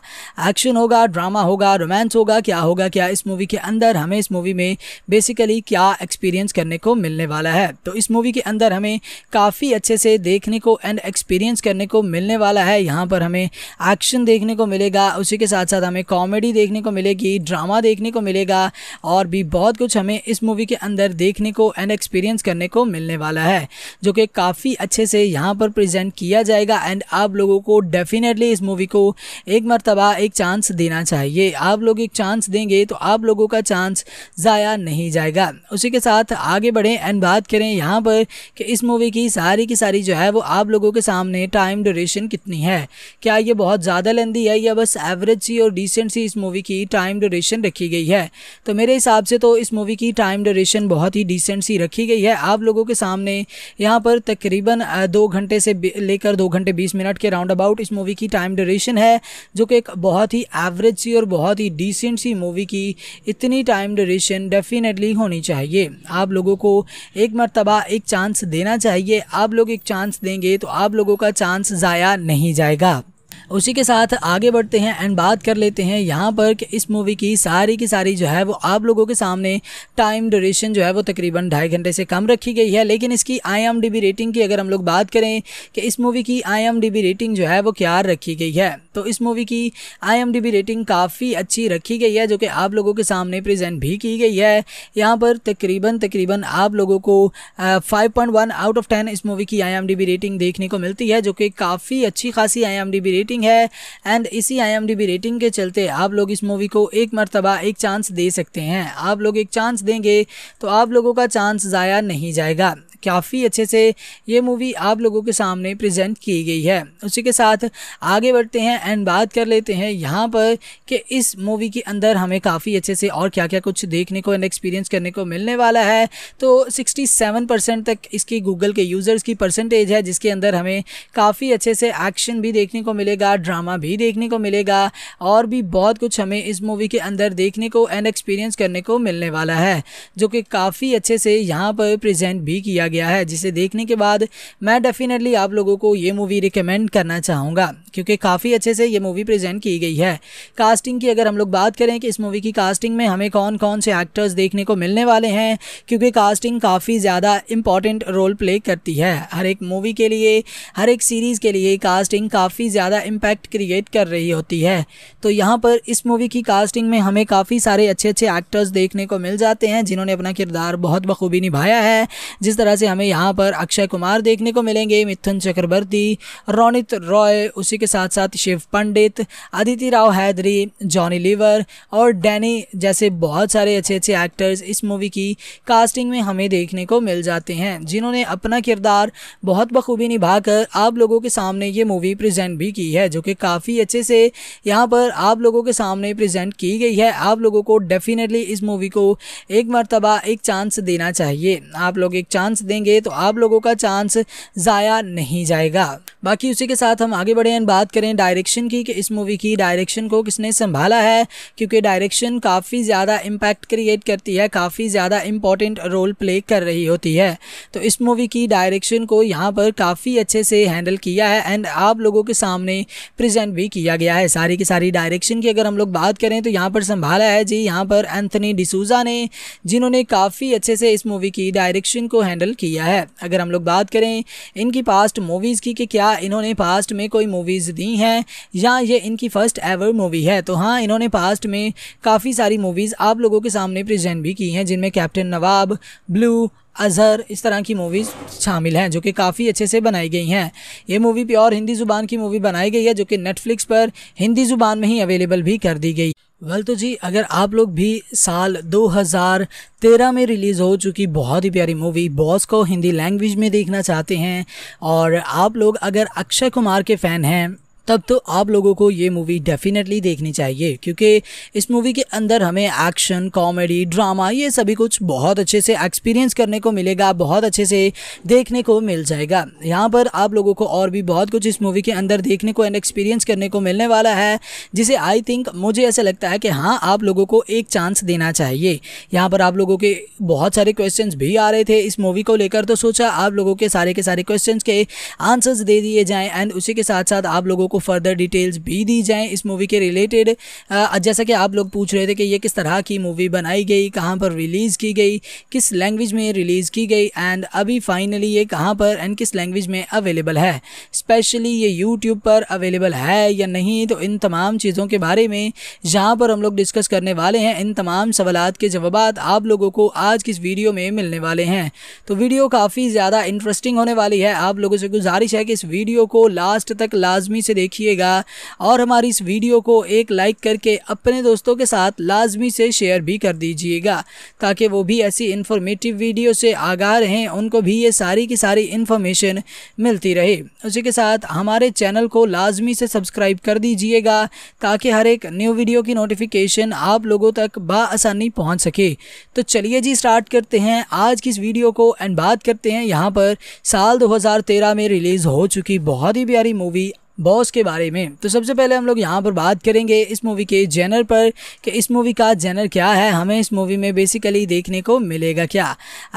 एक्शन होगा ड्रामा होगा रोमांस होगा, क्या होगा, क्या इस मूवी के अंदर हमें इस मूवी में बेसिकली क्या एक्सपीरियंस करने को मिलने वाला है? तो इस मूवी के अंदर हमें काफ़ी अच्छे से देखने को एंड एक्सपीरियंस करने को मिलने वाला है। यहाँ पर हमें एक्शन देखने को मिलेगा, उसी के साथ साथ हमें कॉमेडी देखने को मिलेगी ड्रामा देखने को मिलेगा और भी बहुत कुछ हमें इस मूवी के अंदर देख देखने को एंड एक्सपीरियंस करने को मिलने वाला है, जो कि काफ़ी अच्छे से यहाँ पर प्रेजेंट किया जाएगा एंड आप लोगों को डेफिनेटली इस मूवी को एक मरतबा, एक चांस देना चाहिए। आप लोग एक चांस देंगे तो आप लोगों का चांस ज़ाया नहीं जाएगा। उसी के साथ आगे बढ़ें एंड बात करें यहाँ पर कि इस मूवी की सारी की सारी जो है वो आप लोगों के सामने टाइम ड्यूरेशन कितनी है। क्या ये बहुत ज़्यादा लेंदी है या बस एवरेज सी और डिसेंट सी इस मूवी की टाइम ड्यूरेशन रखी गई है? तो मेरे हिसाब से तो इस मूवी की टाइम ड्यूरेशन बहुत ही ही डिसेंट सी रखी गई है। आप लोगों के सामने यहाँ पर तकरीबन दो घंटे से लेकर दो घंटे बीस मिनट के राउंड अबाउट इस मूवी की टाइम ड्यूरेशन है, जो कि एक बहुत ही एवरेज सी और बहुत ही डिसेंट सी मूवी की इतनी टाइम ड्यूरेशन डेफिनेटली होनी चाहिए। आप लोगों को एक मरतबा, एक चांस देना चाहिए। आप लोग एक चांस देंगे तो आप लोगों का चांस ज़ाया नहीं जाएगा। उसी के साथ आगे बढ़ते हैं एंड बात कर लेते हैं यहाँ पर कि इस मूवी की सारी की सारी जो है वो आप लोगों के सामने टाइम ड्यूरेशन जो है वो तकरीबन ढाई घंटे से कम रखी गई है। लेकिन इसकी आईएमडीबी रेटिंग की अगर हम लोग बात करें कि इस मूवी की आईएमडीबी रेटिंग जो है वो क्या रखी गई है तो इस मूवी की आईएमडीबी रेटिंग काफ़ी अच्छी रखी गई है जो कि आप लोगों के सामने प्रेजेंट भी की गई है। यहाँ पर तकरीबन तकरीबन आप लोगों को five point one out of ten इस मूवी की आईएमडीबी रेटिंग देखने को मिलती है, जो कि काफ़ी अच्छी खासी आई रेटिंग है एंड इसी आईएमडीबी रेटिंग के चलते आप लोग इस मूवी को एक मरतबा, एक चांस दे सकते हैं। आप लोग एक चांस देंगे तो आप लोगों का चांस ज़ाया नहीं जाएगा। काफ़ी अच्छे से ये मूवी आप लोगों के सामने प्रेजेंट की गई है। उसी के साथ आगे बढ़ते हैं एंड बात कर लेते हैं यहाँ पर कि इस मूवी के अंदर हमें काफ़ी अच्छे से और क्या क्या कुछ देखने को एंड एक्सपीरियंस करने को मिलने वाला है। तो 67 परसेंट तक इसकी गूगल के यूज़र्स की परसेंटेज है, जिसके अंदर हमें काफ़ी अच्छे से एक्शन भी देखने को मिलेगा ड्रामा भी देखने को मिलेगा और भी बहुत कुछ हमें इस मूवी के अंदर देखने को एंड एक्सपीरियंस करने को मिलने वाला है, जो कि काफ़ी अच्छे से यहाँ पर प्रेजेंट भी किया गया है, जिसे देखने के बाद मैं डेफिनेटली आप लोगों को ये मूवी रिकमेंड करना चाहूँगा, क्योंकि काफ़ी अच्छे से ये मूवी प्रेजेंट की गई है। कास्टिंग की अगर हम लोग बात करें कि इस मूवी की कास्टिंग में हमें कौन कौन से एक्टर्स देखने को मिलने वाले हैं, क्योंकि कास्टिंग काफ़ी ज़्यादा इंपॉर्टेंट रोल प्ले करती है। हर एक मूवी के लिए, हर एक सीरीज़ के लिए कास्टिंग काफ़ी ज़्यादा इम्पैक्ट क्रिएट कर रही होती है। तो यहाँ पर इस मूवी की कास्टिंग में हमें काफ़ी सारे अच्छे अच्छे एक्टर्स देखने को मिल जाते हैं, जिन्होंने अपना किरदार बहुत बखूबी निभाया है। जिस तरह से हमें यहाँ पर अक्षय कुमार देखने को मिलेंगे, मिथुन चक्रवर्ती, रोनित रॉय, उसी के साथ साथ शिव पंडित अदिति राव हैदरी, जॉनी लीवर और डैनी जैसे बहुत सारे अच्छे अच्छे एक्टर्स इस मूवी की कास्टिंग में हमें देखने को मिल जाते हैं, जिन्होंने अपना किरदार बहुत बखूबी निभाकर आप लोगों के सामने ये मूवी प्रेजेंट भी की है, जो कि काफ़ी अच्छे से यहाँ पर आप लोगों के सामने प्रेजेंट की गई है। आप लोगों को डेफिनेटली इस मूवी को एक मरतबा, एक चांस देना चाहिए। आप लोग एक चांस देंगे तो आप लोगों का चांस ज़ाया नहीं जाएगा। बाकी उसी के साथ हम आगे बढ़े बात करें डायरेक्शन की कि इस मूवी की डायरेक्शन को किसने संभाला है, क्योंकि डायरेक्शन काफ़ी ज़्यादा इम्पैक्ट क्रिएट करती है, काफ़ी ज़्यादा इंपॉर्टेंट रोल प्ले कर रही होती है। तो इस मूवी की डायरेक्शन को यहाँ पर काफ़ी अच्छे से हैंडल किया है एंड आप लोगों के सामने प्रेजेंट भी किया गया है। सारी की सारी डायरेक्शन की अगर हम लोग बात करें तो यहाँ पर संभाला है जी, यहाँ पर एंथनी डिसूजा ने, जिन्होंने काफ़ी अच्छे से इस मूवी की डायरेक्शन को हैंडल किया है। अगर हम लोग बात करें इनकी पास्ट मूवीज़ की कि क्या इन्होंने पास्ट में कोई मूवीज़ दी हैं, या ये इनकी फ़र्स्ट एवर मूवी है तो हाँ इन्होंने पास्ट में काफ़ी सारी मूवीज़ आप लोगों के सामने प्रेजेंट भी की हैं, जिनमें कैप्टन नवाब ब्लू अजहर इस तरह की मूवीज़ शामिल हैं, जो कि काफ़ी अच्छे से बनाई गई हैं। ये मूवी प्योर हिंदी ज़ुबान की मूवी बनाई गई है, जो कि नेटफ्लिक्स पर हिंदी ज़ुबान में ही अवेलेबल भी कर दी गई वेल तो जी, अगर आप लोग भी साल 2013 में रिलीज़ हो चुकी बहुत ही प्यारी मूवी बॉस को हिंदी लैंग्वेज में देखना चाहते हैं, और आप लोग अगर अक्षय कुमार के फ़ैन हैं तब तो आप लोगों को ये मूवी डेफिनेटली देखनी चाहिए, क्योंकि इस मूवी के अंदर हमें एक्शन कॉमेडी ड्रामा ये सभी कुछ बहुत अच्छे से एक्सपीरियंस करने को मिलेगा, बहुत अच्छे से देखने को मिल जाएगा। यहाँ पर आप लोगों को और भी बहुत कुछ इस मूवी के अंदर देखने को एंड एक्सपीरियंस करने को मिलने वाला है, जिसे आई थिंक मुझे ऐसा लगता है कि हाँ आप लोगों को एक चांस देना चाहिए। यहाँ पर आप लोगों के बहुत सारे क्वेश्चन भी आ रहे थे इस मूवी को लेकर तो सोचा आप लोगों के सारे के सारे क्वेश्चन के आंसर्स दे दिए जाएँ एंड उसी के साथ साथ आप लोगों को फर्दर डिटेल्स भी दी जाएँ इस मूवी के रिलेटेड जैसा कि आप लोग पूछ रहे थे कि ये किस तरह की मूवी बनाई गई, कहाँ पर रिलीज़ की गई, किस लैंग्वेज में रिलीज़ की गई एंड अभी फाइनली ये कहाँ पर एंड किस लैंग्वेज में अवेलेबल है। स्पेशली ये यूट्यूब पर अवेलेबल है या नहीं तो इन तमाम चीज़ों के बारे में जहाँ पर हम लोग डिस्कस करने वाले हैं, इन तमाम सवाल के जवाब आप लोगों को आज किस वीडियो में मिलने वाले हैं। तो वीडियो काफ़ी ज़्यादा इंटरेस्टिंग होने वाली है। आप लोगों से गुजारिश है कि इस वीडियो को लास्ट तक लाजमी से देखिएगा। और हमारी इस वीडियो को एक लाइक करके अपने दोस्तों के साथ लाजमी से शेयर भी कर दीजिएगा, ताकि वो भी ऐसी इन्फॉर्मेटिव वीडियो से आगाह रहें उनको भी ये सारी की सारी इन्फॉर्मेशन मिलती रहे। उसी के साथ हमारे चैनल को लाजमी से सब्सक्राइब कर दीजिएगा, ताकि हर एक न्यू वीडियो की नोटिफिकेशन आप लोगों तक बसानी पहुँच सके। तो चलिए जी स्टार्ट करते हैं आज की इस वीडियो को एंड बात करते हैं यहाँ पर साल 2013 में रिलीज़ हो चुकी बहुत ही प्यारी मूवी बॉस के बारे में। तो सबसे पहले हम लोग यहाँ पर बात करेंगे इस मूवी के जेनर पर कि इस मूवी का जेनर क्या है, हमें इस मूवी में बेसिकली देखने को मिलेगा क्या?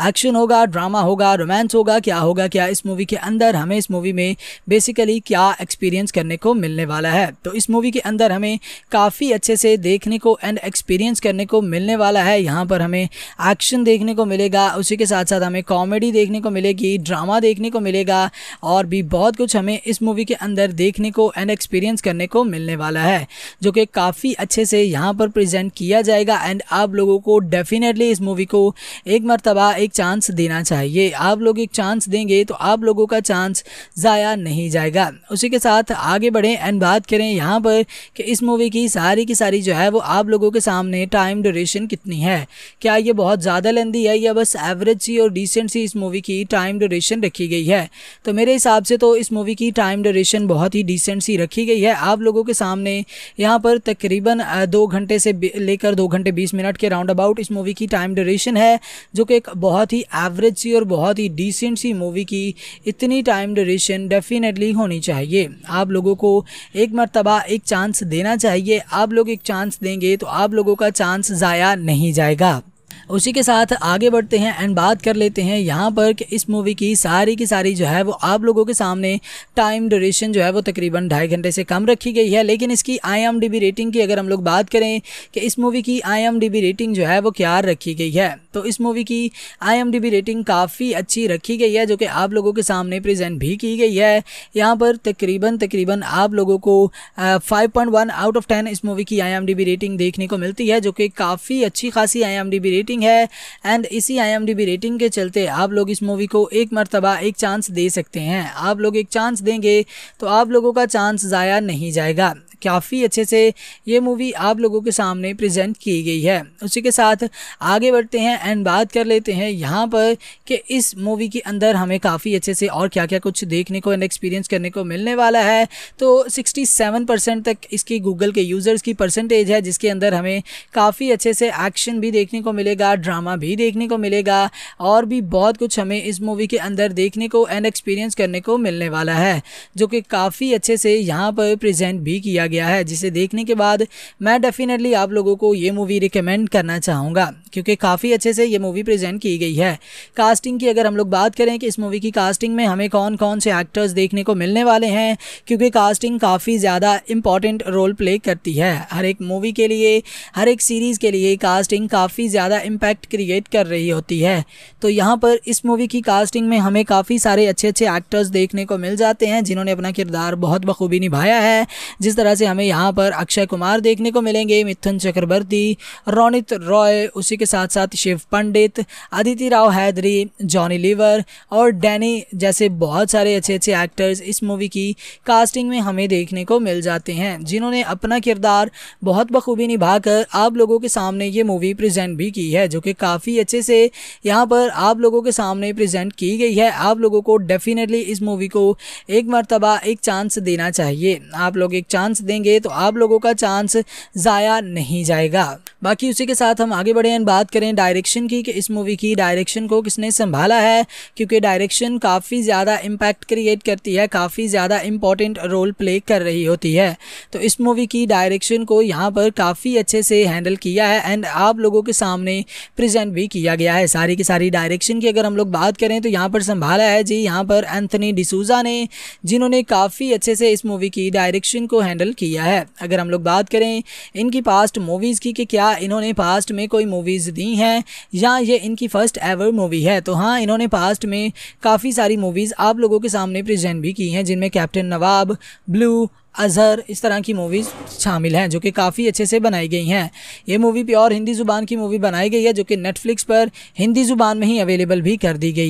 एक्शन होगा ड्रामा होगा रोमांस होगा, क्या होगा, क्या इस मूवी के अंदर हमें इस मूवी में बेसिकली क्या एक्सपीरियंस करने को मिलने वाला है? तो इस मूवी के अंदर हमें काफ़ी अच्छे से देखने को एंड एक्सपीरियंस करने को मिलने वाला है। यहाँ पर हमें एक्शन देखने को मिलेगा, उसी के साथ साथ हमें कॉमेडी देखने को मिलेगी ड्रामा देखने को मिलेगा और भी बहुत कुछ हमें इस मूवी के अंदर देखने को एंड एक्सपीरियंस करने को मिलने वाला है, जो कि काफ़ी अच्छे से यहाँ पर प्रेजेंट किया जाएगा एंड आप लोगों को डेफिनेटली इस मूवी को एक मरतबा, एक चांस देना चाहिए। आप लोग एक चांस देंगे तो आप लोगों का चांस ज़ाया नहीं जाएगा। उसी के साथ आगे बढ़ें एंड बात करें यहाँ पर कि इस मूवी की सारी की सारी जो है वो आप लोगों के सामने टाइम ड्यूरेशन कितनी है। क्या ये बहुत ज़्यादा लेंदी है या बस एवरेज सी और डिसेंट सी इस मूवी की टाइम ड्यूरेशन रखी गई है? तो मेरे हिसाब से तो इस मूवी की टाइम ड्यूरेशन बहुत ही डिसेंट सी रखी गई है। आप लोगों के सामने यहाँ पर तकरीबन दो घंटे से लेकर दो घंटे बीस मिनट के राउंड अबाउट इस मूवी की टाइम ड्यूरेशन है, जो कि एक बहुत ही एवरेज सी और बहुत ही डिसेंट सी मूवी की इतनी टाइम ड्यूरेशन डेफिनेटली होनी चाहिए। आप लोगों को एक मरतबा, एक चांस देना चाहिए। आप लोग एक चांस देंगे तो आप लोगों का चांस ज़ाया नहीं जाएगा। उसी के साथ आगे बढ़ते हैं एंड बात कर लेते हैं यहाँ पर कि इस मूवी की सारी की सारी जो है वो आप लोगों के सामने टाइम ड्यूरेशन जो है वो तकरीबन ढाई घंटे से कम रखी गई है। लेकिन इसकी आईएमडीबी रेटिंग की अगर हम लोग बात करें कि इस मूवी की आईएमडीबी रेटिंग जो है वो क्या रखी गई है तो इस मूवी की आईएमडीबी रेटिंग काफ़ी अच्छी रखी गई है जो कि आप लोगों के सामने प्रेजेंट भी की गई है। यहाँ पर तकरीबन तकरीबन आप लोगों को five point one out of ten इस मूवी की आईएमडीबी रेटिंग देखने को मिलती है जो कि काफ़ी अच्छी खासी आई रेटिंग रेटिंग है एंड इसी आईएमडीबी रेटिंग के चलते आप लोग इस मूवी को एक मरतबा, एक चांस दे सकते हैं। आप लोग एक चांस देंगे तो आप लोगों का चांस ज़ाया नहीं जाएगा। काफ़ी अच्छे से ये मूवी आप लोगों के सामने प्रेजेंट की गई है। उसी के साथ आगे बढ़ते हैं एंड बात कर लेते हैं यहाँ पर कि इस मूवी के अंदर हमें काफ़ी अच्छे से और क्या क्या कुछ देखने को एंड एक्सपीरियंस करने को मिलने वाला है। तो 67 परसेंट तक इसकी गूगल के यूज़र्स की परसेंटेज है, जिसके अंदर हमें काफ़ी अच्छे से एक्शन भी देखने को मिलेगा। ड्रामा भी देखने को मिलेगा और भी बहुत कुछ हमें इस मूवी के अंदर देखने को एंड एक्सपीरियंस करने को मिलने वाला है, जो कि काफ़ी अच्छे से यहाँ पर प्रेजेंट भी किया गया है, जिसे देखने के बाद मैं डेफिनेटली आप लोगों को ये मूवी रिकमेंड करना चाहूँगा, क्योंकि काफ़ी अच्छे से ये मूवी प्रेजेंट की गई है। कास्टिंग की अगर हम लोग बात करें कि इस मूवी की कास्टिंग में हमें कौन कौन से एक्टर्स देखने को मिलने वाले हैं, क्योंकि कास्टिंग काफ़ी ज़्यादा इंपॉर्टेंट रोल प्ले करती है। हर एक मूवी के लिए, हर एक सीरीज़ के लिए कास्टिंग काफ़ी ज़्यादा इम्पैक्ट क्रिएट कर रही होती है। तो यहाँ पर इस मूवी की कास्टिंग में हमें काफ़ी सारे अच्छे अच्छे एक्टर्स देखने को मिल जाते हैं, जिन्होंने अपना किरदार बहुत बखूबी निभाया है। जिस तरह से हमें यहाँ पर अक्षय कुमार देखने को मिलेंगे, मिथुन चक्रवर्ती, रोनित रॉय, उसी के साथ साथ शिव पंडित अदिति राव हैदरी, जॉनी लीवर और डैनी जैसे बहुत सारे अच्छे अच्छे एक्टर्स इस मूवी की कास्टिंग में हमें देखने को मिल जाते हैं, जिन्होंने अपना किरदार बहुत बखूबी निभाकर आप लोगों के सामने ये मूवी प्रेजेंट भी की है। जो कि काफ़ी अच्छे से यहाँ पर आप लोगों के सामने प्रेजेंट की गई है। आप लोगों को डेफिनेटली इस मूवी को एक मरतबा, एक चांस देना चाहिए। आप लोग एक चांस देंगे तो आप लोगों का चांस ज़ाया नहीं जाएगा। बाकी उसी के साथ हम आगे बढ़े हैं, बात करें डायरेक्शन की कि इस मूवी की डायरेक्शन को किसने संभाला है, क्योंकि डायरेक्शन काफ़ी ज़्यादा इम्पैक्ट क्रिएट करती है, काफ़ी ज़्यादा इंपॉर्टेंट रोल प्ले कर रही होती है। तो इस मूवी की डायरेक्शन को यहाँ पर काफ़ी अच्छे से हैंडल किया है एंड आप लोगों के सामने प्रेजेंट भी किया गया है। सारी की सारी डायरेक्शन की अगर हम लोग बात करें तो यहाँ पर संभाला है जी, यहाँ पर एंथनी डिसूजा ने, जिन्होंने काफ़ी अच्छे से इस मूवी की डायरेक्शन को हैंडल किया है। अगर हम लोग बात करें इनकी पास्ट मूवीज़ की कि क्या इन्होंने पास्ट में कोई मूवीज़ दी हैं, या ये इनकी फ़र्स्ट एवर मूवी है? तो हाँ इन्होंने पास्ट में काफ़ी सारी मूवीज़ आप लोगों के सामने प्रेजेंट भी की हैं, जिनमें कैप्टन नवाब ब्लू अजहर इस तरह की मूवीज़ शामिल हैं, जो कि काफ़ी अच्छे से बनाई गई हैं। ये मूवी प्योर हिंदी ज़ुबान की मूवी बनाई गई है, जो कि नेटफ्लिक्स पर हिंदी ज़ुबान में ही अवेलेबल भी कर दी गई